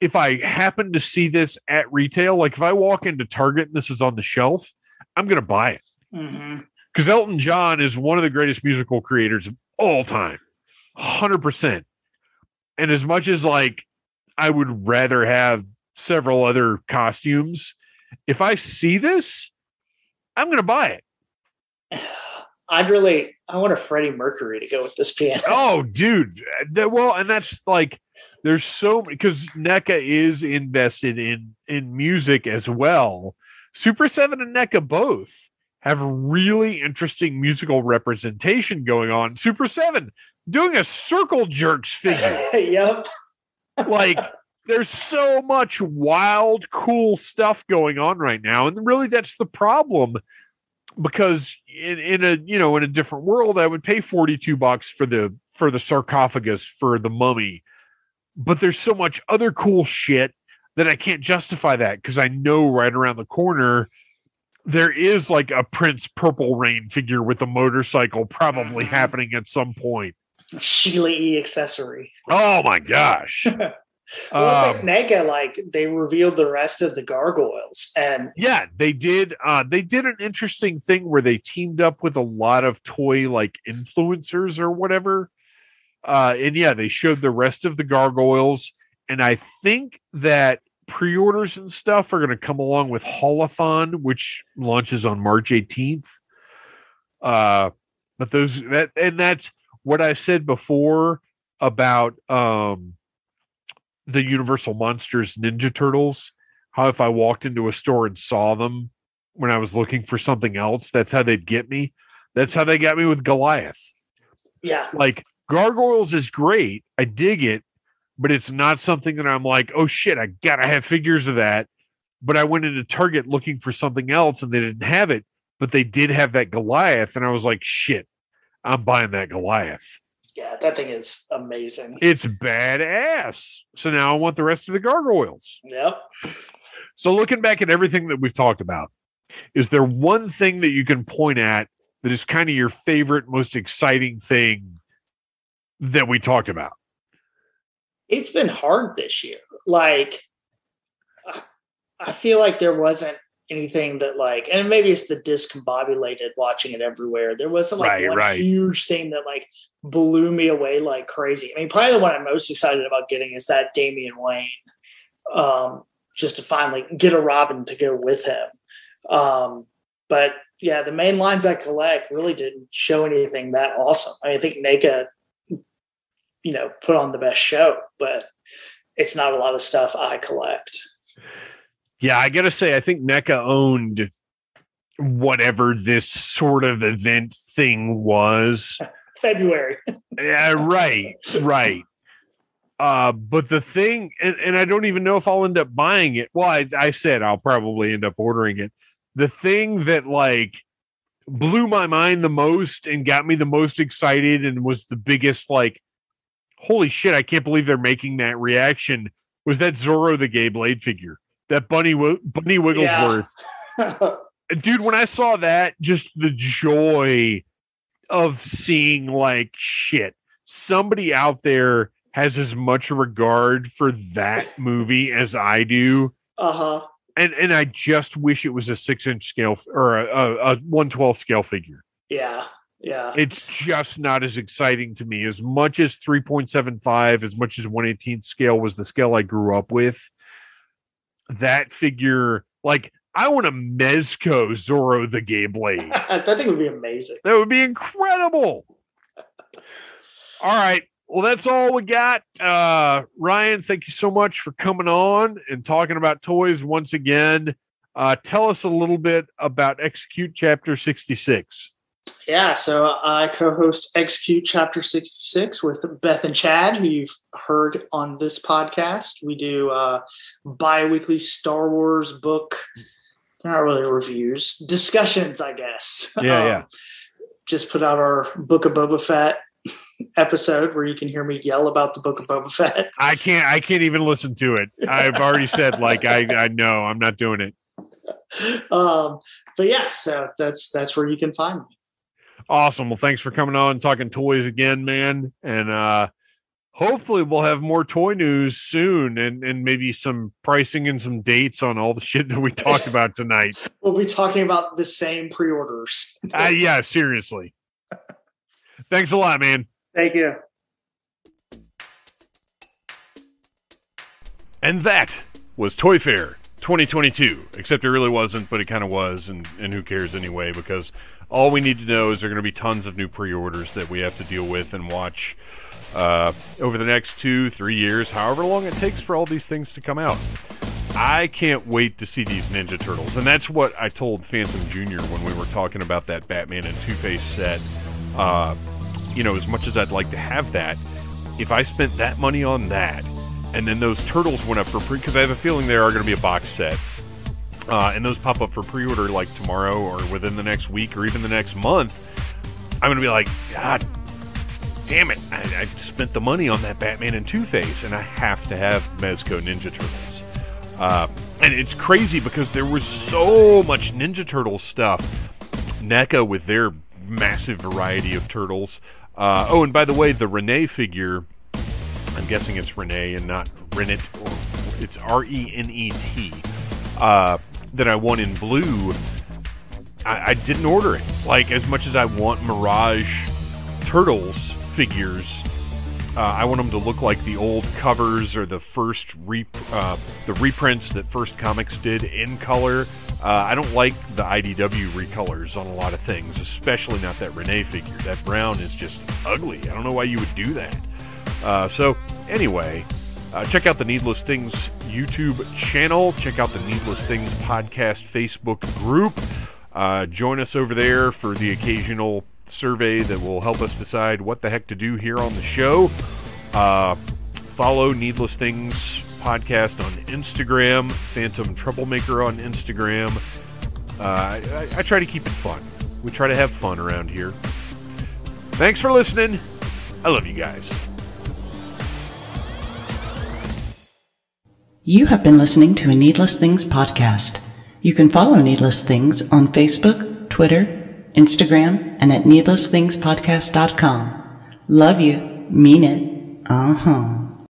if I happen to see this at retail, like if I walk into Target and this is on the shelf, I'm going to buy it Mhm. Because Elton John is one of the greatest musical creators of all time, hundred percent. And as much as like I would rather have several other costumes, if I see this, I'm going to buy it. I'd really, I want a Freddie Mercury to go with this piano. Oh, dude, that, well, and that's like there's so because NECA is invested in in music as well. Super Seven and NECA both have really interesting musical representation going on. Super Seven doing a circle jerks figure. yep. like there's so much wild cool stuff going on right now and really that's the problem because in, in a you know in a different world i would pay 42 bucks for the for the sarcophagus for the mummy but there's so much other cool shit that i can't justify that because i know right around the corner there is like a prince purple rain figure with a motorcycle probably Mhm. happening at some point Sheila E. accessory. oh my gosh Well, it's Um, like NECA, like they revealed the rest of the gargoyles. And Yeah, they did. Uh, they did an interesting thing where they teamed up with a lot of toy like influencers or whatever. Uh, and yeah, they showed the rest of the gargoyles. And I think that pre-orders and stuff are going to come along with Haulathon, which launches on March 18th. Uh, but those that and that's what I said before about um the Universal Monsters Ninja Turtles. How if I walked into a store and saw them when I was looking for something else, that's how they'd get me. That's how they got me with Goliath. yeah, Like Gargoyles is great. I dig it, but it's not something that I'm like, oh shit, I gotta have figures of that. But I went into Target looking for something else and they didn't have it, but they did have that Goliath. And I was like, shit, I'm buying that Goliath. Yeah, that thing is amazing. It's badass. So now I want the rest of the gargoyles. Yep. So looking back at everything that we've talked about, is there one thing that you can point at that is kind of your favorite, most exciting thing that we talked about? It's been hard this year. Like, I feel like there wasn't anything that like, and maybe it's the discombobulated watching it everywhere. There wasn't like Right, one right. huge thing that like blew me away like crazy. I mean, probably the one I'm most excited about getting is that Damian Wayne, um, just to finally get a Robin to go with him. Um, but yeah, the main lines I collect really didn't show anything that awesome. I, mean, I think NECA, you know, put on the best show, but it's not a lot of stuff I collect. Yeah, I gotta say, I think NECA owned whatever this sort of event thing was. February. yeah, right, right. Uh, but the thing, and, and I don't even know if I'll end up buying it. Well, I, I said I'll probably end up ordering it. The thing that like blew my mind the most and got me the most excited and was the biggest like, holy shit, I can't believe they're making that reaction was that Zorro the Gay Blade figure, that Bunny Bunny Wigglesworth. Dude when i saw that just the joy of seeing like shit somebody out there has as much regard for that movie as i do. Uh huh. and and i just wish it was a six inch scale or a, a, a 112 scale figure. Yeah. Yeah. it's just not as exciting to me as much as 3.75 as much as 118th scale was the scale i grew up with that figure like i want a mezco zorro the gay blade that thing would be amazing. That would be incredible. all right. Well, that's all we got. Uh, Ryan, thank you so much for coming on and talking about toys once again. Uh, tell us a little bit about Execute Chapter 66. Yeah, so I co-host Execute Chapter 66 with Beth and Chad, who you've heard on this podcast. We do uh, bi-weekly Star Wars book, not really reviews, discussions, I guess. Yeah, Um, yeah. Just put out our Book of Boba Fett episode where you can hear me yell about the Book of Boba Fett. I can't. I can't even listen to it. I've already said like I. I know I'm not doing it. Um, but yeah, so that's that's where you can find me. Awesome. Well, thanks for coming on and talking toys again, man. And uh hopefully we'll have more toy news soon and and maybe some pricing and some dates on all the shit that we talked about tonight. We'll be talking about the same pre-orders. Uh, yeah, seriously. Thanks a lot, man. Thank you. And that was Toy Fair 2022. Except it really wasn't, but it kind of was, and, and who cares anyway, because all we need to know is there are going to be tons of new pre orders that we have to deal with and watch uh, over the next two, three years, however long it takes for all these things to come out. I can't wait to see these Ninja Turtles. And that's what I told Phantom Jr. when we were talking about that Batman and Two Face set. Uh, you know, as much as I'd like to have that, if I spent that money on that, and then those turtles went up for pre, because I have a feeling there are going to be a box set, uh, and those pop up for pre order like tomorrow or within the next week or even the next month, I'm to be like, God damn it, I, I spent the money on that Batman and Two Face, and I have to have Mezco Ninja Turtles. Uh, and it's crazy because there was so much Ninja Turtle stuff. NECA with their massive variety of turtles. Uh, oh, and by the way, the Renee figure, I'm guessing it's Renee and not Renet, or it's R E N E T, uh, that I want in blue. I, I didn't order it. Like, as much as I want Mirage Turtles figures, uh, I want them to look like the old covers or the first re- uh, the reprints that First Comics did in color. Uh, I don't like the IDW recolors on a lot of things, especially not that Renee figure. That brown is just ugly. I don't know why you would do that. Uh, so anyway, uh, check out the Needless Things YouTube channel. Check out the Needless Things podcast Facebook group. Uh, join us over there for the occasional survey that will help us decide what the heck to do here on the show. Uh, follow Needless Things podcast on Instagram, Phantom Troublemaker on Instagram. Uh, I, I try to keep it fun. We try to have fun around here. Thanks for listening. I love you guys. You have been listening to a Needless Things podcast. You can follow Needless Things on Facebook, Twitter, Instagram, and at needlessthingspodcast.com. Love you. Mean it. Uh huh.